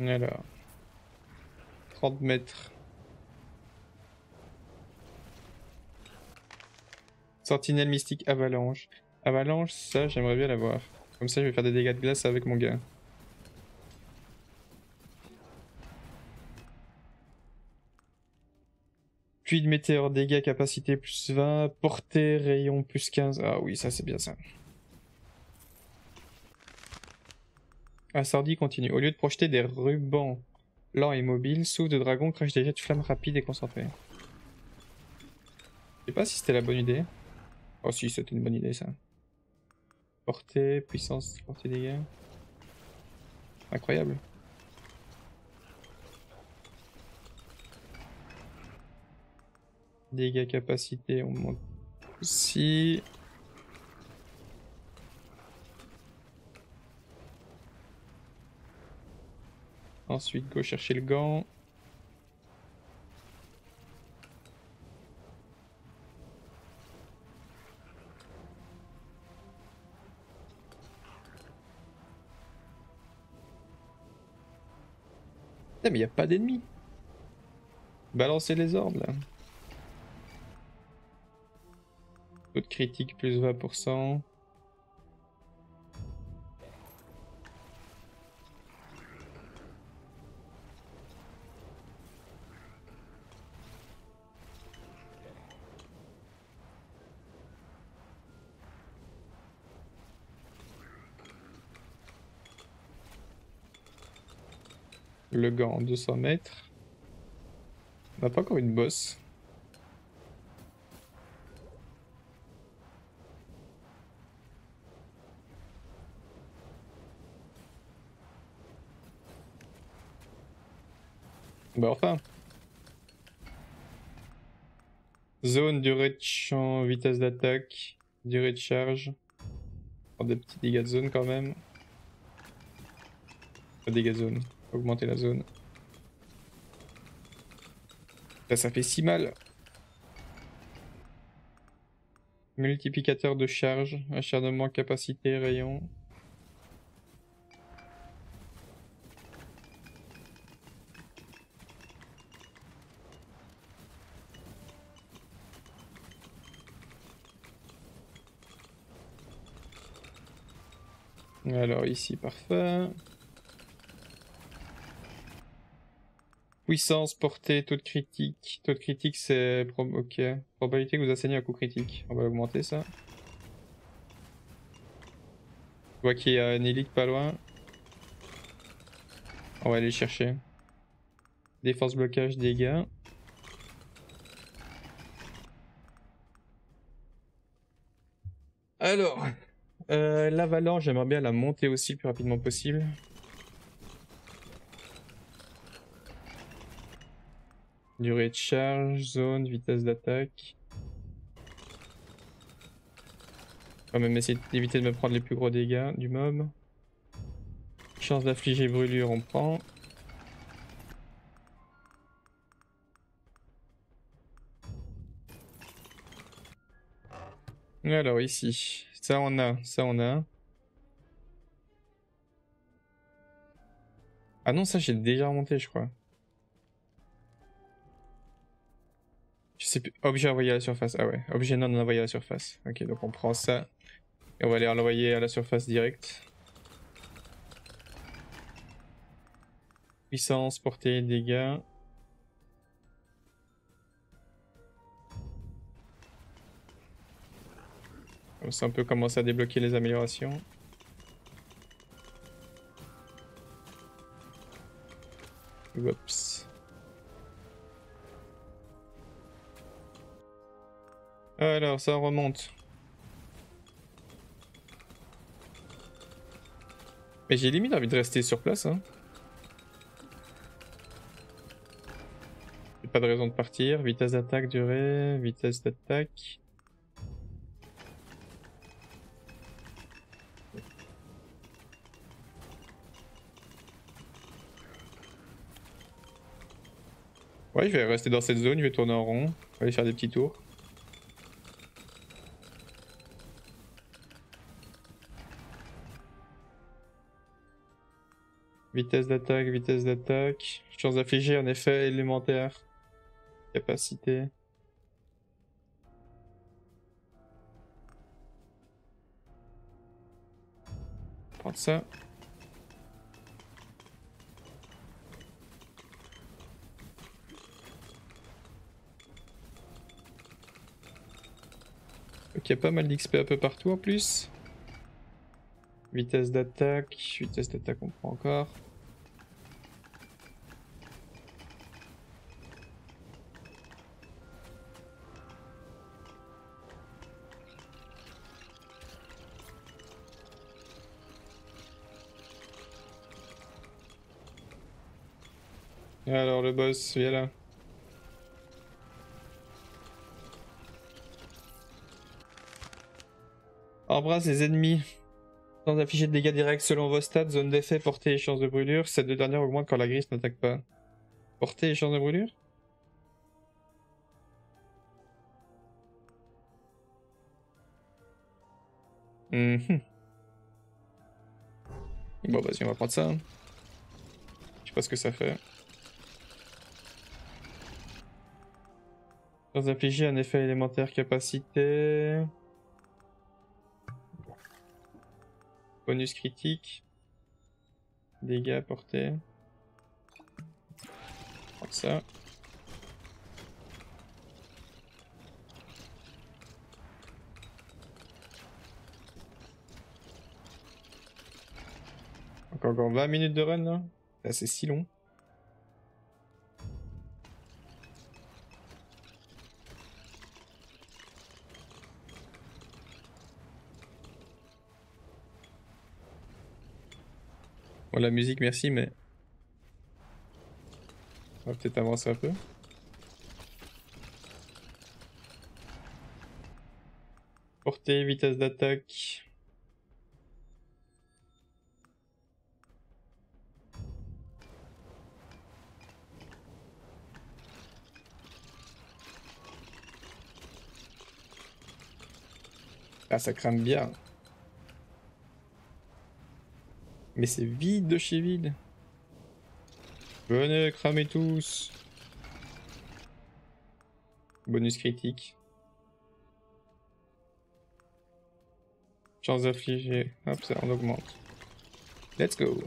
Alors... 30 mètres. Sentinelle mystique avalanche. Avalanche, ça j'aimerais bien l'avoir. Comme ça je vais faire des dégâts de glace avec mon gars. Pluie de météore, dégâts, capacité plus 20, portée, rayon plus 15. Ah oui, ça c'est bien ça. Assordi continue. Au lieu de projeter des rubans lents et mobiles, souffle de dragon crache des jets de flammes rapides et concentrés. Je sais pas si c'était la bonne idée. Oh si, c'était une bonne idée ça. Portée, puissance, portée dégâts. Incroyable. Dégâts capacité, on monte aussi. Ensuite, go chercher le gant. Mais y a pas d'ennemis. Balancez les orbes là. De critique plus 20%. Le gant 200 mètres. On n'a pas encore une bosse. Bah enfin. Zone, durée de champ, vitesse d'attaque, durée de charge. Des petits dégâts de zone quand même. Pas dégâts de zone, augmenter la zone. Ça, ça fait si mal. Multiplicateur de charge, acharnement, capacité, rayon. Alors ici, parfait. Puissance, portée, taux de critique. Taux de critique, c'est... Ok. Probabilité que vous assainiez un coup critique. On va augmenter ça. Je vois qu'il y a une élite pas loin. On va aller chercher. Défense, blocage, dégâts. Alors, euh, l'avalanche, j'aimerais bien la monter aussi le plus rapidement possible. Durée de charge, zone, vitesse d'attaque. Quand même essayer d'éviter de me prendre les plus gros dégâts du mob. Chance d'affliger brûlure, on prend. Alors ici, ça on a, ça on a. Ah non, ça j'ai déjà remonté, je crois. Objet envoyé à la surface. Ah ouais, objet non envoyé à la surface. Ok, donc on prend ça. Et on va aller l'envoyer à la surface direct. Puissance, portée, dégâts. Comme ça on peut commencer à débloquer les améliorations. Oups. Alors ça remonte. Mais j'ai limite envie de rester sur place. Hein. Pas de raison de partir. Vitesse d'attaque, durée, vitesse d'attaque. Ouais, je vais rester dans cette zone, je vais tourner en rond, vais aller faire des petits tours. Vitesse d'attaque, vitesse d'attaque. Chance d'affliger, en effet, élémentaire. Capacité. Prendre ça. Ok, pas mal d'XP un peu partout en plus. Vitesse d'attaque, vitesse d'attaque on prend encore. Alors le boss, viens là. Embrasse les ennemis. Sans afficher de dégâts directs selon vos stats, zone d'effet, portée et chance de brûlure. Ces deux dernières augmentent quand la grise n'attaque pas. Portée et chance de brûlure? Mhm. Bon, vas-y, on va prendre ça. Je sais pas ce que ça fait. Sans infliger un effet élémentaire capacité. Bonus critique. Dégâts portés. Prends ça. Encore, encore 20 minutes de run là C'est si long. La musique, merci, mais. Peut-être avancer un peu. Portée, vitesse d'attaque. Ah, ça crame bien. Mais c'est vide de chez vide. Venez, cramez tous. Bonus critique. Chance d'affliger. Hop, ça, on augmente. Let's go.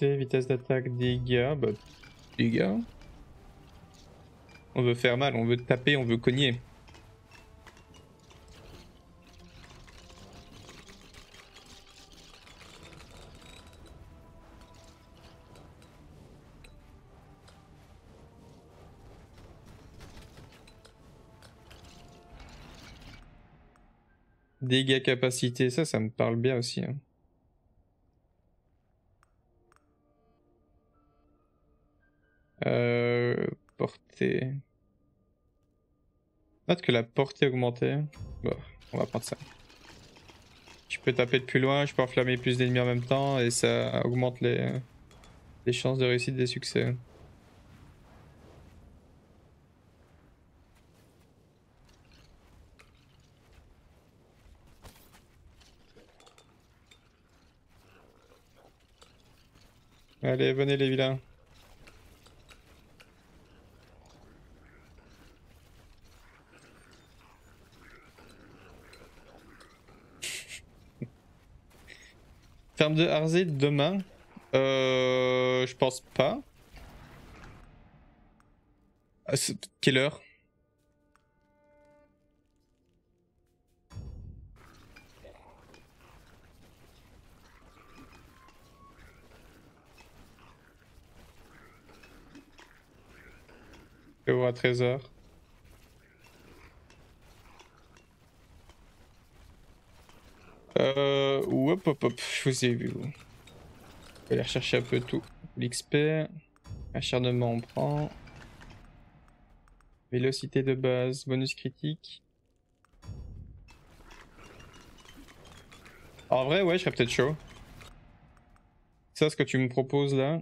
Vitesse d'attaque, dégâts. Bah, dégâts. On veut faire mal, on veut taper, on veut cogner. Dégâts capacité, ça, ça me parle bien aussi. hein. Euh, portée. Note que la portée augmentée. Bon, on va prendre ça. Je peux taper de plus loin, je peux enflammer plus d'ennemis en même temps et ça augmente les, les chances de réussite des succès. Allez, venez les vilains. Ferme de Harzé demain Euh. Je pense pas. Ah, Quelle heure? À 13h. Euh, hop hop hop, je vous ai vu. On va aller rechercher un peu tout. L'XP, acharnement on prend. Vélocité de base, bonus critique. En vrai, ouais, je serais peut-être chaud. Ça, ce que tu me proposes là.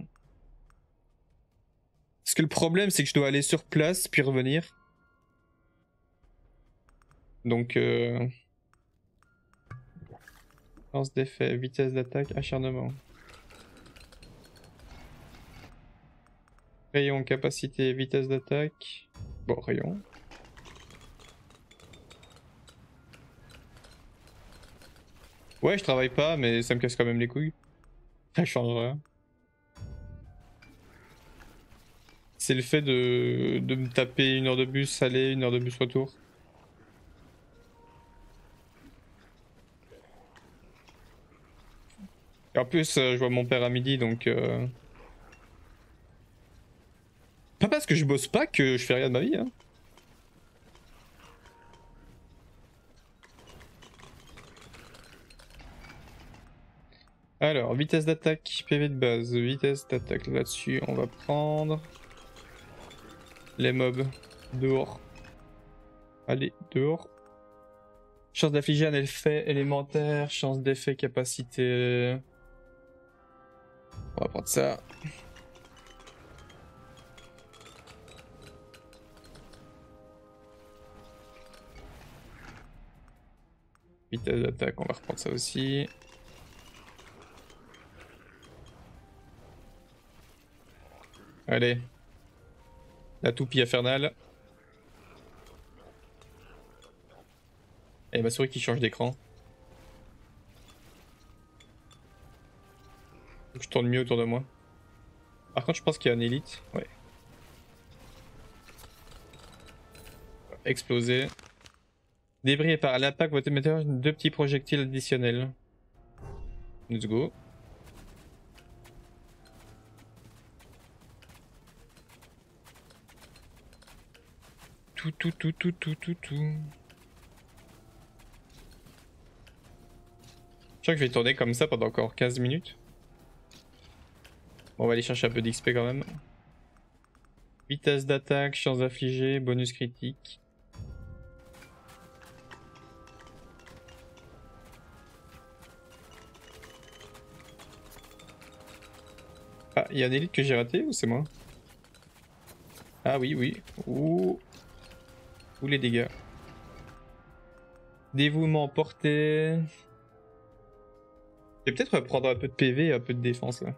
Parce que le problème, c'est que je dois aller sur place puis revenir. Donc, euh... D'effet, vitesse d'attaque, acharnement. Rayon, capacité, vitesse d'attaque. Bon, rayon. Ouais, je travaille pas, mais ça me casse quand même les couilles. Ça change rien. C'est le fait de, de me taper une heure de bus aller, une heure de bus retour. Et en plus, euh, je vois mon père à midi, donc... euh, Pas parce que je bosse pas que je fais rien de ma vie, hein. Alors, vitesse d'attaque, PV de base, vitesse d'attaque là-dessus, on va prendre les mobs dehors. Allez, dehors. Chance d'affliger un effet élémentaire, chance d'effet capacité. On va prendre ça. Vitesse d'attaque, on va reprendre ça aussi. Allez. La toupie infernale. Et ma souris qui change d'écran. Je tourne mieux autour de moi. Par contre, je pense qu'il y a un élite. Ouais. Exploser. Débris par l'impact, votre émetteur, deux petits projectiles additionnels. Let's go. Tout, tout, tout, tout, tout, tout, tout. Je crois que je vais tourner comme ça pendant encore 15 minutes. On va aller chercher un peu d'XP quand même. Vitesse d'attaque, chance d'affliger, bonus critique. Ah, il y a un élite que j'ai raté ou c'est moi? Ah oui, oui. Ouh. Ouh les dégâts. Dévouement porté. Je vais peut-être prendre un peu de PV et un peu de défense là.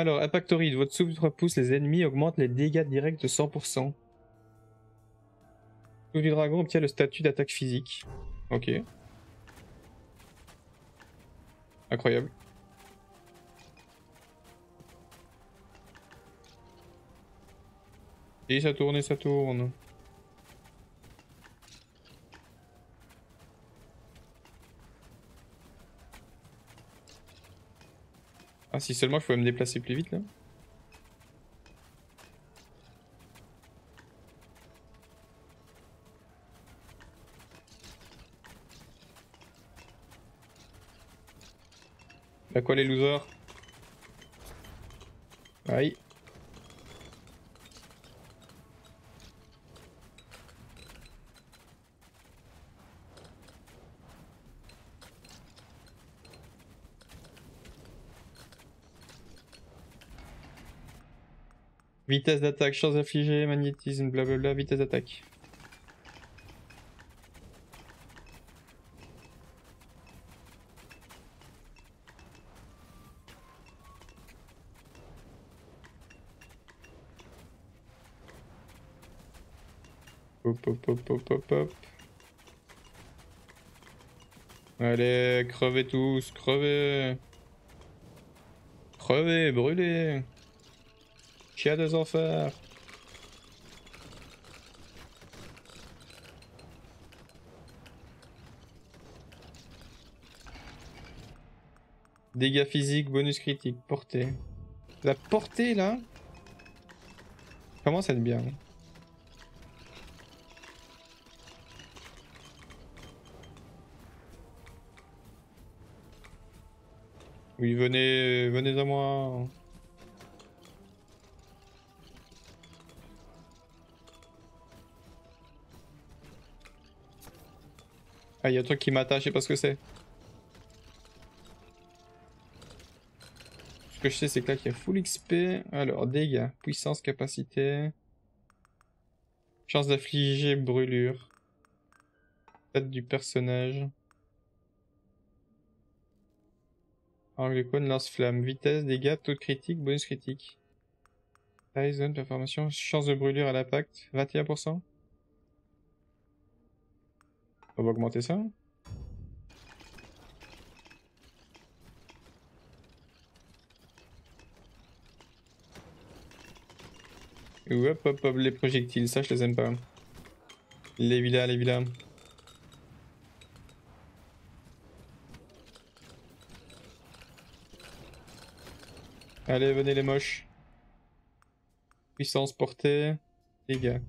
Alors, Impactoride, votre souffle repousse les ennemis, augmente les dégâts directs de 100%. Souffle du dragon obtient le statut d'attaque physique. Ok. Incroyable. Et ça tourne et ça tourne. Ah, si seulement je pouvais me déplacer plus vite là. Bah quoi les losers? Aïe. Vitesse d'attaque, chance affligée, magnétisme, blablabla, vitesse d'attaque. Hop hop hop hop hop hop. Allez, crevez tous, crevez. Crevez, brûlez. Chien des enfers. Dégâts physiques, bonus critique, portée. La portée là Comment ça être bien Oui, venez, venez à moi. Ah, il y a un truc qui m'attache, je sais pas ce que c'est. Ce que je sais, c'est que là, il y a full XP. Alors, dégâts, puissance, capacité. Chance d'affliger brûlure. Tête du personnage. Angle lance-flamme. Vitesse, dégâts, taux de critique, bonus critique. Taille, zone, performation, chance de brûlure à l'impact, 21%. On va augmenter ça. hop hop hop, les projectiles, ça je les aime pas. Les villas, les villas. Allez, venez les moches. Puissance portée, dégâts.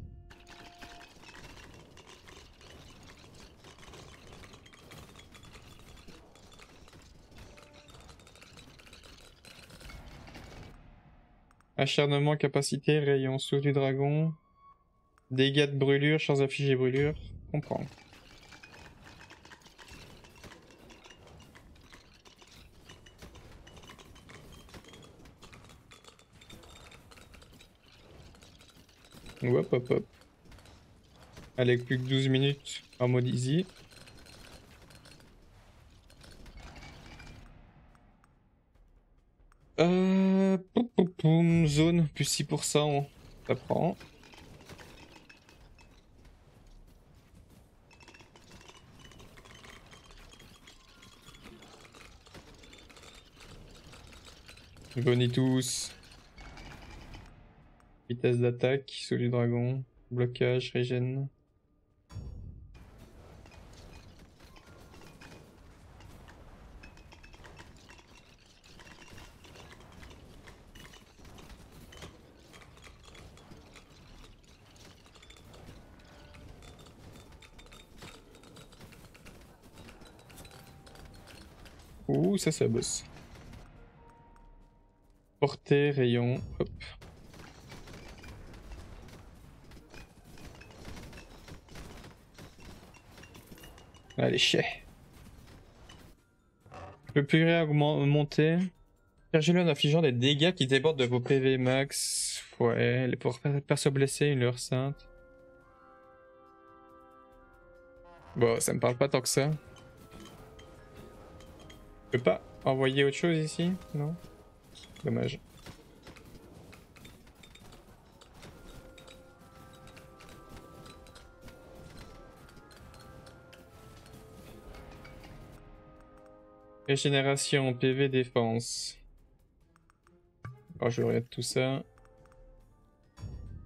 Acharnement, capacité, rayon, souffle du dragon. Dégâts de brûlure, chance d'afficher brûlure. Comprends. Hop hop hop. Allez, plus que 12 minutes en mode easy. Euh, poum, poum, poum, zone, plus 6%, ça prend. Tous. Vitesse d'attaque, sous du dragon, blocage, régène. Ouh, ça, ça bosse. Portée, rayon, hop. Allez, chais. Peux plus rien monter. Chargez-le en infligeant des dégâts qui débordent de vos PV max. Ouais, les perso blessé, une heure sainte. Bon, ça me parle pas tant que ça. Je peux pas envoyer autre chose ici Non? Dommage. Régénération, PV, défense. Alors je regarde tout ça.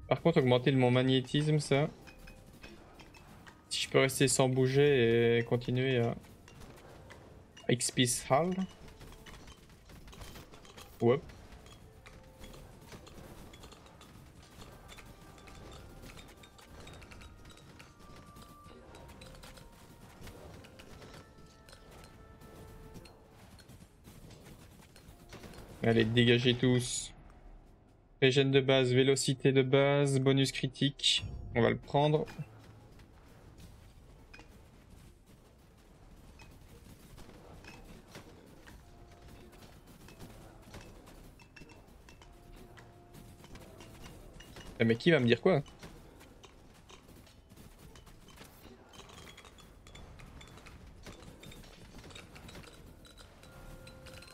Par contre, augmenter mon magnétisme, ça. Si je peux rester sans bouger et continuer à... XP Hall. Whoop. Allez, dégagez tous. Régène de base, vélocité de base, bonus critique. On va le prendre. Mais qui va me dire quoi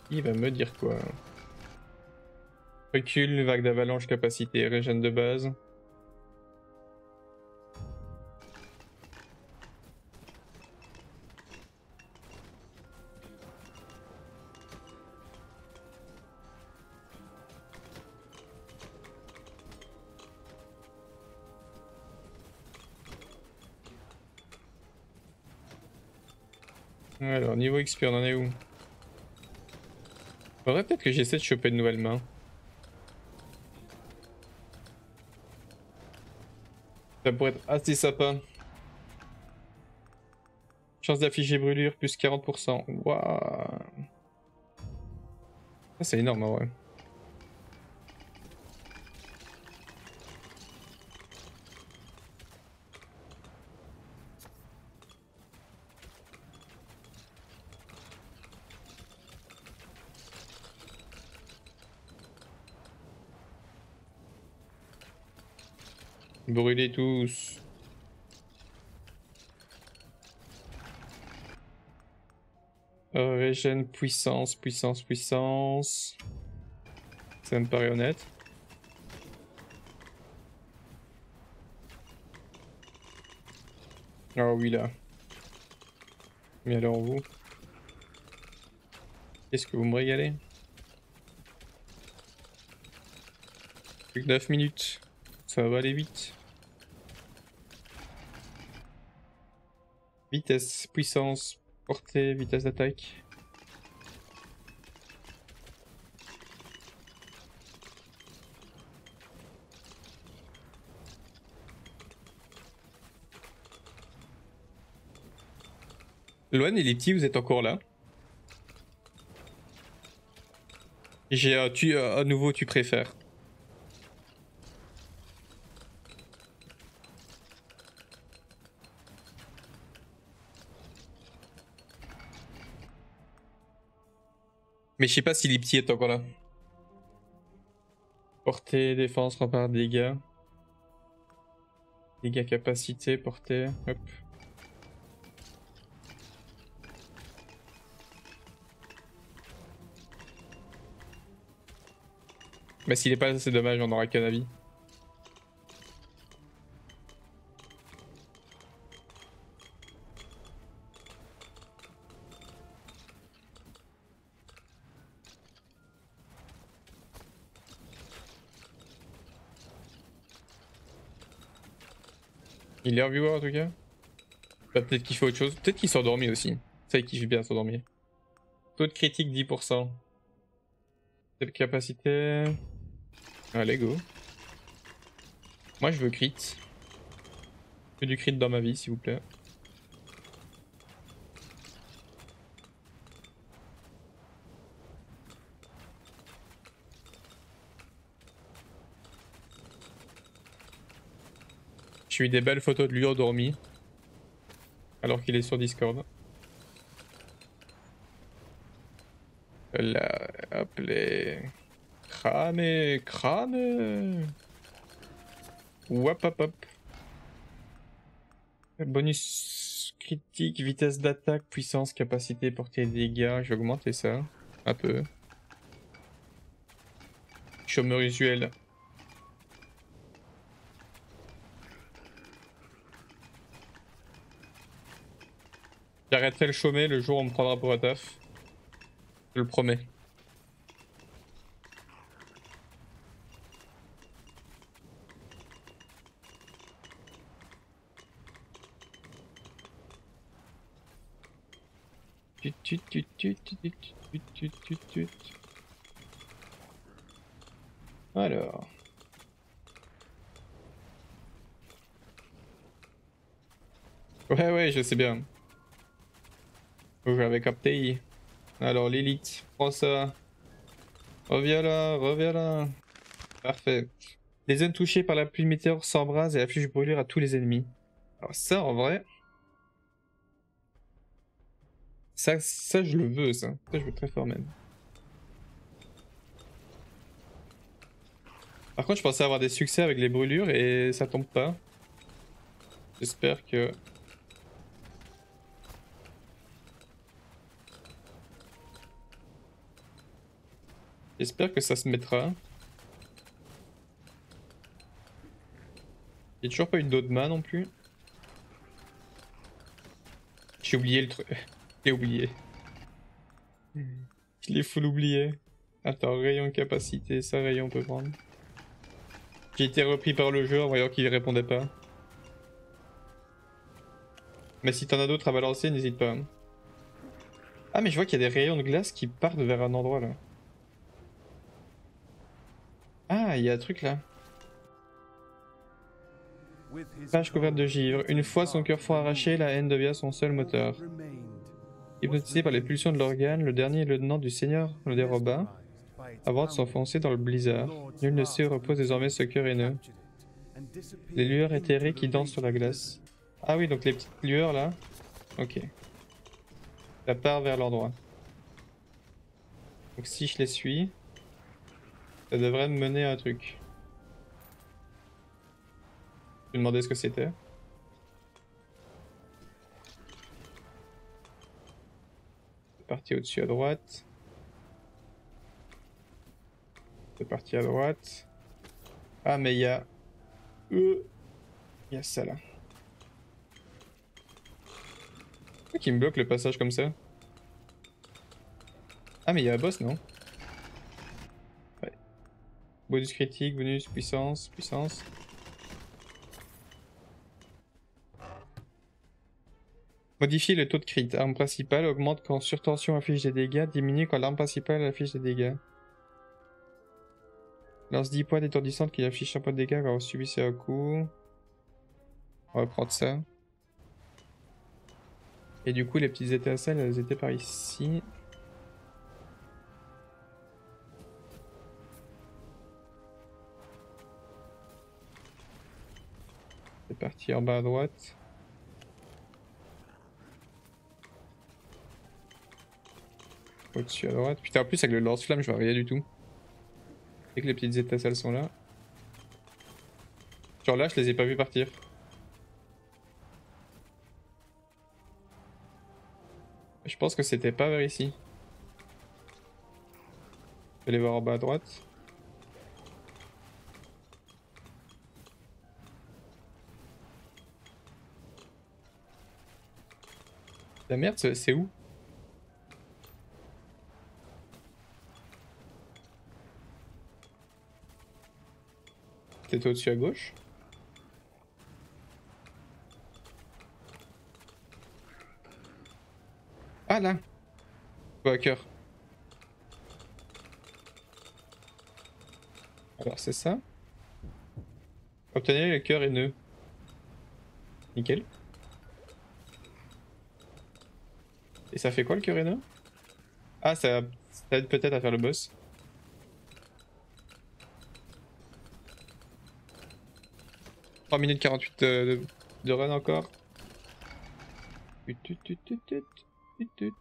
Qui va me dire quoi? Recul, vague d'avalanche, capacité, régène de base. Niveau XP, on en est où? Faudrait peut-être que j'essaie de choper de nouvelles mains. Ça pourrait être assez sympa. Chance d'afficher brûlure, plus 40%. Waouh. C'est énorme en vrai. Brûlez tous. Régène puissance, puissance, puissance. Ça me paraît honnête. Ah oui là. Mais alors vous? Qu'est-ce que vous me régalez? Plus que 9 minutes. Ça va aller vite. Vitesse, puissance, portée, vitesse d'attaque. Loan et petits, vous êtes encore là J'ai euh, tu euh, à nouveau tu préfères. Mais je sais pas si petits est encore là. Portée, défense, rempart, dégâts. Dégâts, capacité, portée. Hop. Mais s'il est pas là, c'est dommage, on aura qu'un avis. Il est en tout cas. Bah, peut-être qu'il fait autre chose. Peut-être qu'il s'est endormi aussi. Ça, il kiffe bien s'endormir. Taux de critique 10%. Quelle capacité Allez, go. Moi, je veux crit. Que du crit dans ma vie, s'il vous plaît. Des belles photos de lui endormi. Alors qu'il est sur Discord. Hop les... Crâne, crâne Wop hop hop. Bonus critique, vitesse d'attaque, puissance, capacité, portée des dégâts. J'ai augmenté ça. Un peu. Chômeur usuel. J'arrêterai le chômer le jour où on me prendra pour un taf. Je le promets. Alors. Ouais, ouais, je sais bien. J'avais capté. Alors, l'élite, prends ça. Reviens là, reviens là. Parfait. Les zones touchées par la pluie météore s'embrasent et affichent brûlure à tous les ennemis. Alors ça, en vrai... Ça, ça je le veux, ça. Ça, je veux très fort même. Par contre, je pensais avoir des succès avec les brûlures et ça tombe pas. J'espère que... J'espère que ça se mettra. A toujours pas eu d'Odma non plus. J'ai oublié le truc. J'ai oublié. Je l'ai full oublié. Attends, rayon capacité, ça rayon on peut prendre. J'ai été repris par le jeu en voyant qu'il répondait pas. Mais si t'en as d'autres à balancer, n'hésite pas. Ah mais je vois qu'il y a des rayons de glace qui partent vers un endroit là. Ah, il y a un truc là. Page couverte de givre. Une fois son cœur froid arraché, la haine devient son seul moteur. Hypnotisé par les pulsions de l'organe, le dernier lieutenant du Seigneur le déroba, avant de s'enfoncer dans le blizzard. Nul ne sait où repose désormais ce cœur haineux. Les lueurs éthérées qui dansent sur la glace. Ah oui, donc les petites lueurs là. Ok. Ça part vers l'endroit. Donc si je les suis, ça devrait me mener à un truc. Je me demandais ce que c'était. C'est parti au-dessus à droite. C'est parti à droite. Ah mais il y a... Euh, il y a ça là. Qui me bloque le passage comme ça? Ah mais il y a un boss non? Bonus critique, bonus puissance, puissance. Modifier le taux de crit. Arme principale augmente quand surtension affiche des dégâts, diminue quand l'arme principale affiche des dégâts. Lance 10 points d'étourdissante qui affiche un point de dégâts quand vous subissez un coup. On va prendre ça. Et du coup, les petites étincelles, elles étaient par ici. En bas à droite. Au-dessus à droite. Putain, en plus, avec le lance-flamme, je vois rien du tout. Et que les petites étincelles sont là. Genre là, je les ai pas vus partir. Je pense que c'était pas vers ici. Je vais voir en bas à droite. La merde, c'est où? Peut-être au-dessus à gauche? Ah là cœur. Alors c'est ça. Obtenez le cœur et nœud. Nickel. Et ça fait quoi le nœud Ah ça, ça aide peut-être à faire le boss. « 3 minutes 48 de, run encore. Tut, tut, tut, tut, tut.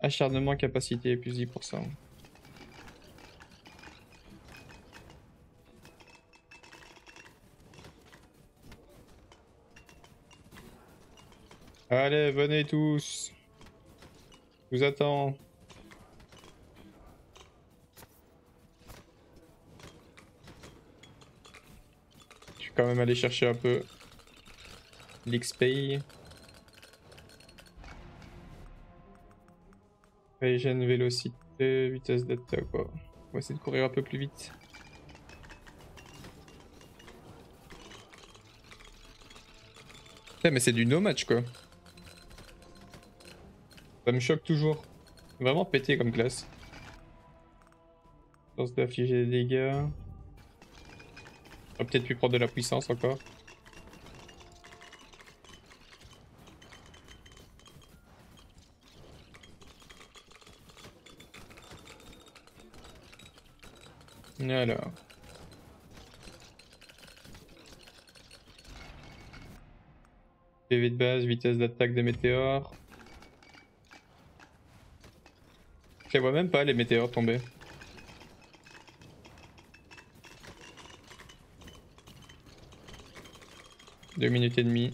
Acharnement, Allez, venez tous. Je vous attends. Je vais quand même aller chercher un peu l'XP. Régène, vélocité, vitesse d'attaque. quoi. On va essayer de courir un peu plus vite. Putain, mais c'est du no match quoi. Ça me choque toujours. Vraiment pété comme classe. Chance d'affliger des dégâts. On peut-être pu prendre de la puissance encore. Alors. PV de base, vitesse d'attaque des météores. Je vois même pas les météores tomber. Deux minutes et demie.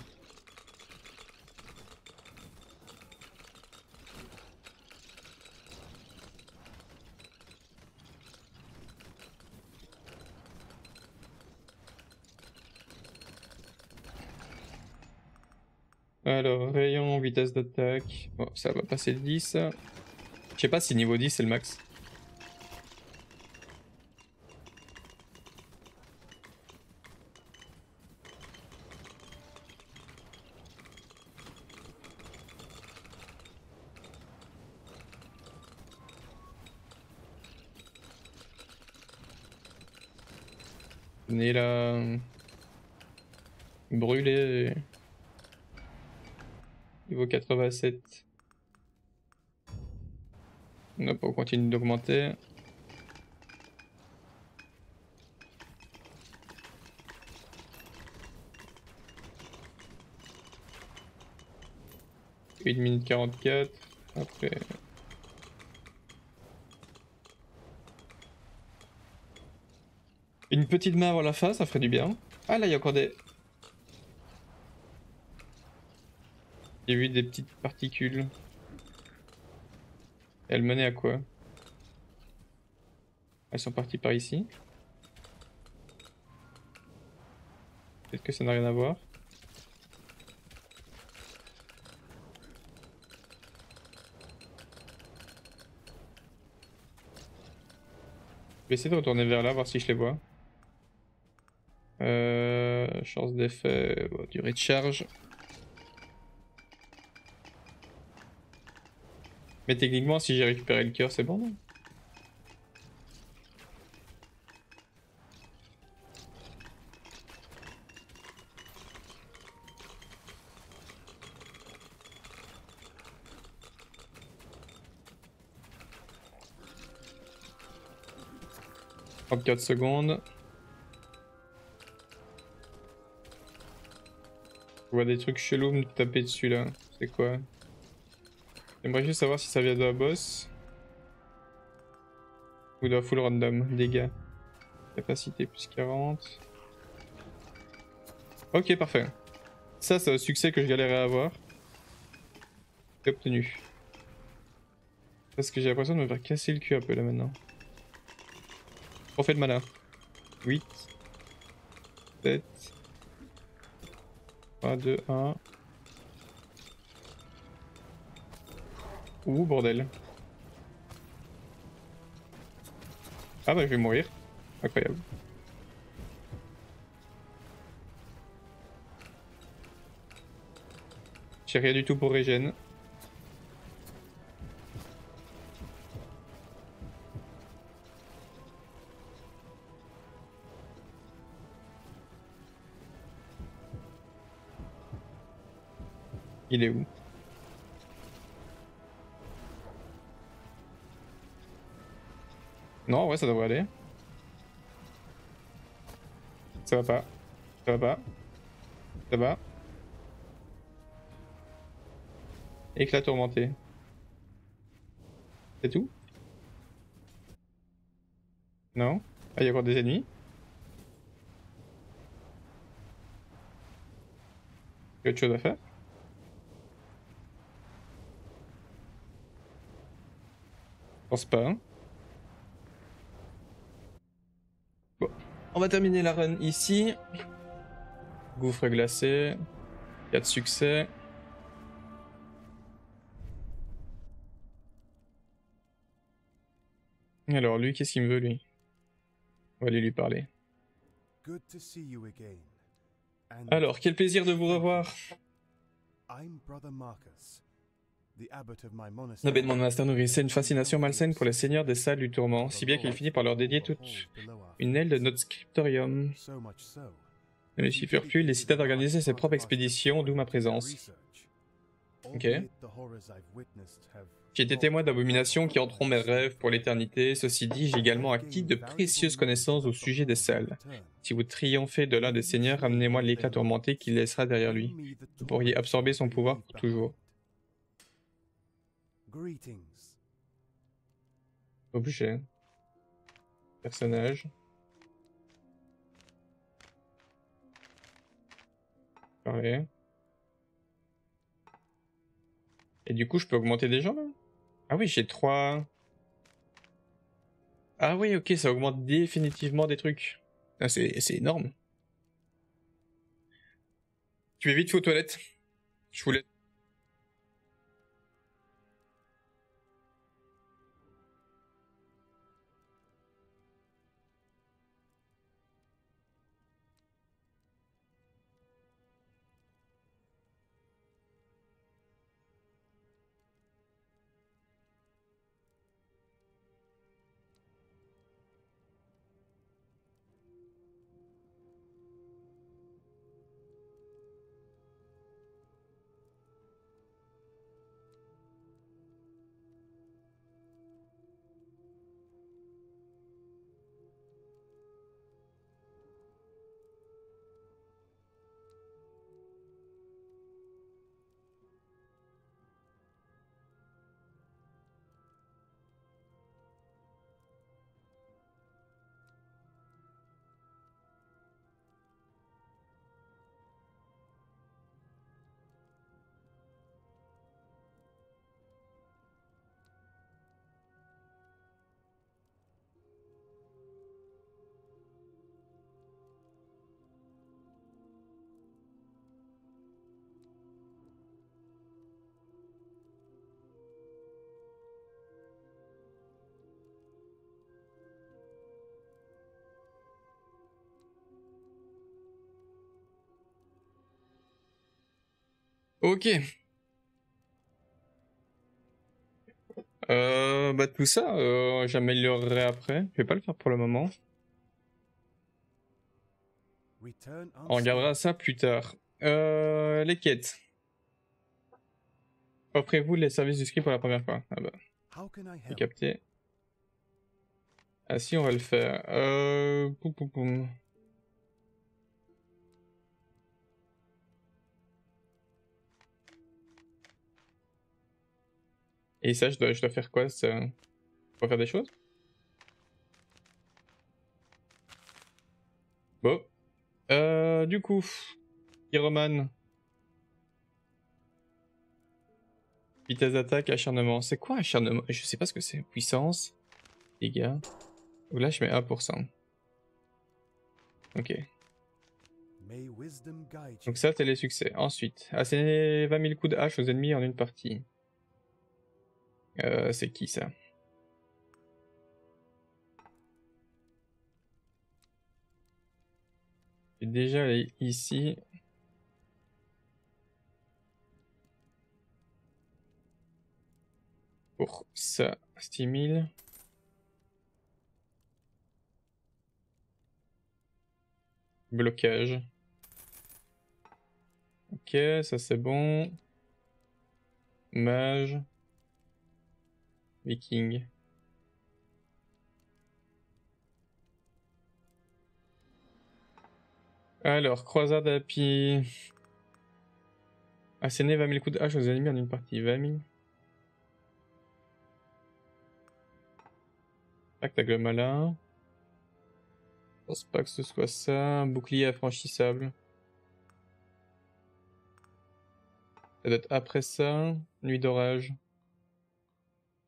Alors, rayon, vitesse d'attaque. Bon, ça va passer le 10. Je sais pas si niveau 10 c'est le max. Venez là. Brûler. Niveau 87. On continue d'augmenter. Une minute 44. Après. Une petite main avant la fin, ça ferait du bien. Ah là, il y a encore des... J'ai vu des petites particules. Elles menaient à quoi? Elles sont parties par ici? Peut-être que ça n'a rien à voir? Je vais essayer de retourner vers là, voir si je les vois. Euh, chance d'effet, durée de charge. Mais techniquement, si j'ai récupéré le cœur, c'est bon, non « 34 secondes. Je vois des trucs chelous me taper dessus là. C'est quoi? J'aimerais juste savoir si ça vient de la boss. Ou de la full random. Dégâts. Capacité plus 40. Ok, parfait. Ça, c'est un succès que je galérais à avoir. Obtenu. Parce que j'ai l'impression de me faire casser le cul un peu là maintenant. On fait de mana. 8. 7. 3, 2, 1. Ouh, bordel. Ah bah je vais mourir. Incroyable. J'ai rien du tout pour régène. Il est où? Non, ouais, ça devrait aller. Ça va pas. Ça va pas. Ça va. Éclat tourmenté. C'est tout? Non? Ah, il y a encore des ennemis? Il chose à faire? Je pense pas. Hein. Bon. On va terminer la run ici. Gouffre glacé. 4 succès. Alors, lui, qu'est-ce qu'il me veut, lui? On va aller lui parler. Good to see you again. And Alors, quel plaisir de vous revoir I'm Brother Marcus, L'abbé de mon monastère nourrissait une fascination malsaine pour les seigneurs des salles du tourment, si bien qu'il finit par leur dédier toute une aile de notre scriptorium. Plus, il décida d'organiser ses propres expéditions, d'où ma présence. Ok. J'ai été témoin d'abominations qui entreront mes rêves pour l'éternité. Ceci dit, j'ai également acquis de précieuses connaissances au sujet des salles. Si vous triomphez de l'un des seigneurs, ramenez-moi l'éclat tourmenté qu'il laissera derrière lui. Vous pourriez absorber son pouvoir pour toujours. Greetings. Objet. Personnage. Et du coup, je peux augmenter des gens là? Ah oui, j'ai trois. Ah oui, ok, ça augmente définitivement des trucs. Ah, c'est énorme. Tu vas vite aux toilettes. Je voulais. Ok. Euh, bah tout ça, euh, j'améliorerai après. Je vais pas le faire pour le moment. On regardera ça plus tard. Euh, les quêtes. Offrez-vous les services du script pour la première fois. Ah bah, How can I j'ai capté. Ah si, on va le faire. Euh... Poum, poum, poum. Et ça, je dois, je dois faire quoi ça... Pour faire des choses? Bon. Euh, du coup, Pyroman. Vitesse d'attaque, acharnement. C'est quoi acharnement? Je sais pas ce que c'est. Puissance, dégâts. Ou là, je mets 1%. Ok. Donc ça, c'est les succès. Ensuite, asséner 20 000 coups de hache aux ennemis en une partie. Euh, c'est qui ça? Je vais déjà ici. Pour ça, stimule. Blocage. Ok, ça c'est bon. Mage. Viking. Alors, croisade à pied. Asséner 20 000 coups de hache aux ennemis en une partie. 20 000. Tac, tac, le malin. Je pense pas que ce soit ça. Bouclier affranchissable. Ça doit être après ça. Nuit d'orage.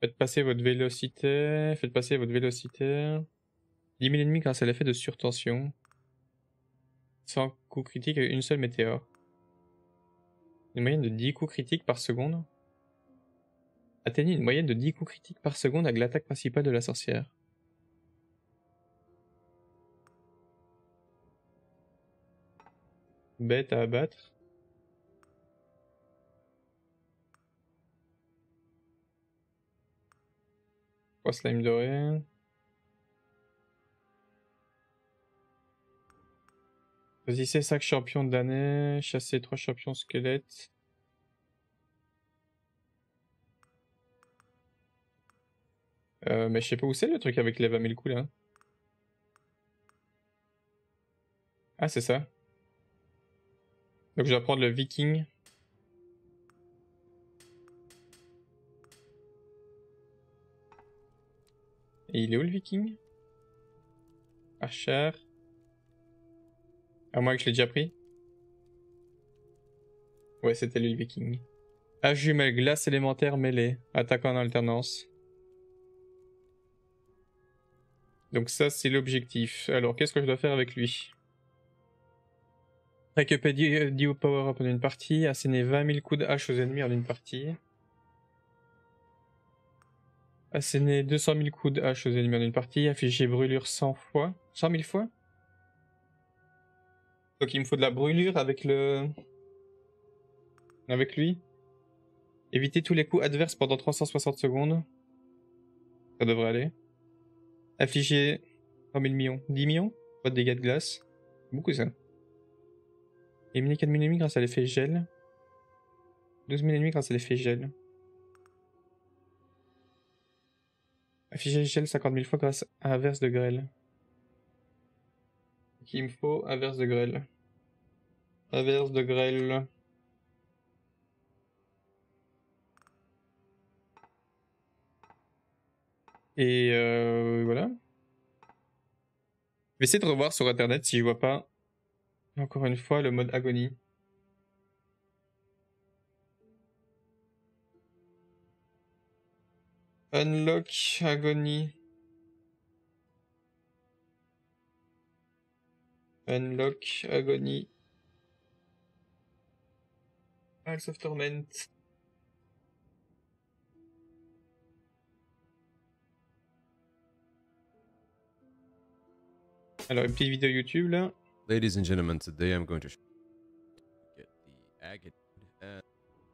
Faites passer votre vélocité. Faites passer votre vélocité. 10 000 ennemis grâce à l'effet de surtension. Sans coup critique et une seule météore. Une moyenne de 10 coups critiques par seconde. Atteignez une moyenne de 10 coups critiques par seconde avec l'attaque principale de la sorcière. Bête à abattre. Trois slime doré. Choisissez 5 champions de l'année, chassez 3 champions squelettes. Euh, mais je sais pas où c'est le truc avec les 20 000 coups là. Ah, c'est ça. Donc je dois prendre le viking. Et il est où le viking? Archer. À moins que je l'ai déjà pris. Ouais, c'était lui le viking. A jumelle, glace élémentaire mêlée. Attaquant en alternance. Donc ça, c'est l'objectif. Alors, qu'est-ce que je dois faire avec lui? Récupérer 10 power up en une partie, asséner 20 000 coups de hache aux ennemis en une partie. Asséner 200 000 coups de hache aux ennemis en une partie, afficher brûlure 100 fois. 100 000 fois? Donc il me faut de la brûlure avec le... Avec lui. Éviter tous les coups adverses pendant 360 secondes. Ça devrait aller. Affliger 3000 millions. 10 millions Pas de dégâts de glace. Beaucoup ça. Éliminer 4000 ennemis grâce à l'effet gel. 12 000 ennemis grâce à l'effet gel. Afficher gel 50 000 fois grâce à averse de grêle. Il me faut averse de grêle. Averse de grêle. Et euh, voilà. Je vais essayer de revoir sur internet si je vois pas encore une fois le mode agonie. Unlock Agony. Unlock Agony. Isles of Torment. Alors, une petite vidéo YouTube là. Ladies and gentlemen, today I'm going to get the agate. And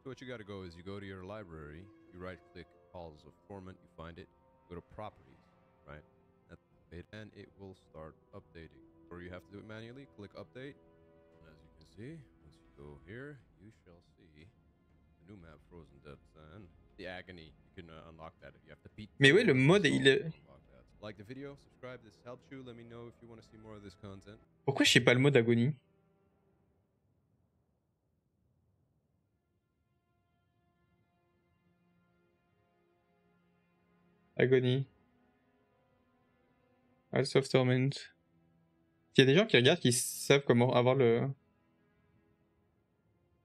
what you gotta go is you go to your library, you right click Halls of Torment, you find it, go to Properties, right? It, and it will start updating. Or you have to do it manually, click Update. And as you can see, once you go here, you shall see the new map, Frozen Depths, and the Agony. You can uh, unlock that if you have to beat. Mais ouais, le mode, il est- Like the video, subscribe, this helps you. Let me know if you want to see more of this content. Pourquoi je sais pas le mode agonie Agonie. House of Torment. Il y a des gens qui regardent qui savent comment avoir le.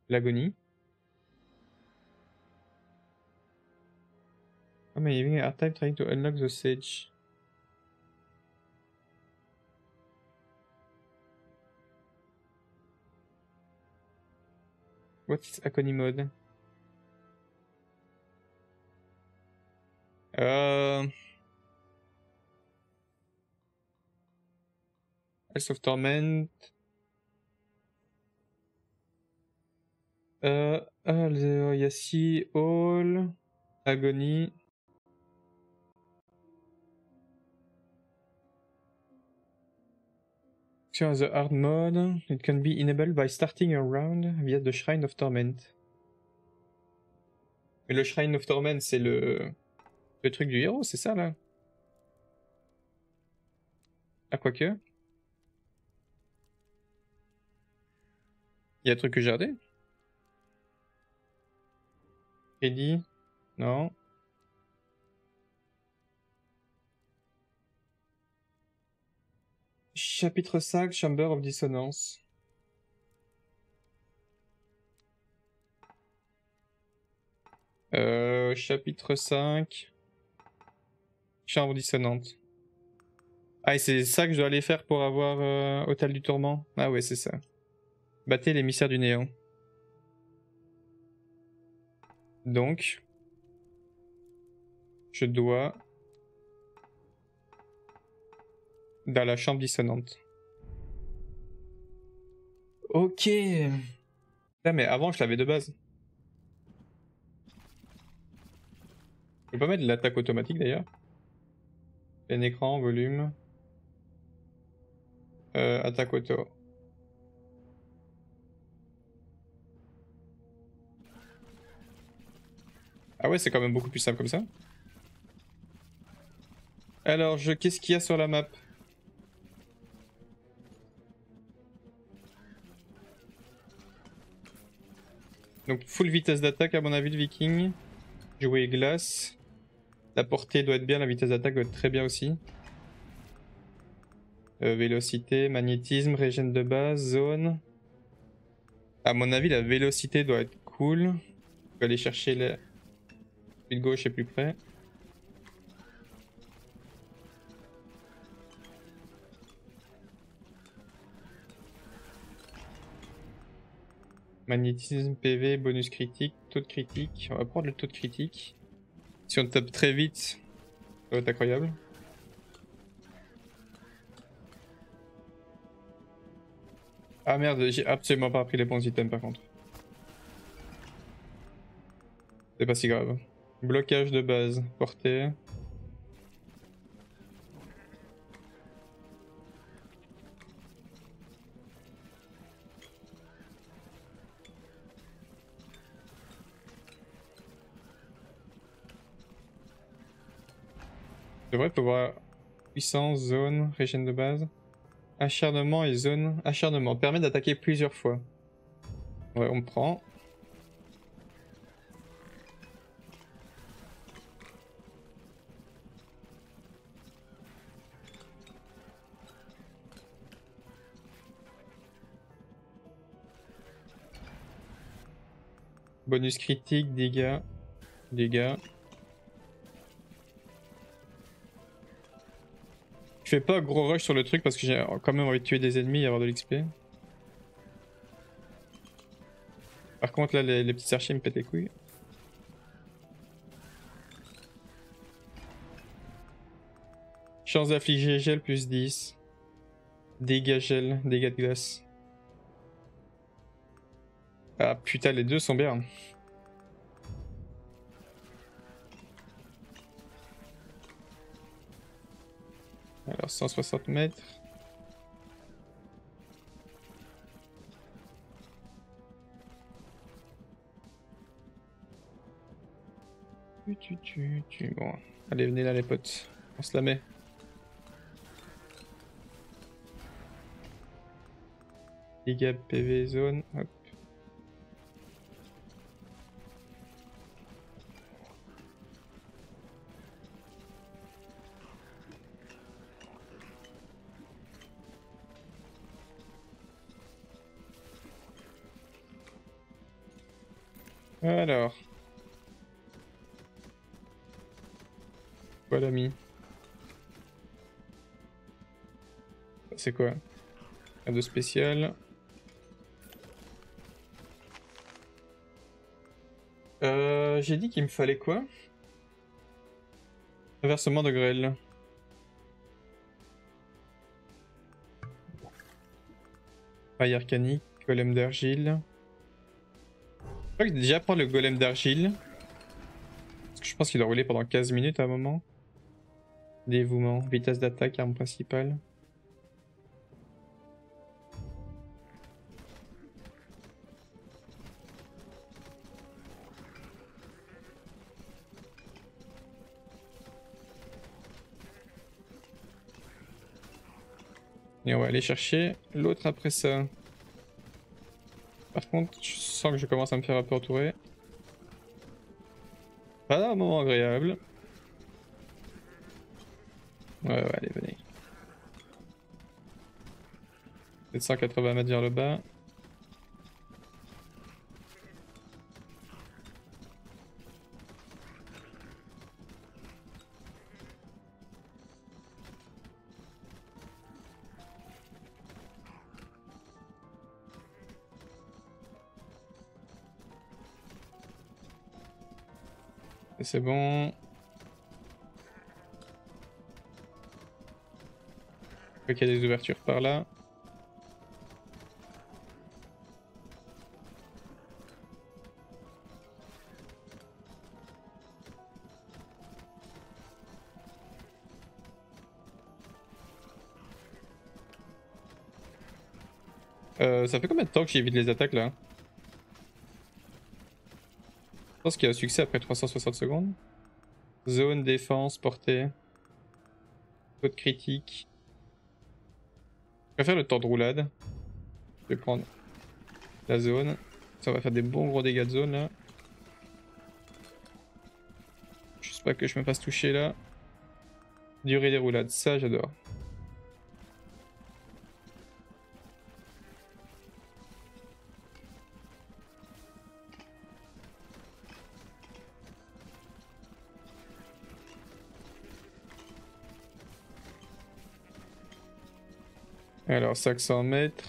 L'agonie. Oh, mais having a hard time trying to unlock the sage. What's Agony mode? Euh... Of Torment. Euh, il y a Hall, Agony. Sur the hard mode, it can be enabled by starting a round via the Shrine of Torment. Mais le Shrine of Torment, c'est le... le truc du héros, c'est ça là Ah, quoique. Il y a un truc que j'ai raté Crédit Non. Chapitre 5, Chamber of Dissonance. Euh, chapitre 5. Chambre dissonante. Ah, et c'est ça que je dois aller faire pour avoir euh, Hôtel du Tourment? Ah ouais, c'est ça. Battez l'émissaire du néant. Donc, je dois dans la chambre dissonante. Ok. Là, mais avant, je l'avais de base. Je peux pas mettre l'attaque automatique d'ailleurs. Un écran, volume. Euh, attaque auto. Ah ouais, c'est quand même beaucoup plus simple comme ça. Alors, je... qu'est-ce qu'il y a sur la map? Donc full vitesse d'attaque à mon avis le viking. Jouer glace. La portée doit être bien, la vitesse d'attaque doit être très bien aussi. Euh, vélocité, magnétisme, régène de base, zone. À mon avis la vélocité doit être cool. Je vais aller chercher le... Le gauche est plus près. Magnétisme, PV, bonus critique, taux de critique. On va prendre le taux de critique. Si on tape très vite, ça va être incroyable. Ah merde, j'ai absolument pas pris les bons items par contre. C'est pas si grave. Blocage de base, portée. Devrais pouvoir puissance, zone, régime de base. Acharnement et zone. Acharnement permet d'attaquer plusieurs fois. Ouais, on prend. Bonus critique, dégâts. Dégâts. Je fais pas gros rush sur le truc parce que j'ai quand même envie de tuer des ennemis et avoir de l'XP. Par contre là les, petits archers me pètent les couilles. Chance d'affliger gel plus 10. Dégâts gel, dégâts de glace. Ah putain les deux sont bien. Alors 160 mètres. Tu, tu, tu. Bon, allez, venez là les potes. On se la met. PV zone. Alors. Quoi l'ami? C'est quoi? Un de spécial. Euh, J'ai dit qu'il me fallait quoi? Inversement de grêle. Faille arcanique, golem d'argile. Je crois que déjà prendre le golem d'argile. Parce que je pense qu'il doit rouler pendant 15 minutes à un moment. Dévouement, vitesse d'attaque, arme principale. Et on va aller chercher l'autre après ça. Par contre, je sens que je commence à me faire un peu entourer. Pas un moment agréable. Ouais, ouais, allez, venez. 780 mètres vers le bas. c'est bon. Il y a des ouvertures par là. Euh, ça fait combien de temps que j'évite les attaques là? Pense qu'il y a succès après 360 secondes. Zone, défense, portée. Taux critique. Je faire le temps de roulade. Je vais prendre la zone. Ça va faire des bons gros dégâts de zone là. Juste pas que je me fasse toucher là. Durée des roulades, ça j'adore. Alors 500 mètres.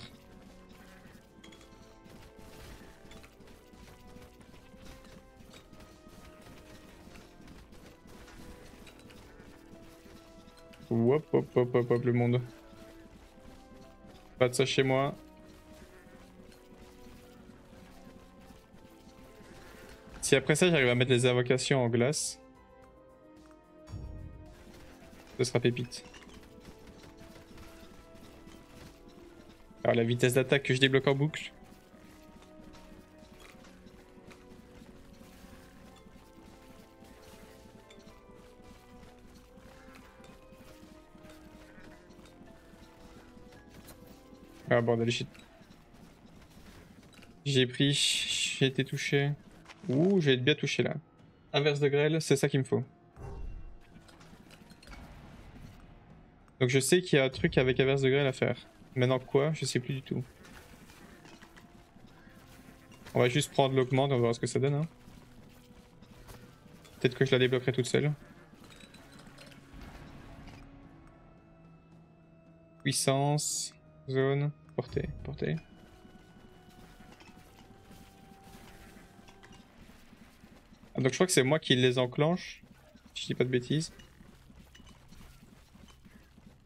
Hop hop hop hop hop le monde. Pas de ça chez moi. Si après ça j'arrive à mettre les invocations en glace, ce sera pépite. Alors la vitesse d'attaque que je débloque en boucle. Ah bordel, j'ai... J'ai pris, j'ai été touché. Ouh, j'ai été bien touché là. Inverse de grêle, c'est ça qu'il me faut. Donc je sais qu'il y a un truc avec inverse de grêle à faire. Maintenant quoi? Je sais plus du tout. On va juste prendre l'augmente, on va voir ce que ça donne. Hein. Peut-être que je la débloquerai toute seule. Puissance, zone, portée, portée. Ah, donc je crois que c'est moi qui les enclenche, si je dis pas de bêtises.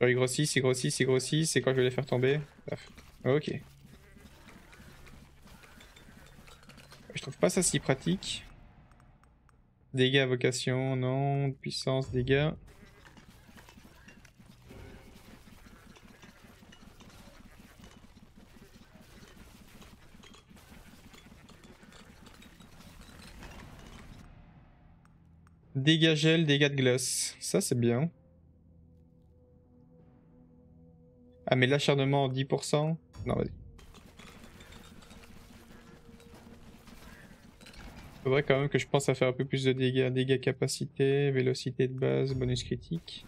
Alors ils grossissent, ils grossissent, ils grossissent, c'est quand je vais les faire tomber. Ok. Je trouve pas ça si pratique. Dégâts, vocation, non. Puissance, dégâts. Dégâts gel, dégâts de glace. Ça c'est bien. Ah mais l'acharnement 10% Non vas-y. Faudrait quand même que je pense à faire un peu plus de dégâts. Dégâts capacité, vélocité de base, bonus critique.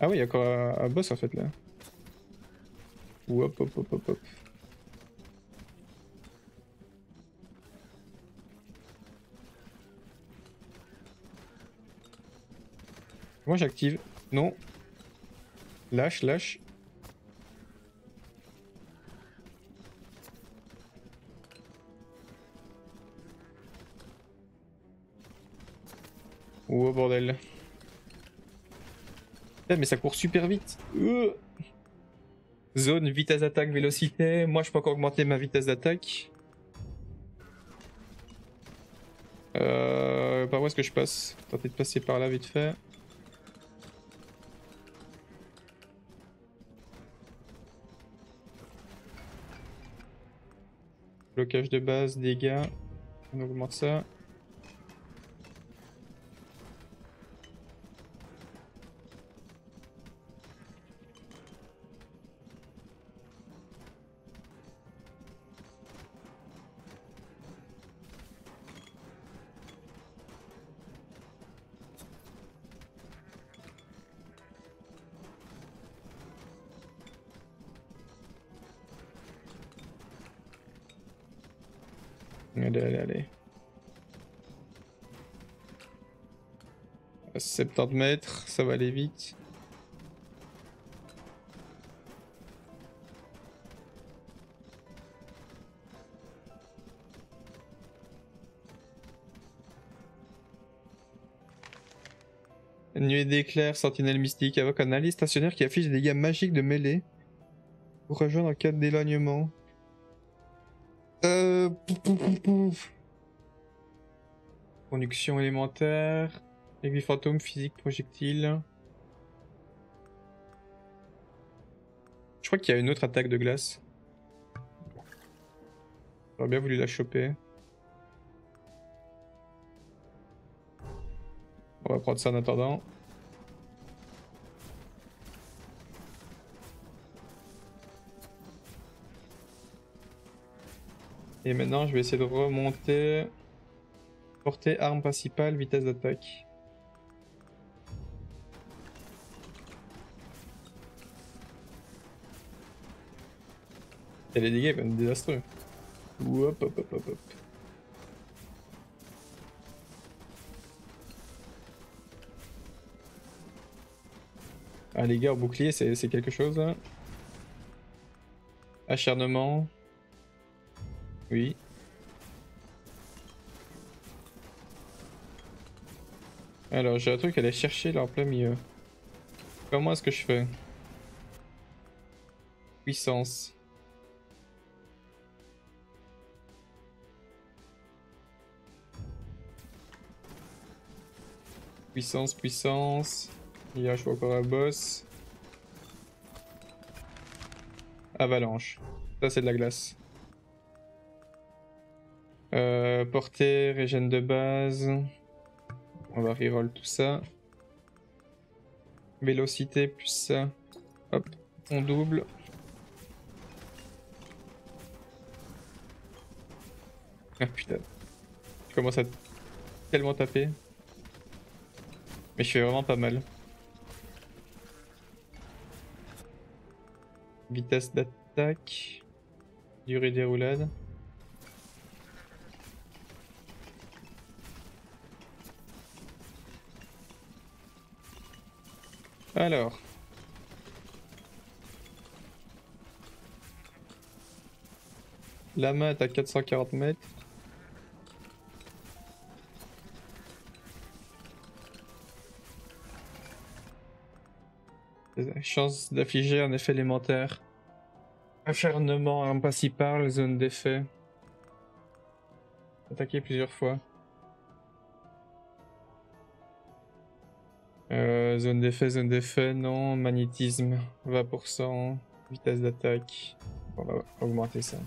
Ah oui, il y a encore un, boss en fait là. Hop hop hop hop hop. Moi j'active. Non. Lâche, lâche. Oh bordel. Eh, mais ça court super vite. Euh. Zone, vitesse d'attaque, vélocité. Moi je peux encore augmenter ma vitesse d'attaque. Euh, par où est-ce que je passe? Tenter de passer par là vite fait. Blocage de base, dégâts. On augmente ça. 30 mètres, ça va aller vite. Nuée d'éclairs, sentinelle mystique, avec un allié stationnaire qui affiche des dégâts magiques de mêlée. Pour rejoindre en cas d'éloignement. Euh... Pouf, pouf, pouf. Élémentaire. Aiguille fantôme, physique, projectile. Je crois qu'il y a une autre attaque de glace. J'aurais bien voulu la choper. On va prendre ça en attendant. Et maintenant, je vais essayer de remonter. Portée, arme principale, vitesse d'attaque. Et les dégâts être désastreux. Hop, hop, hop, hop, hop. Ah les gars, bouclier, c'est c'est quelque chose. hein. Acharnement. Oui. Alors, j'ai un truc à aller chercher là en plein milieu. Comment est-ce que je fais? Puissance. Puissance, puissance. Il y a, je vois encore un boss. Avalanche. Ça, c'est de la glace. Euh, portée, régène de base. On va reroll tout ça. Vélocité plus ça. Hop, on double. Ah putain. Je commence à tellement taper. Mais je fais vraiment pas mal. Vitesse d'attaque. Durée des roulades. Alors. Lama est à 440 mètres. Chance d'afficher un effet élémentaire. Acharnement, principale, zone d'effet. Attaquer plusieurs fois. Euh, zone d'effet, zone d'effet, non. Magnétisme, 20%. Vitesse d'attaque. On va augmenter ça.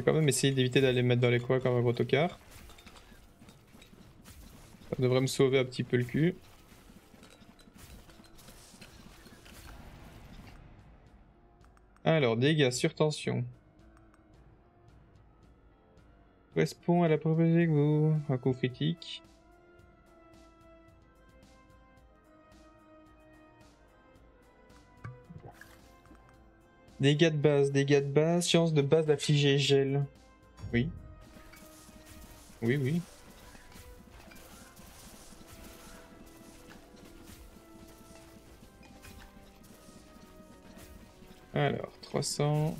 Vais quand même essayer d'éviter d'aller mettre dans les coins comme un gros tocard. Ça devrait me sauver un petit peu le cul. Alors, dégâts sur tension. Correspond à la proposée que vous. Un coup critique. Dégâts de base, dégâts de base, chance de base d'affliger gel. Oui. Oui, oui. Alors, 300.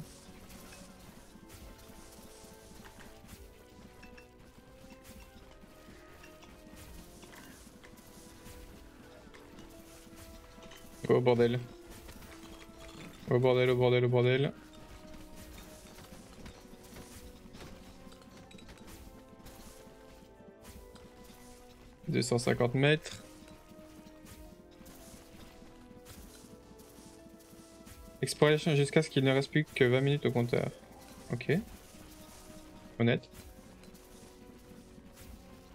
Oh bordel. Oh bordel, oh bordel, oh bordel. Deux cent cinquante mètres. Exploration jusqu'à ce qu'il ne reste plus que 20 minutes au compteur. Ok. Honnête.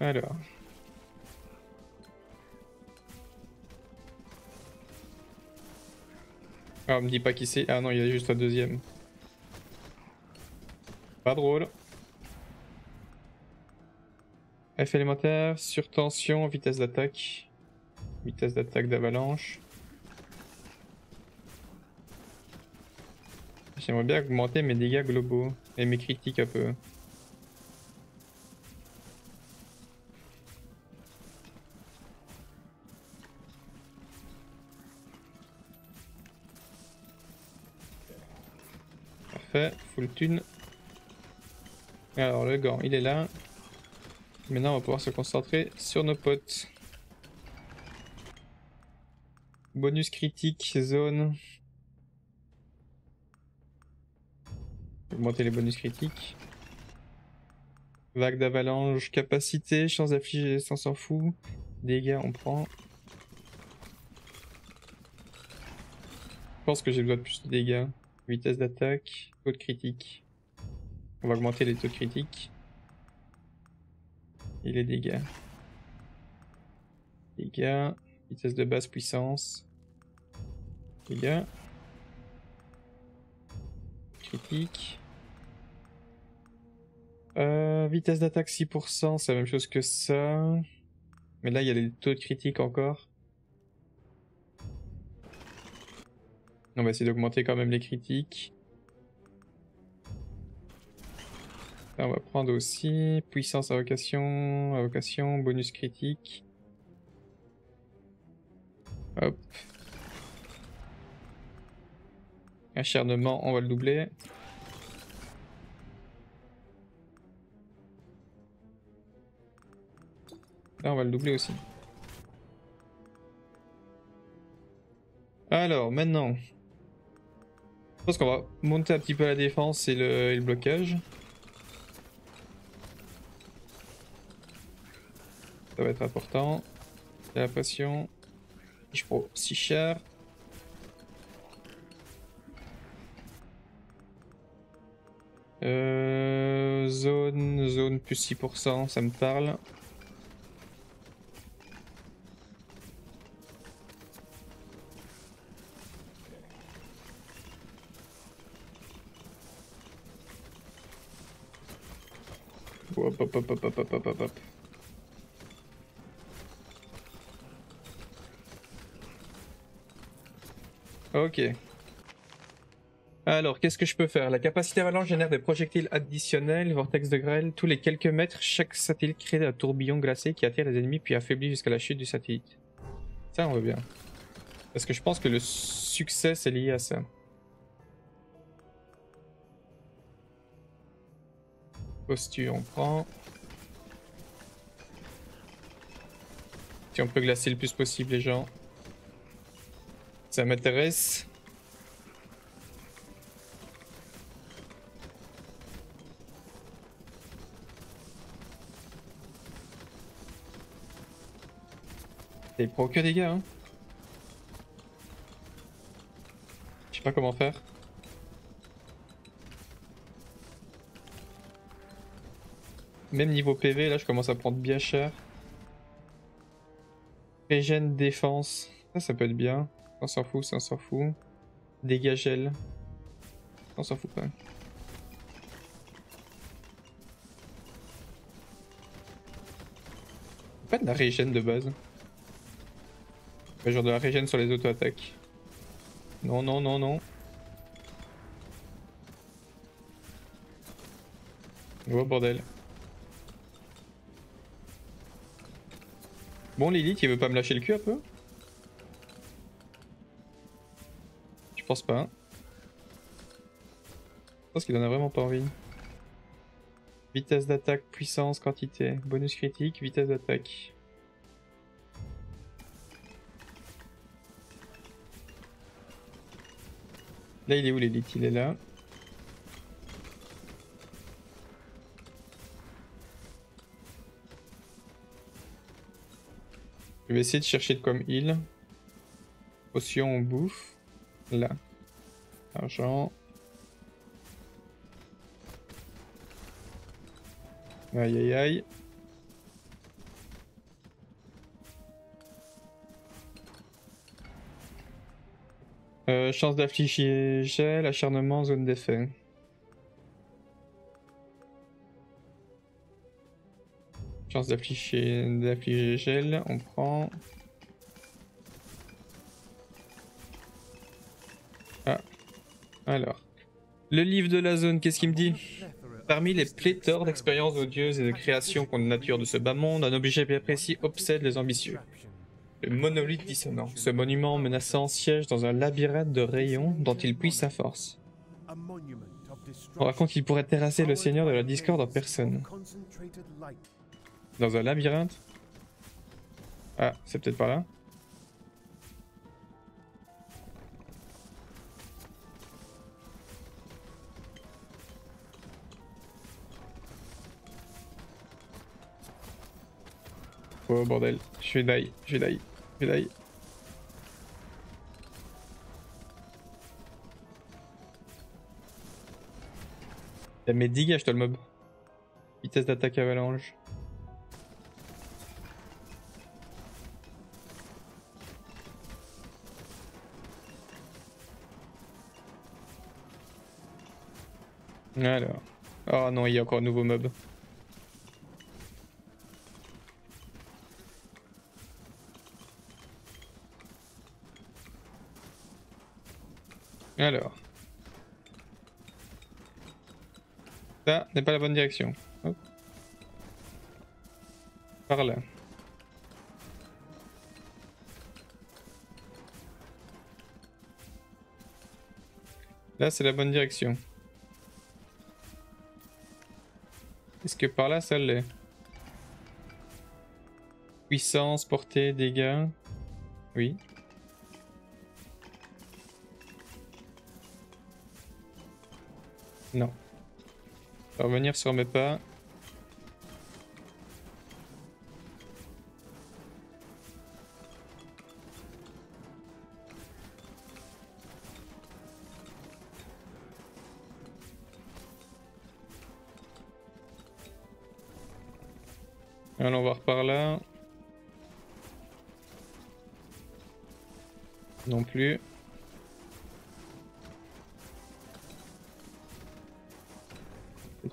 Alors. Ah, me dit pas qui c'est. Ah non, il y a juste un deuxième. Pas drôle. F élémentaire, surtension, vitesse d'attaque. Vitesse d'attaque d'avalanche. J'aimerais bien augmenter mes dégâts globaux et mes critiques un peu. Full thune. Alors le gant, il est là. Maintenant, on va pouvoir se concentrer sur nos potes. Bonus critique, zone. Augmenter les bonus critiques. Vague d'avalanche, capacité, chance d'affliger, on s'en fout. Dégâts, on prend. Je pense que j'ai besoin de plus de dégâts. Vitesse d'attaque, taux de critique. On va augmenter les taux de critique. Et les dégâts. Dégâts, vitesse de base, puissance. Dégâts. Critique. Euh, vitesse d'attaque 6%, c'est la même chose que ça. Mais là, il y a les taux de critique encore. On va essayer d'augmenter quand même les critiques. Là, on va prendre aussi puissance invocation, invocation, bonus critique. Hop. Acharnement, on va le doubler. Là, on va le doubler aussi. Alors, maintenant. Je pense qu'on va monter un petit peu la défense et le, blocage. Ça va être important. J'ai la passion. Je prends si cher. Euh, zone, zone plus 6%, ça me parle. hop, hop, hop, hop, hop, hop, hop, hop. Ok. Alors, qu'est-ce que je peux faire? La capacité avalanche génère des projectiles additionnels, vortex de grêle. Tous les quelques mètres, chaque satellite crée un tourbillon glacé qui attire les ennemis puis affaiblit jusqu'à la chute du satellite. Ça, on veut bien. Parce que je pense que le succès, c'est lié à ça. Posture, on prend. Si on peut glacer le plus possible les gens. Ça m'intéresse. Il prend que des dégâts, hein? Je sais pas comment faire. Même niveau PV, là, je commence à prendre bien cher. Régène défense. Ça, ça peut être bien. On s'en fout, ça, on s'en fout. Gel. On s'en fout pas. Pas de la régène de base. Genre de la régène sur les auto-attaques. Non, non, non, non. Oh bordel. Bon Lilith, il veut pas me lâcher le cul un peu Je pense pas. Je pense qu'il en a vraiment pas envie. Vitesse d'attaque, puissance, quantité. Bonus critique, vitesse d'attaque. Là, il est où l'élite Il est là. Vais essayer de chercher de comme heal. Potion, on bouffe. Là. Argent. Aïe aïe aïe. Euh, chance d'affliger gel, acharnement, zone d'effet. Chance d'affliger gel, on prend. Ah. Alors. Le livre de la zone, qu'est-ce qu'il me dit? Parmi les pléthores d'expériences odieuses et de créations la nature de ce bas monde, un objet précis obsède les ambitieux. Le monolithe dissonant. Ce monument menaçant siège dans un labyrinthe de rayons dont il puise sa force. On raconte qu'il pourrait terrasser le seigneur de la discorde en personne. Dans un labyrinthe Ah, c'est peut-être par là Oh bordel, je vais die, je vais die, je vais die. Mais dégage toi le mob. Vitesse d'attaque avalanche. Alors. Oh non, il y a encore un nouveau mob. Alors. Ça n'est pas la bonne direction. Par là. Là, c'est la bonne direction. Est-ce que par là, ça l'est? Puissance, portée, dégâts. Oui. Non. On va revenir sur mes pas. Allons voir par là. Non plus.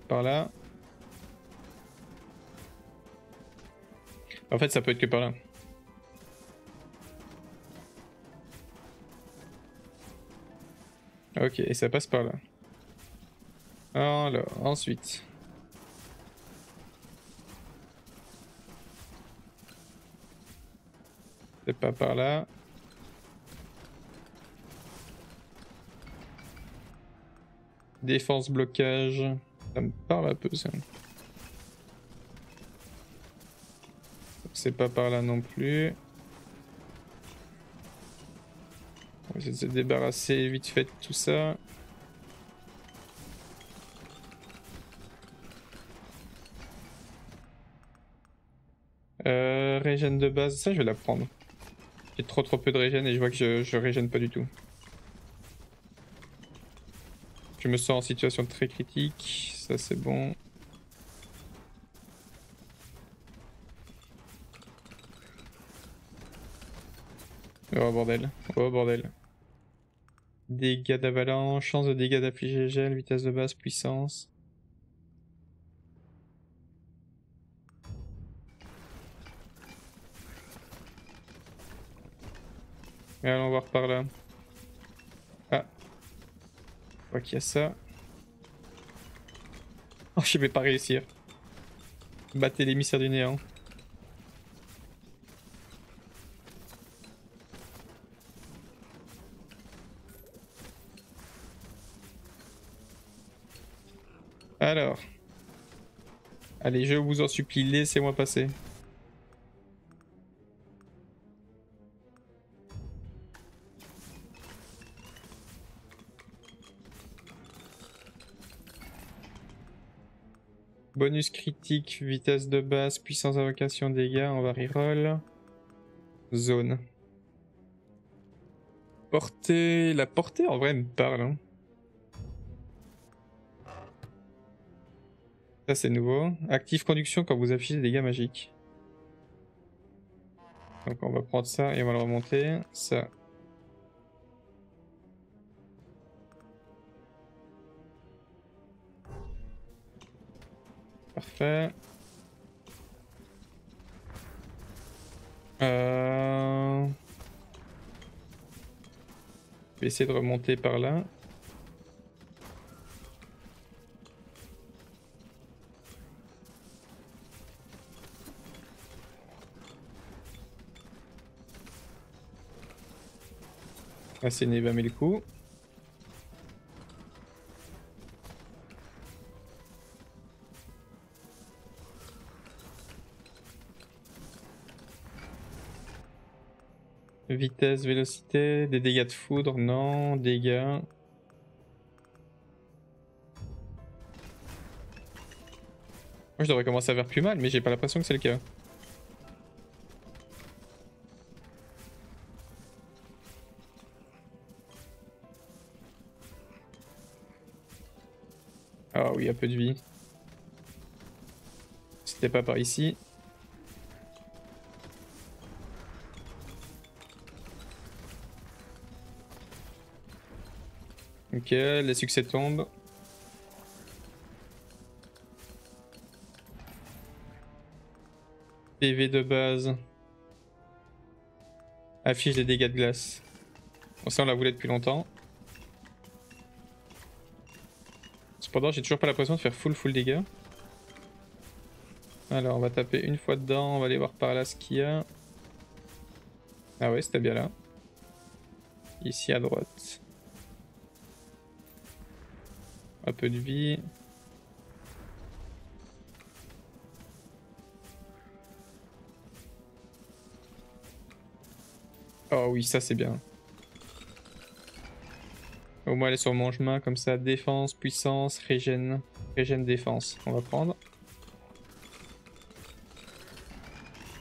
Par là. En fait, ça peut être que par là. Ok, et ça passe par là. Alors, ensuite. Pas par là. Défense, blocage. Ça me parle un peu ça. C'est pas par là non plus. On va essayer de se débarrasser vite fait de tout ça. Euh, régène de base, ça je vais la prendre. J'ai trop trop peu de régène et je vois que je, régène pas du tout. Je me sens en situation très critique, ça c'est bon. Oh bordel, oh bordel. Dégâts d'avalanche, chance de dégâts d'affliger gel, vitesse de base, puissance. Allons voir par là. Ah. Je crois qu'il y a ça. Oh, je vais pas réussir. Battez l'émissaire du néant. Alors. Allez, je vous en supplie, laissez-moi passer. Bonus critique, vitesse de base, puissance d'invocation, dégâts, on va reroll. Zone. Portée. La portée en vrai me parle. hein. Ça c'est nouveau. Active conduction quand vous affichez des dégâts magiques. Donc on va prendre ça et on va le remonter. Ça. Parfait. Euh... Je vais essayer de remonter par là. Ah, c'est Neva met le Vitesse, vélocité, des dégâts de foudre, non, dégâts. Moi je devrais commencer à faire plus mal, mais j'ai pas l'impression que c'est le cas. Ah oui, il y a peu de vie. C'était pas par ici. Ok, les succès tombent. PV de base. Affiche des dégâts de glace. Bon, ça, on la voulait depuis longtemps. Cependant, j'ai toujours pas l'impression de faire full full dégâts. Alors, on va taper une fois dedans. On va aller voir par là ce qu'il y a. Ah ouais, c'était bien là. Ici à droite. Un peu de vie. Oh oui, ça c'est bien. Au moins elle est sur mon chemin comme ça. Défense, puissance, régène. Régène, défense. On va prendre.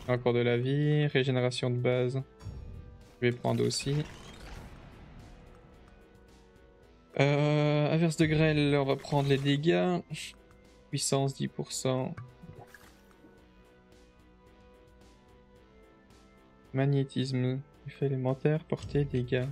Encore de la vie. Régénération de base. Je vais prendre aussi. Euh, averse de grêle, on va prendre les dégâts. Puissance 10%. Magnétisme, effet élémentaire, portée, dégâts.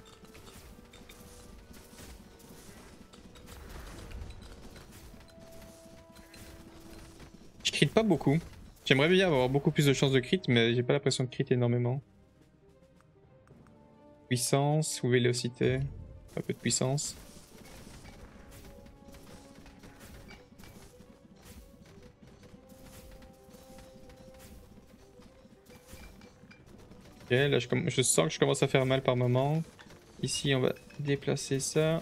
Je crit pas beaucoup. J'aimerais bien avoir beaucoup plus de chances de crit, mais j'ai pas l'impression de crit énormément. Puissance ou vélocité. Un peu de puissance. Ok, là je, je, sens que je commence à faire mal par moment. Ici on va déplacer ça.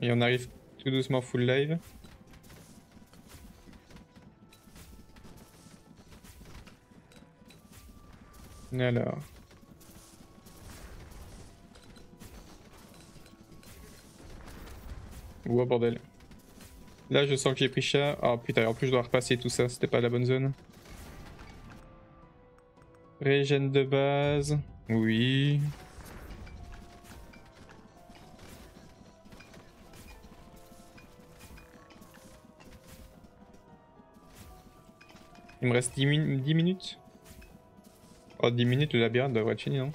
Et on arrive tout doucement full live. Alors. Ouah bordel. Là, je sens que j'ai pris cher. Oh putain, en plus, je dois repasser tout ça. C'était pas la bonne zone. Régène de base. Oui. Il me reste 10, 10 minutes. Oh, 10 minutes, le labyrinthe devrait être fini, non?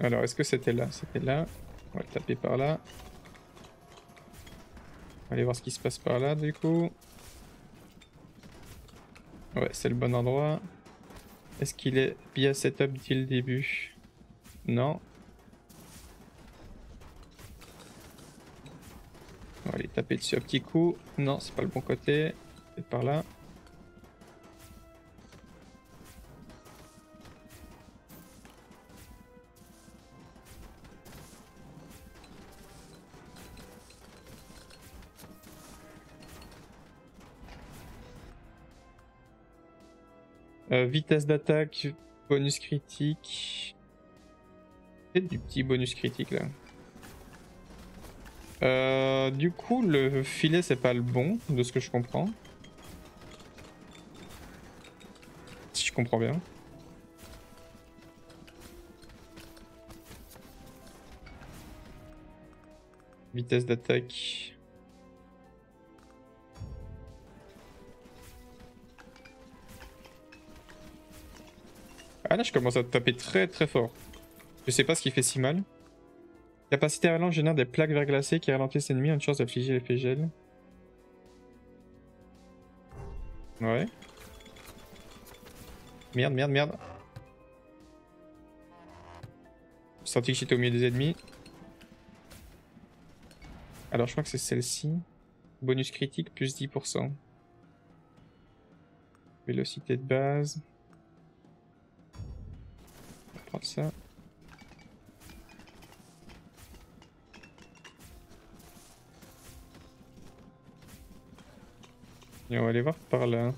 Alors, est-ce que c'était là? C'était là. On va le taper par là. On va aller voir ce qui se passe par là, du coup. Ouais, c'est le bon endroit. Est-ce qu'il est bien setup dès le début? Non. On va aller taper dessus un petit coup. Non, c'est pas le bon côté. C'est par là. Vitesse d'attaque, bonus critique. Et du petit bonus critique là. Euh, du coup, le filet c'est pas le bon, de ce que je comprends. Si je comprends bien. Vitesse d'attaque. Ah là je commence à taper très très fort. Je sais pas ce qui fait si mal. Capacité ralent génère des plaques verglacées qui ralentissent l'ennemi, une chance d'affliger l'effet gel. Ouais. Merde, merde, merde. J'ai senti que j'étais au milieu des ennemis. Alors je crois que c'est celle-ci. Bonus critique plus 10%. Vélocité de base prendre ça. Et on va aller voir par là.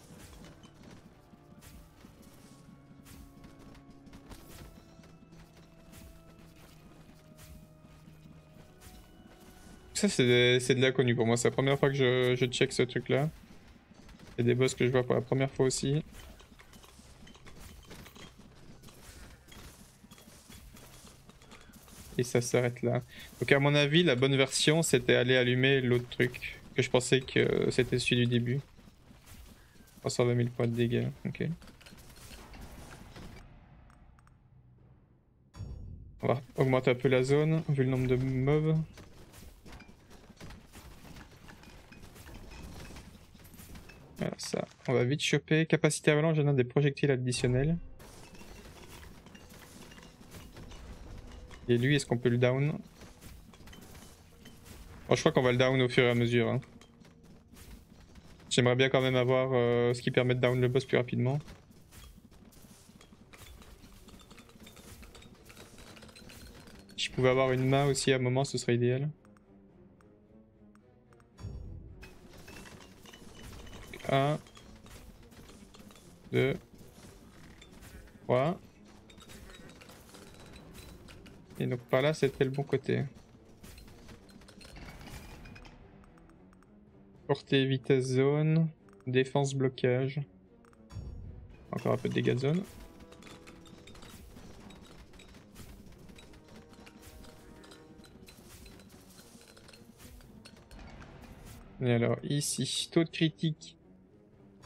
Ça c'est de, de l'inconnu pour moi, c'est la première fois que je, je check ce truc là. C'est des boss que je vois pour la première fois aussi. Ça s'arrête là. Donc à mon avis, la bonne version, c'était aller allumer l'autre truc. Que je pensais que c'était celui du début. 320 000 points de dégâts, ok. On va augmenter un peu la zone, vu le nombre de mobs. Voilà, ça. On va vite choper. Capacité avalanche, j'en ai des projectiles additionnels. Et lui, est-ce qu'on peut le down Bon, je crois qu'on va le down au fur et à mesure. hein. J'aimerais bien quand même avoir euh, ce qui permet de down le boss plus rapidement. Si je pouvais avoir une main aussi à un moment, ce serait idéal. Un. Deux. Trois. Et donc par là, c'était le bon côté. Portée, vitesse, zone. Défense, blocage. Encore un peu de dégâts de zone. Et alors ici, taux de critique.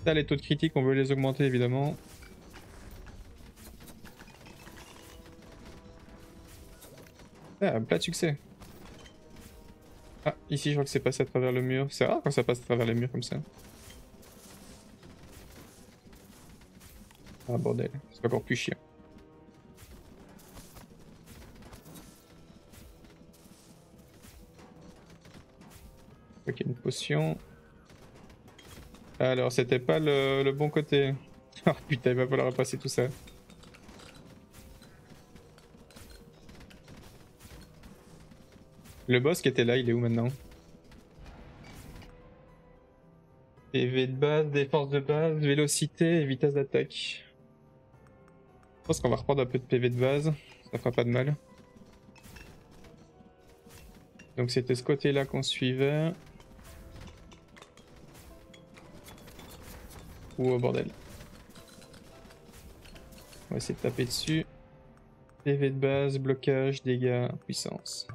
Ça, les taux de critique, on veut les augmenter évidemment. Ah, plat de succès. Ah, ici, je crois que c'est passé à travers le mur. C'est rare quand ça passe à travers les murs comme ça. Ah, bordel. C'est encore plus chiant. Ok, une potion. Alors, c'était pas le, le bon côté. Oh putain, il va falloir repasser tout ça. Le boss qui était là, il est où maintenant PV de base, défense de base, vélocité et vitesse d'attaque. Je pense qu'on va reprendre un peu de PV de base, ça fera pas de mal. Donc c'était ce côté-là qu'on suivait. Ou au bordel. On va essayer de taper dessus. PV de base, blocage, dégâts, puissance.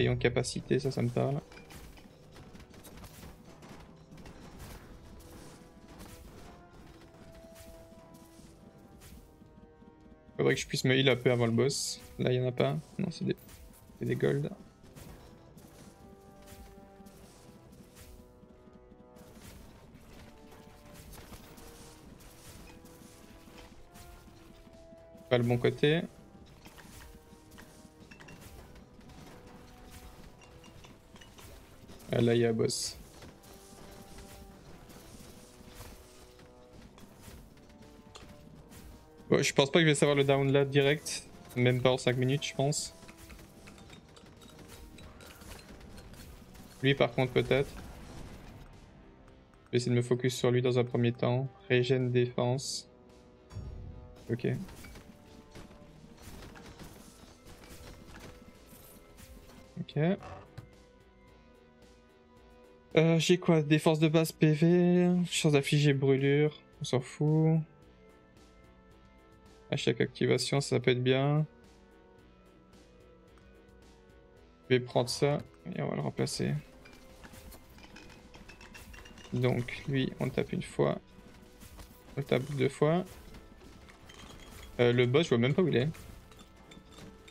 Rayon capacité, ça, ça me parle. Faudrait que je puisse me heal un peu avant le boss. Là, il y en a pas. Non, c'est des... des gold. Pas le bon côté. Ah, là, il y a boss. Je pense pas que je vais savoir le down là direct. Même pas en 5 minutes, je pense. Lui, par contre, peut-être. Je vais essayer de me focus sur lui dans un premier temps. Régène défense. Ok. Ok. Euh, j'ai quoi? Défense de base PV, chance d'affliger brûlure, on s'en fout. À chaque activation, ça peut être bien. Je vais prendre ça et on va le remplacer. Donc lui, on tape une fois. On tape deux fois. Euh, le boss, je vois même pas où il est.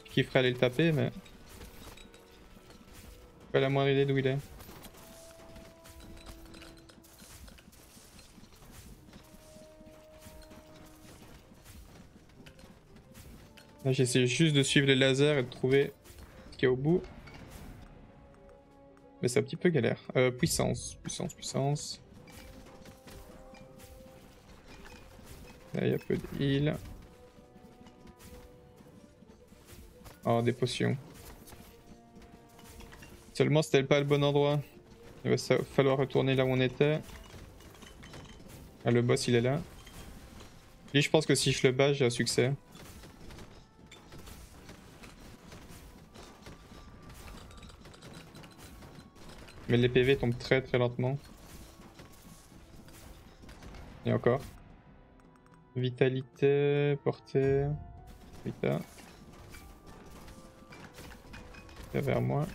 Qui ferait aller le taper, mais... Pas la moindre idée d'où il est. Là, j'essaie juste de suivre les lasers et de trouver ce qu'il y a au bout. Mais c'est un petit peu galère. Euh, puissance, puissance, puissance. Là, il y a peu de heal. Oh, des potions. Seulement, c'était pas le bon endroit. Il va falloir retourner là où on était. Ah, le boss, il est là. Lui, je pense que si je le bats, j'ai un succès. Mais les PV tombent très très lentement. Et encore. Vitalité, portée. Vita. Vita vers moi.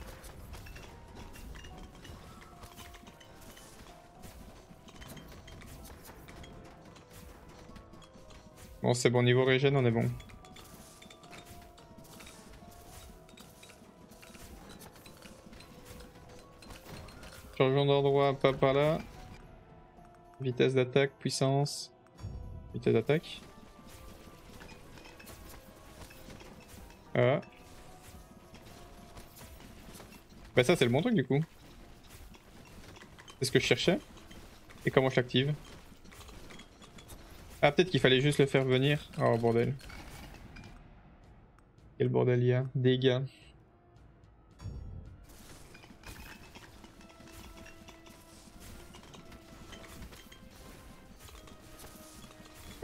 Bon, c'est bon, niveau régène, on est bon. Changeons d'endroit, pas par là. Vitesse d'attaque, puissance. Vitesse d'attaque. Ah. Bah ça c'est le bon truc du coup. C'est ce que je cherchais. Et comment je l'active Ah peut-être qu'il fallait juste le faire venir. Oh bordel. Quel bordel il y a Dégâts.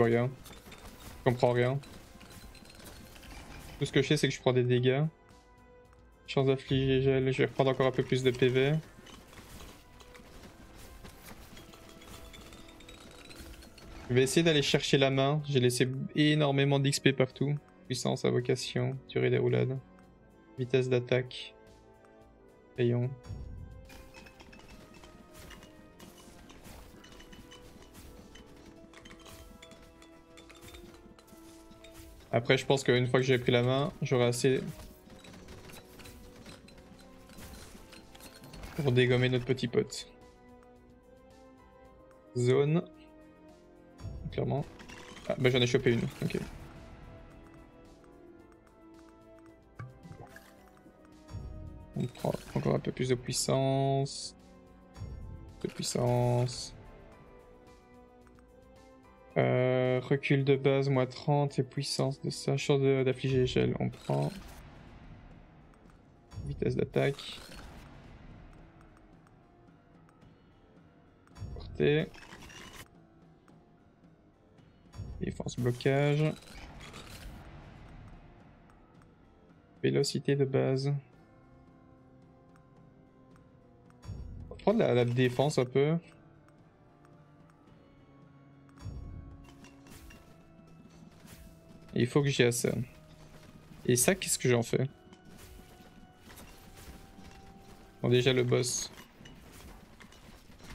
Vois rien. Je comprends rien. Tout ce que je sais, c'est que je prends des dégâts. Chance d'affliger gel, je vais reprendre encore un peu plus de PV. Je vais essayer d'aller chercher la main. J'ai laissé énormément d'XP partout. Puissance, invocation, durée des roulades. Vitesse d'attaque. Rayon. Après, je pense qu'une fois que j'ai pris la main, j'aurai assez pour dégommer notre petit pote. Zone. Clairement. Ah, bah j'en ai chopé une. Ok. On prend encore un peu plus de puissance. De puissance. Euh, recul de base, moins 30 et puissance de ça. Chance d'affliger gel, on prend. Vitesse d'attaque. Portée. Défense blocage. Vélocité de base. On va prendre la défense un peu. Il faut que j'y ça. Et ça, qu'est-ce que j'en fais Bon, déjà le boss.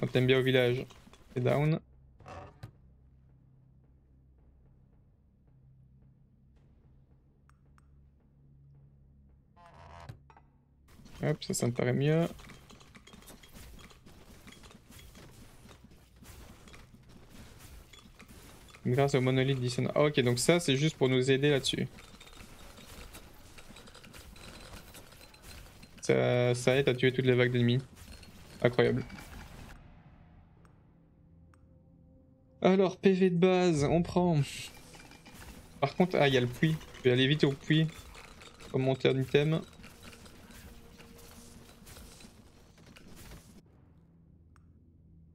On t'aime bien au village. C'est down. Hop, ça, ça me paraît mieux. Grâce au monolithe dissonant. Ah, ok, donc ça, c'est juste pour nous aider là-dessus. Ça, aide à tuer toutes les vagues d'ennemis. Incroyable. Alors, PV de base, on prend. Par contre, ah, il y a le puits. Je vais aller vite au puits. Pour monter un item.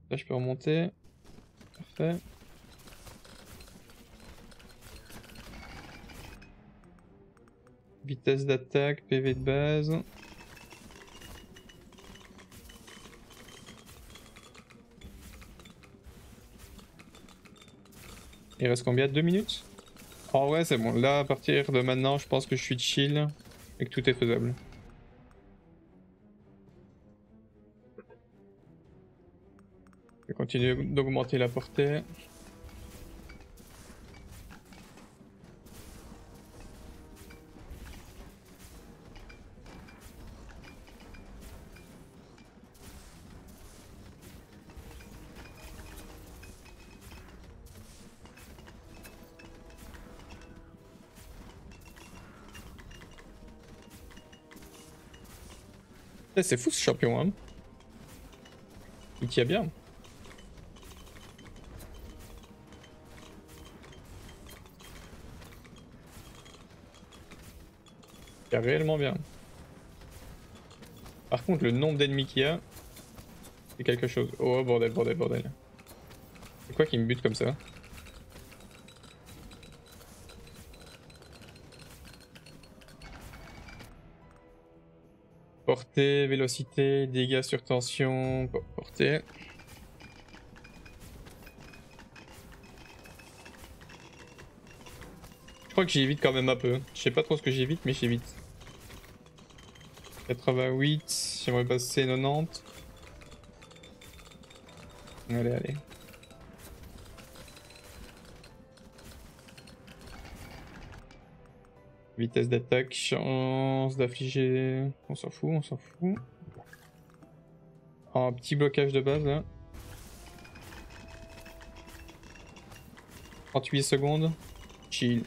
Là, je peux remonter. Parfait. Vitesse d'attaque, PV de base. Il reste combien? 2 minutes? Oh ouais c'est bon, là à partir de maintenant je pense que je suis chill et que tout est faisable. Je vais continuer d'augmenter la portée. C'est fou ce champion, hein. Il tient bien. Il tient réellement bien. Par contre, le nombre d'ennemis qu'il y a, c'est quelque chose. Oh bordel, bordel, bordel. C'est quoi qui me bute comme ça? portée, vélocité, dégâts sur tension, portée. Je crois que j'évite quand même un peu. Je sais pas trop ce que j'évite, mais j'évite. 88, j'aimerais passer 90. Allez, allez. Vitesse d'attaque, chance d'affliger. On s'en fout, on s'en fout. Un petit blocage de base là. 38 secondes. Chill.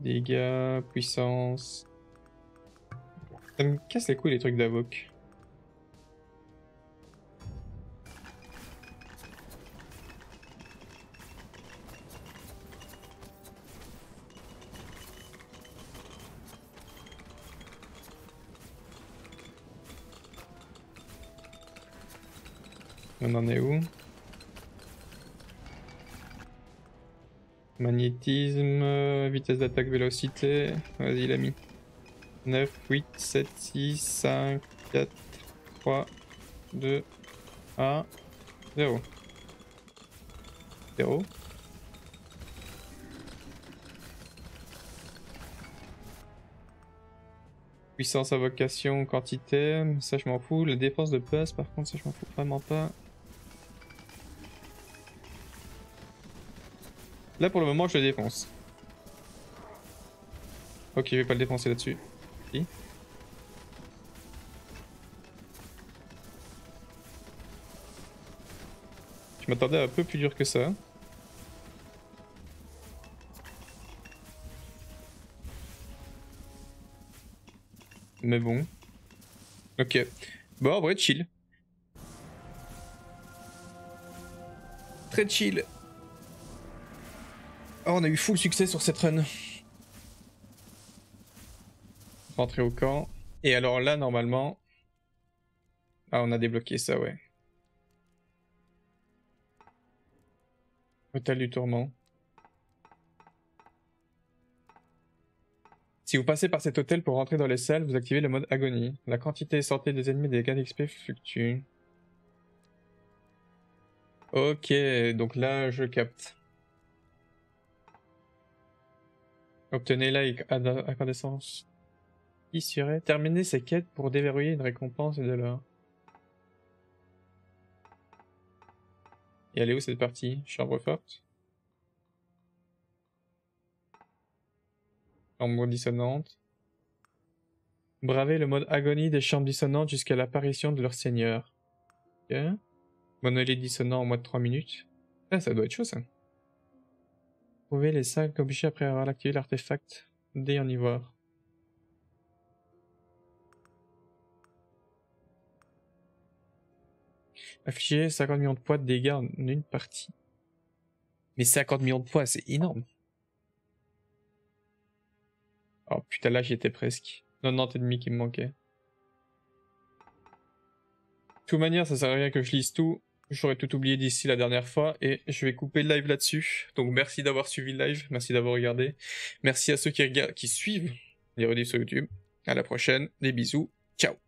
Dégâts, puissance. Ça me casse les couilles les trucs d'avoc. On en est où? Magnétisme, euh, vitesse d'attaque, vélocité. Vas-y, il a mis. 9, 8, 7, 6, 5, 4, 3, 2, 1, 0. 0. Puissance, invocation, quantité, ça je m'en fous. La défense de base, par contre, ça je m'en fous vraiment pas. Là pour le moment je le défonce. Ok, je vais pas le défoncer là-dessus. Je m'attendais à un peu plus dur que ça. Mais bon. Ok. Bon, en vrai, chill. Très chill. Oh, on a eu full succès sur cette run. Rentrer au camp. Et alors là, normalement... Ah, on a débloqué ça, ouais. Hôtel du tourment. Si vous passez par cet hôtel pour rentrer dans les salles, vous activez le mode agonie. La quantité et santé des ennemis des dégâts d'XP fluctuent. Ok, donc là je capte. Obtenez la incandescence. Qui serait terminer ses quêtes pour déverrouiller une récompense et de l'or. Et elle est où cette partie? Chambre forte? Chambre dissonante. Braver le mode agonie des chambres dissonantes jusqu'à l'apparition de leur seigneur. Ok. Monolithe dissonant en moins de 3 minutes. Ah, ça doit être chaud ça. Trouver les 5 objets après avoir activé l'artefact dès en ivoire. Afficher 50 millions de poids de dégâts en une partie. Mais 50 millions de poids, c'est énorme. Oh putain, là j'y étais presque. 90 ennemis qui me manquaient. De toute manière, ça sert à rien que je lise tout. J'aurais tout oublié d'ici la dernière fois et je vais couper le live là-dessus. Donc merci d'avoir suivi le live, merci d'avoir regardé. Merci à ceux qui, suivent les rediffs sur YouTube. À la prochaine, des bisous, ciao